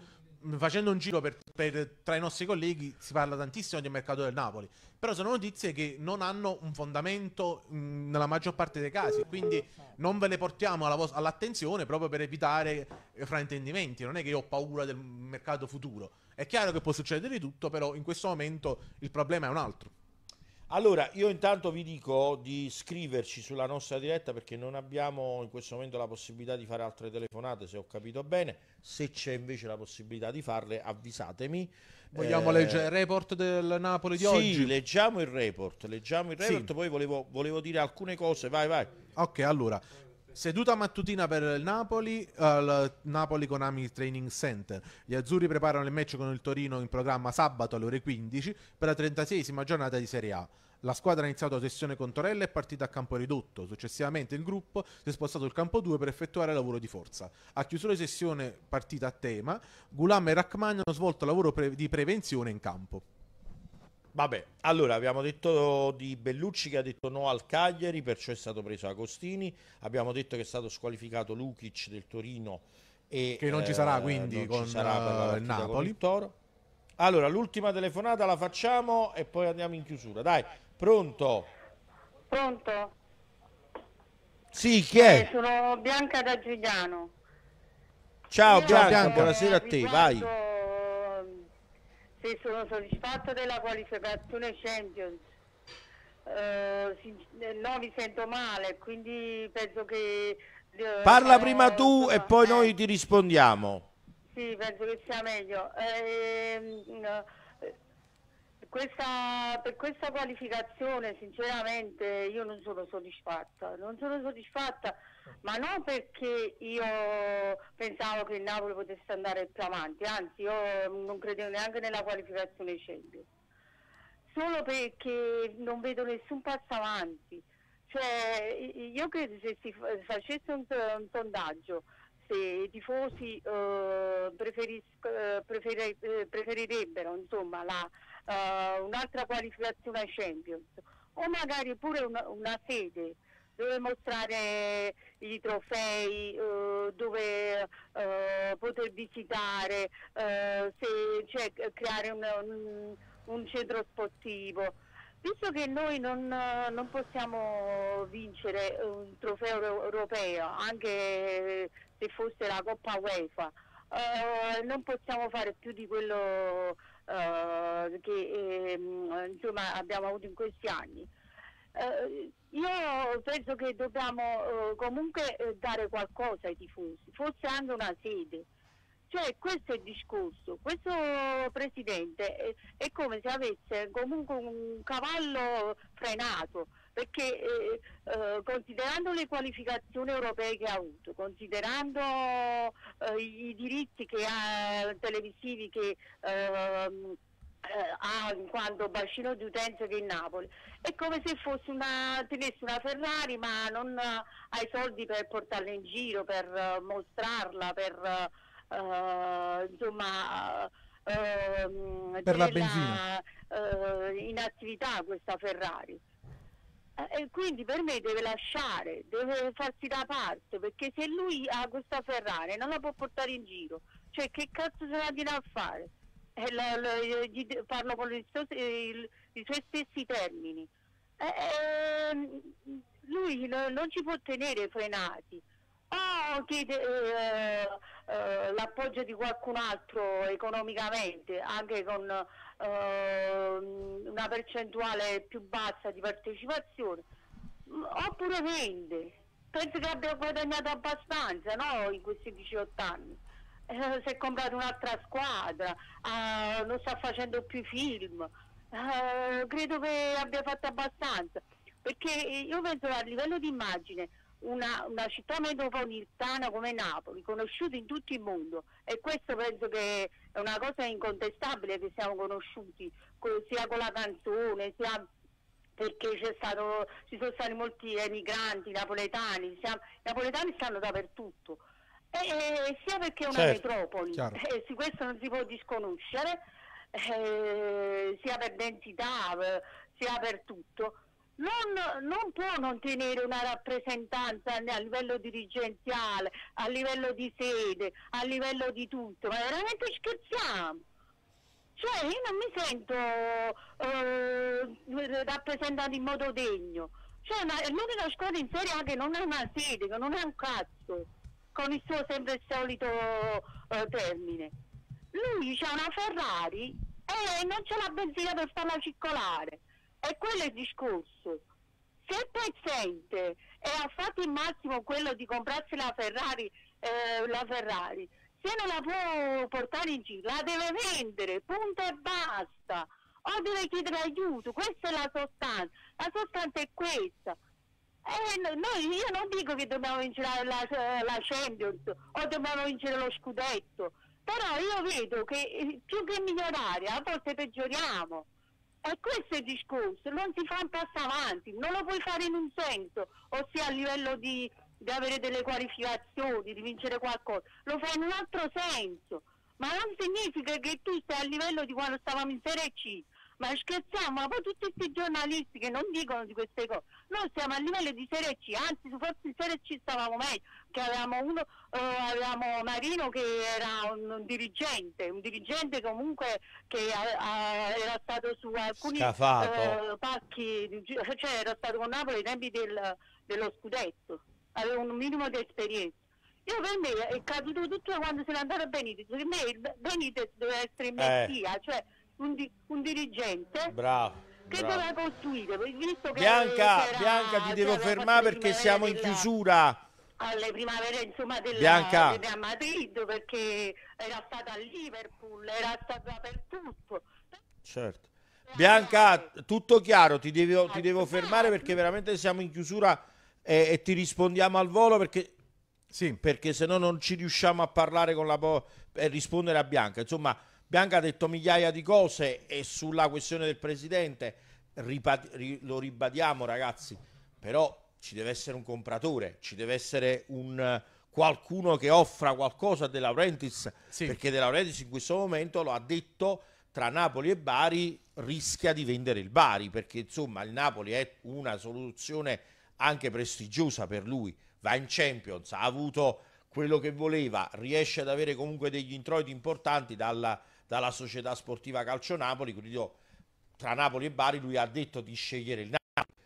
B: facendo un giro per, per, tra i nostri colleghi si parla tantissimo del mercato del Napoli, però sono notizie che non hanno un fondamento mh, nella maggior parte dei casi, quindi non ve le portiamo alla all'attenzione proprio per evitare eh, fraintendimenti, non è che io ho paura del mercato futuro, è chiaro che può succedere di tutto, però in questo momento il problema è un altro.
A: Allora, io intanto vi dico di scriverci sulla nostra diretta perché non abbiamo in questo momento la possibilità di fare altre telefonate, se ho capito bene. Se c'è invece la possibilità di farle, avvisatemi.
B: Vogliamo eh, leggere il report del Napoli di
A: sì,
B: oggi?
A: Sì, leggiamo il report, leggiamo il report, sì. poi volevo, volevo dire alcune cose, vai vai.
B: Ok, allora, Seduta mattutina per il Napoli, al Napoli Konami Training Center. Gli azzurri preparano il match con il Torino in programma sabato alle ore 15 per la 36esima giornata di Serie A. La squadra ha iniziato la sessione con Torella e partita a campo ridotto. Successivamente il gruppo si è spostato sul campo 2 per effettuare lavoro di forza. A chiusura di sessione partita a tema, Gulam e Rachmani hanno svolto lavoro pre- di prevenzione in campo.
A: Vabbè, allora abbiamo detto di Bellucci che ha detto no al Cagliari, perciò è stato preso Agostini. Abbiamo detto che è stato squalificato Lukic del Torino e
B: che non ci sarà eh, quindi con sarà uh, il Napoli. Il Toro.
A: Allora, l'ultima telefonata la facciamo e poi andiamo in chiusura. Dai, pronto?
H: Pronto?
A: Sì, chi è?
H: Eh, sono Bianca da Giuliano.
A: Ciao Bianca, Bianca, buonasera a te, vai.
H: Sì, sono soddisfatto della qualificazione Champions. Uh, no, mi sento male, quindi penso che...
A: Uh, Parla prima tu e poi eh, noi ti rispondiamo.
H: Sì, penso che sia meglio. Eh, questa, per questa qualificazione sinceramente io non sono soddisfatta, non sono soddisfatta ma non perché io pensavo che il Napoli potesse andare più avanti, anzi io non credevo neanche nella qualificazione Champions, solo perché non vedo nessun passo avanti. Cioè, io credo se si facesse un, un sondaggio se i tifosi eh, eh, preferi, eh, preferirebbero eh, un'altra qualificazione ai Champions o magari pure una, una sede dove mostrare i trofei, uh, dove uh, poter visitare, uh, se, cioè, creare un, un, un, centro sportivo. Visto che noi non, non, possiamo vincere un trofeo europeo, anche se fosse la Coppa UEFA, non possiamo fare più di quello che eh, insomma, abbiamo avuto in questi anni. Uh, io penso che dobbiamo uh, comunque uh, dare qualcosa ai tifosi, forse anche una sede. Cioè, questo è il discorso. Questo presidente è, è come se avesse comunque un cavallo frenato, perché eh, eh, considerando le qualificazioni europee che ha avuto, considerando eh, i diritti che ha, televisivi che ehm, eh, ha in quanto bacino di utenza che è in Napoli. È come se fosse una, tenesse una Ferrari ma non ha i soldi per portarla in giro, per uh, mostrarla, per uh, insomma
B: uh, per la benzina.
H: in attività questa Ferrari. E quindi per me deve lasciare, deve farsi da parte, perché se lui ha questa Ferrari non la può portare in giro, cioè che cazzo se la tiene a fare? Eh, la, la, gli, parlo con i, i, i, suoi stessi termini. Eh, eh, lui no, non ci può tenere frenati. O chiede eh, eh, l'appoggio di qualcun altro economicamente, anche con eh, una percentuale più bassa di partecipazione, oppure vende. Penso che abbia guadagnato abbastanza no, in questi 18 anni eh, si è comprato un'altra squadra, eh, non sta facendo più film, eh, credo che abbia fatto abbastanza, perché io penso a livello di immagine una, una, città metropolitana come Napoli, conosciuta in tutto il mondo, e questo penso che è una cosa incontestabile che siamo conosciuti sia con la canzone, sia perché stato, ci sono stati molti emigranti napoletani, siamo, i napoletani stanno dappertutto eh, sia perché è una certo, metropoli, eh, su questo non si può disconoscere, eh, sia per densità, sia per tutto. Non, non, può non tenere una rappresentanza a livello dirigenziale, a livello di sede, a livello di tutto, ma veramente scherziamo. Cioè io non mi sento eh, rappresentata in modo degno. Cioè l'unica scuola in serie A che non ha una sede, che non ha un cazzo con il suo sempre solito uh, termine. Lui ha una Ferrari e non c'è la benzina per farla circolare. E quello è il discorso. Se è pezzente e ha fatto il massimo quello di comprarsi la Ferrari, eh, la Ferrari, se non la può portare in giro, la deve vendere, punto e basta. O deve chiedere aiuto, questa è la sostanza. La sostanza è questa. Eh, noi, io non dico che dobbiamo vincere la, la Champions o dobbiamo vincere lo scudetto, però io vedo che eh, più che migliorare a volte peggioriamo. E questo è il discorso, non si fa un passo avanti, non lo puoi fare in un senso, ossia a livello di, di avere delle qualificazioni, di vincere qualcosa, lo fai in un altro senso, ma non significa che tu stai a livello di quando stavamo in Serie C, ma scherziamo, ma poi tutti questi giornalisti che non dicono di queste cose, noi siamo a livello di Serie C, anzi forse in Serie C stavamo meglio, che avevamo uno, eh, avevamo Marino che era un, un, dirigente, un dirigente comunque che a, a, era stato su alcuni eh, pacchi, cioè era stato con Napoli ai tempi del, dello scudetto, aveva un minimo di esperienza. Io per me è caduto tutto quando se n'è andato a Benitez, per me Benitez doveva essere in Messia, eh. cioè un, di, un dirigente
A: bravo,
H: che bravo. doveva costruire. Visto che
A: Bianca, Bianca ti devo fermare perché siamo in chiusura
H: alle primavere insomma della,
A: Bianca.
H: del Madrid perché era stata a Liverpool, era stata dappertutto.
A: Certo. Bianca, tutto chiaro, ti devo, ti devo fermare perché veramente siamo in chiusura e, e ti rispondiamo al volo perché, sì. perché se no non ci riusciamo a parlare con la po- e rispondere a Bianca. Insomma, Bianca ha detto migliaia di cose e sulla questione del presidente lo ribadiamo ragazzi, però ci deve essere un compratore, ci deve essere un qualcuno che offra qualcosa a De Laurentiis, sì. perché De Laurentiis in questo momento lo ha detto tra Napoli e Bari rischia di vendere il Bari, perché insomma il Napoli è una soluzione anche prestigiosa per lui, va in Champions, ha avuto quello che voleva, riesce ad avere comunque degli introiti importanti dalla, dalla società sportiva Calcio Napoli, quindi io, tra Napoli e Bari lui ha detto di scegliere il Napoli,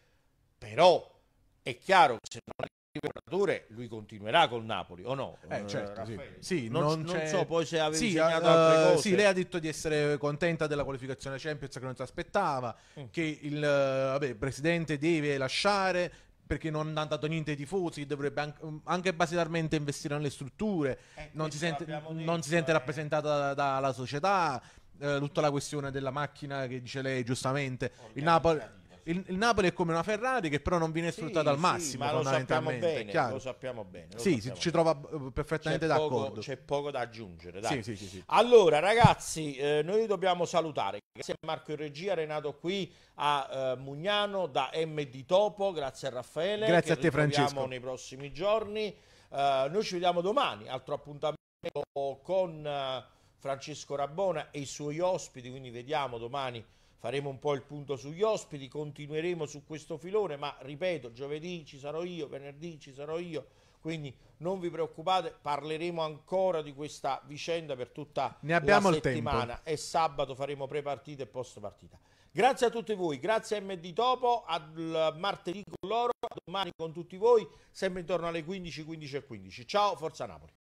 A: però è chiaro che se non lui continuerà col Napoli o no?
B: Eh, certo, sì. sì
A: non, non, so poi se avevi
B: sì,
A: segnato uh, altre cose.
B: Sì, lei ha detto di essere contenta della qualificazione Champions che non si aspettava, mm. che il vabbè, presidente deve lasciare perché non ha dato niente ai tifosi, dovrebbe anche, anche basilarmente investire nelle strutture, eh, non, si sente, detto, non si sente, eh. rappresentata dalla società, eh, tutta la questione della macchina che dice lei giustamente, il Napoli il, il, Napoli è come una Ferrari che però non viene sfruttata sì, al massimo.
A: Sì, ma lo sappiamo bene, lo sappiamo bene. Lo
B: sì,
A: sappiamo
B: ci trova eh, perfettamente
A: c'è
B: d'accordo.
A: Poco, c'è poco da aggiungere.
B: Sì,
A: allora, ragazzi, eh, noi dobbiamo salutare. Grazie a Marco in regia, Renato qui a eh, Mugnano da MD Topo. Grazie a Raffaele.
B: Grazie a te, Francesco.
A: nei prossimi giorni. Uh, noi ci vediamo domani. Altro appuntamento con uh, Francesco Rabona e i suoi ospiti. Quindi vediamo domani faremo un po' il punto sugli ospiti, continueremo su questo filone, ma ripeto, giovedì ci sarò io, venerdì ci sarò io, quindi non vi preoccupate, parleremo ancora di questa vicenda per tutta la settimana e sabato faremo pre-partita e post-partita. Grazie a tutti voi, grazie a MD Topo, al martedì con loro, a domani con tutti voi, sempre intorno alle 15, 15 e 15. Ciao, Forza Napoli.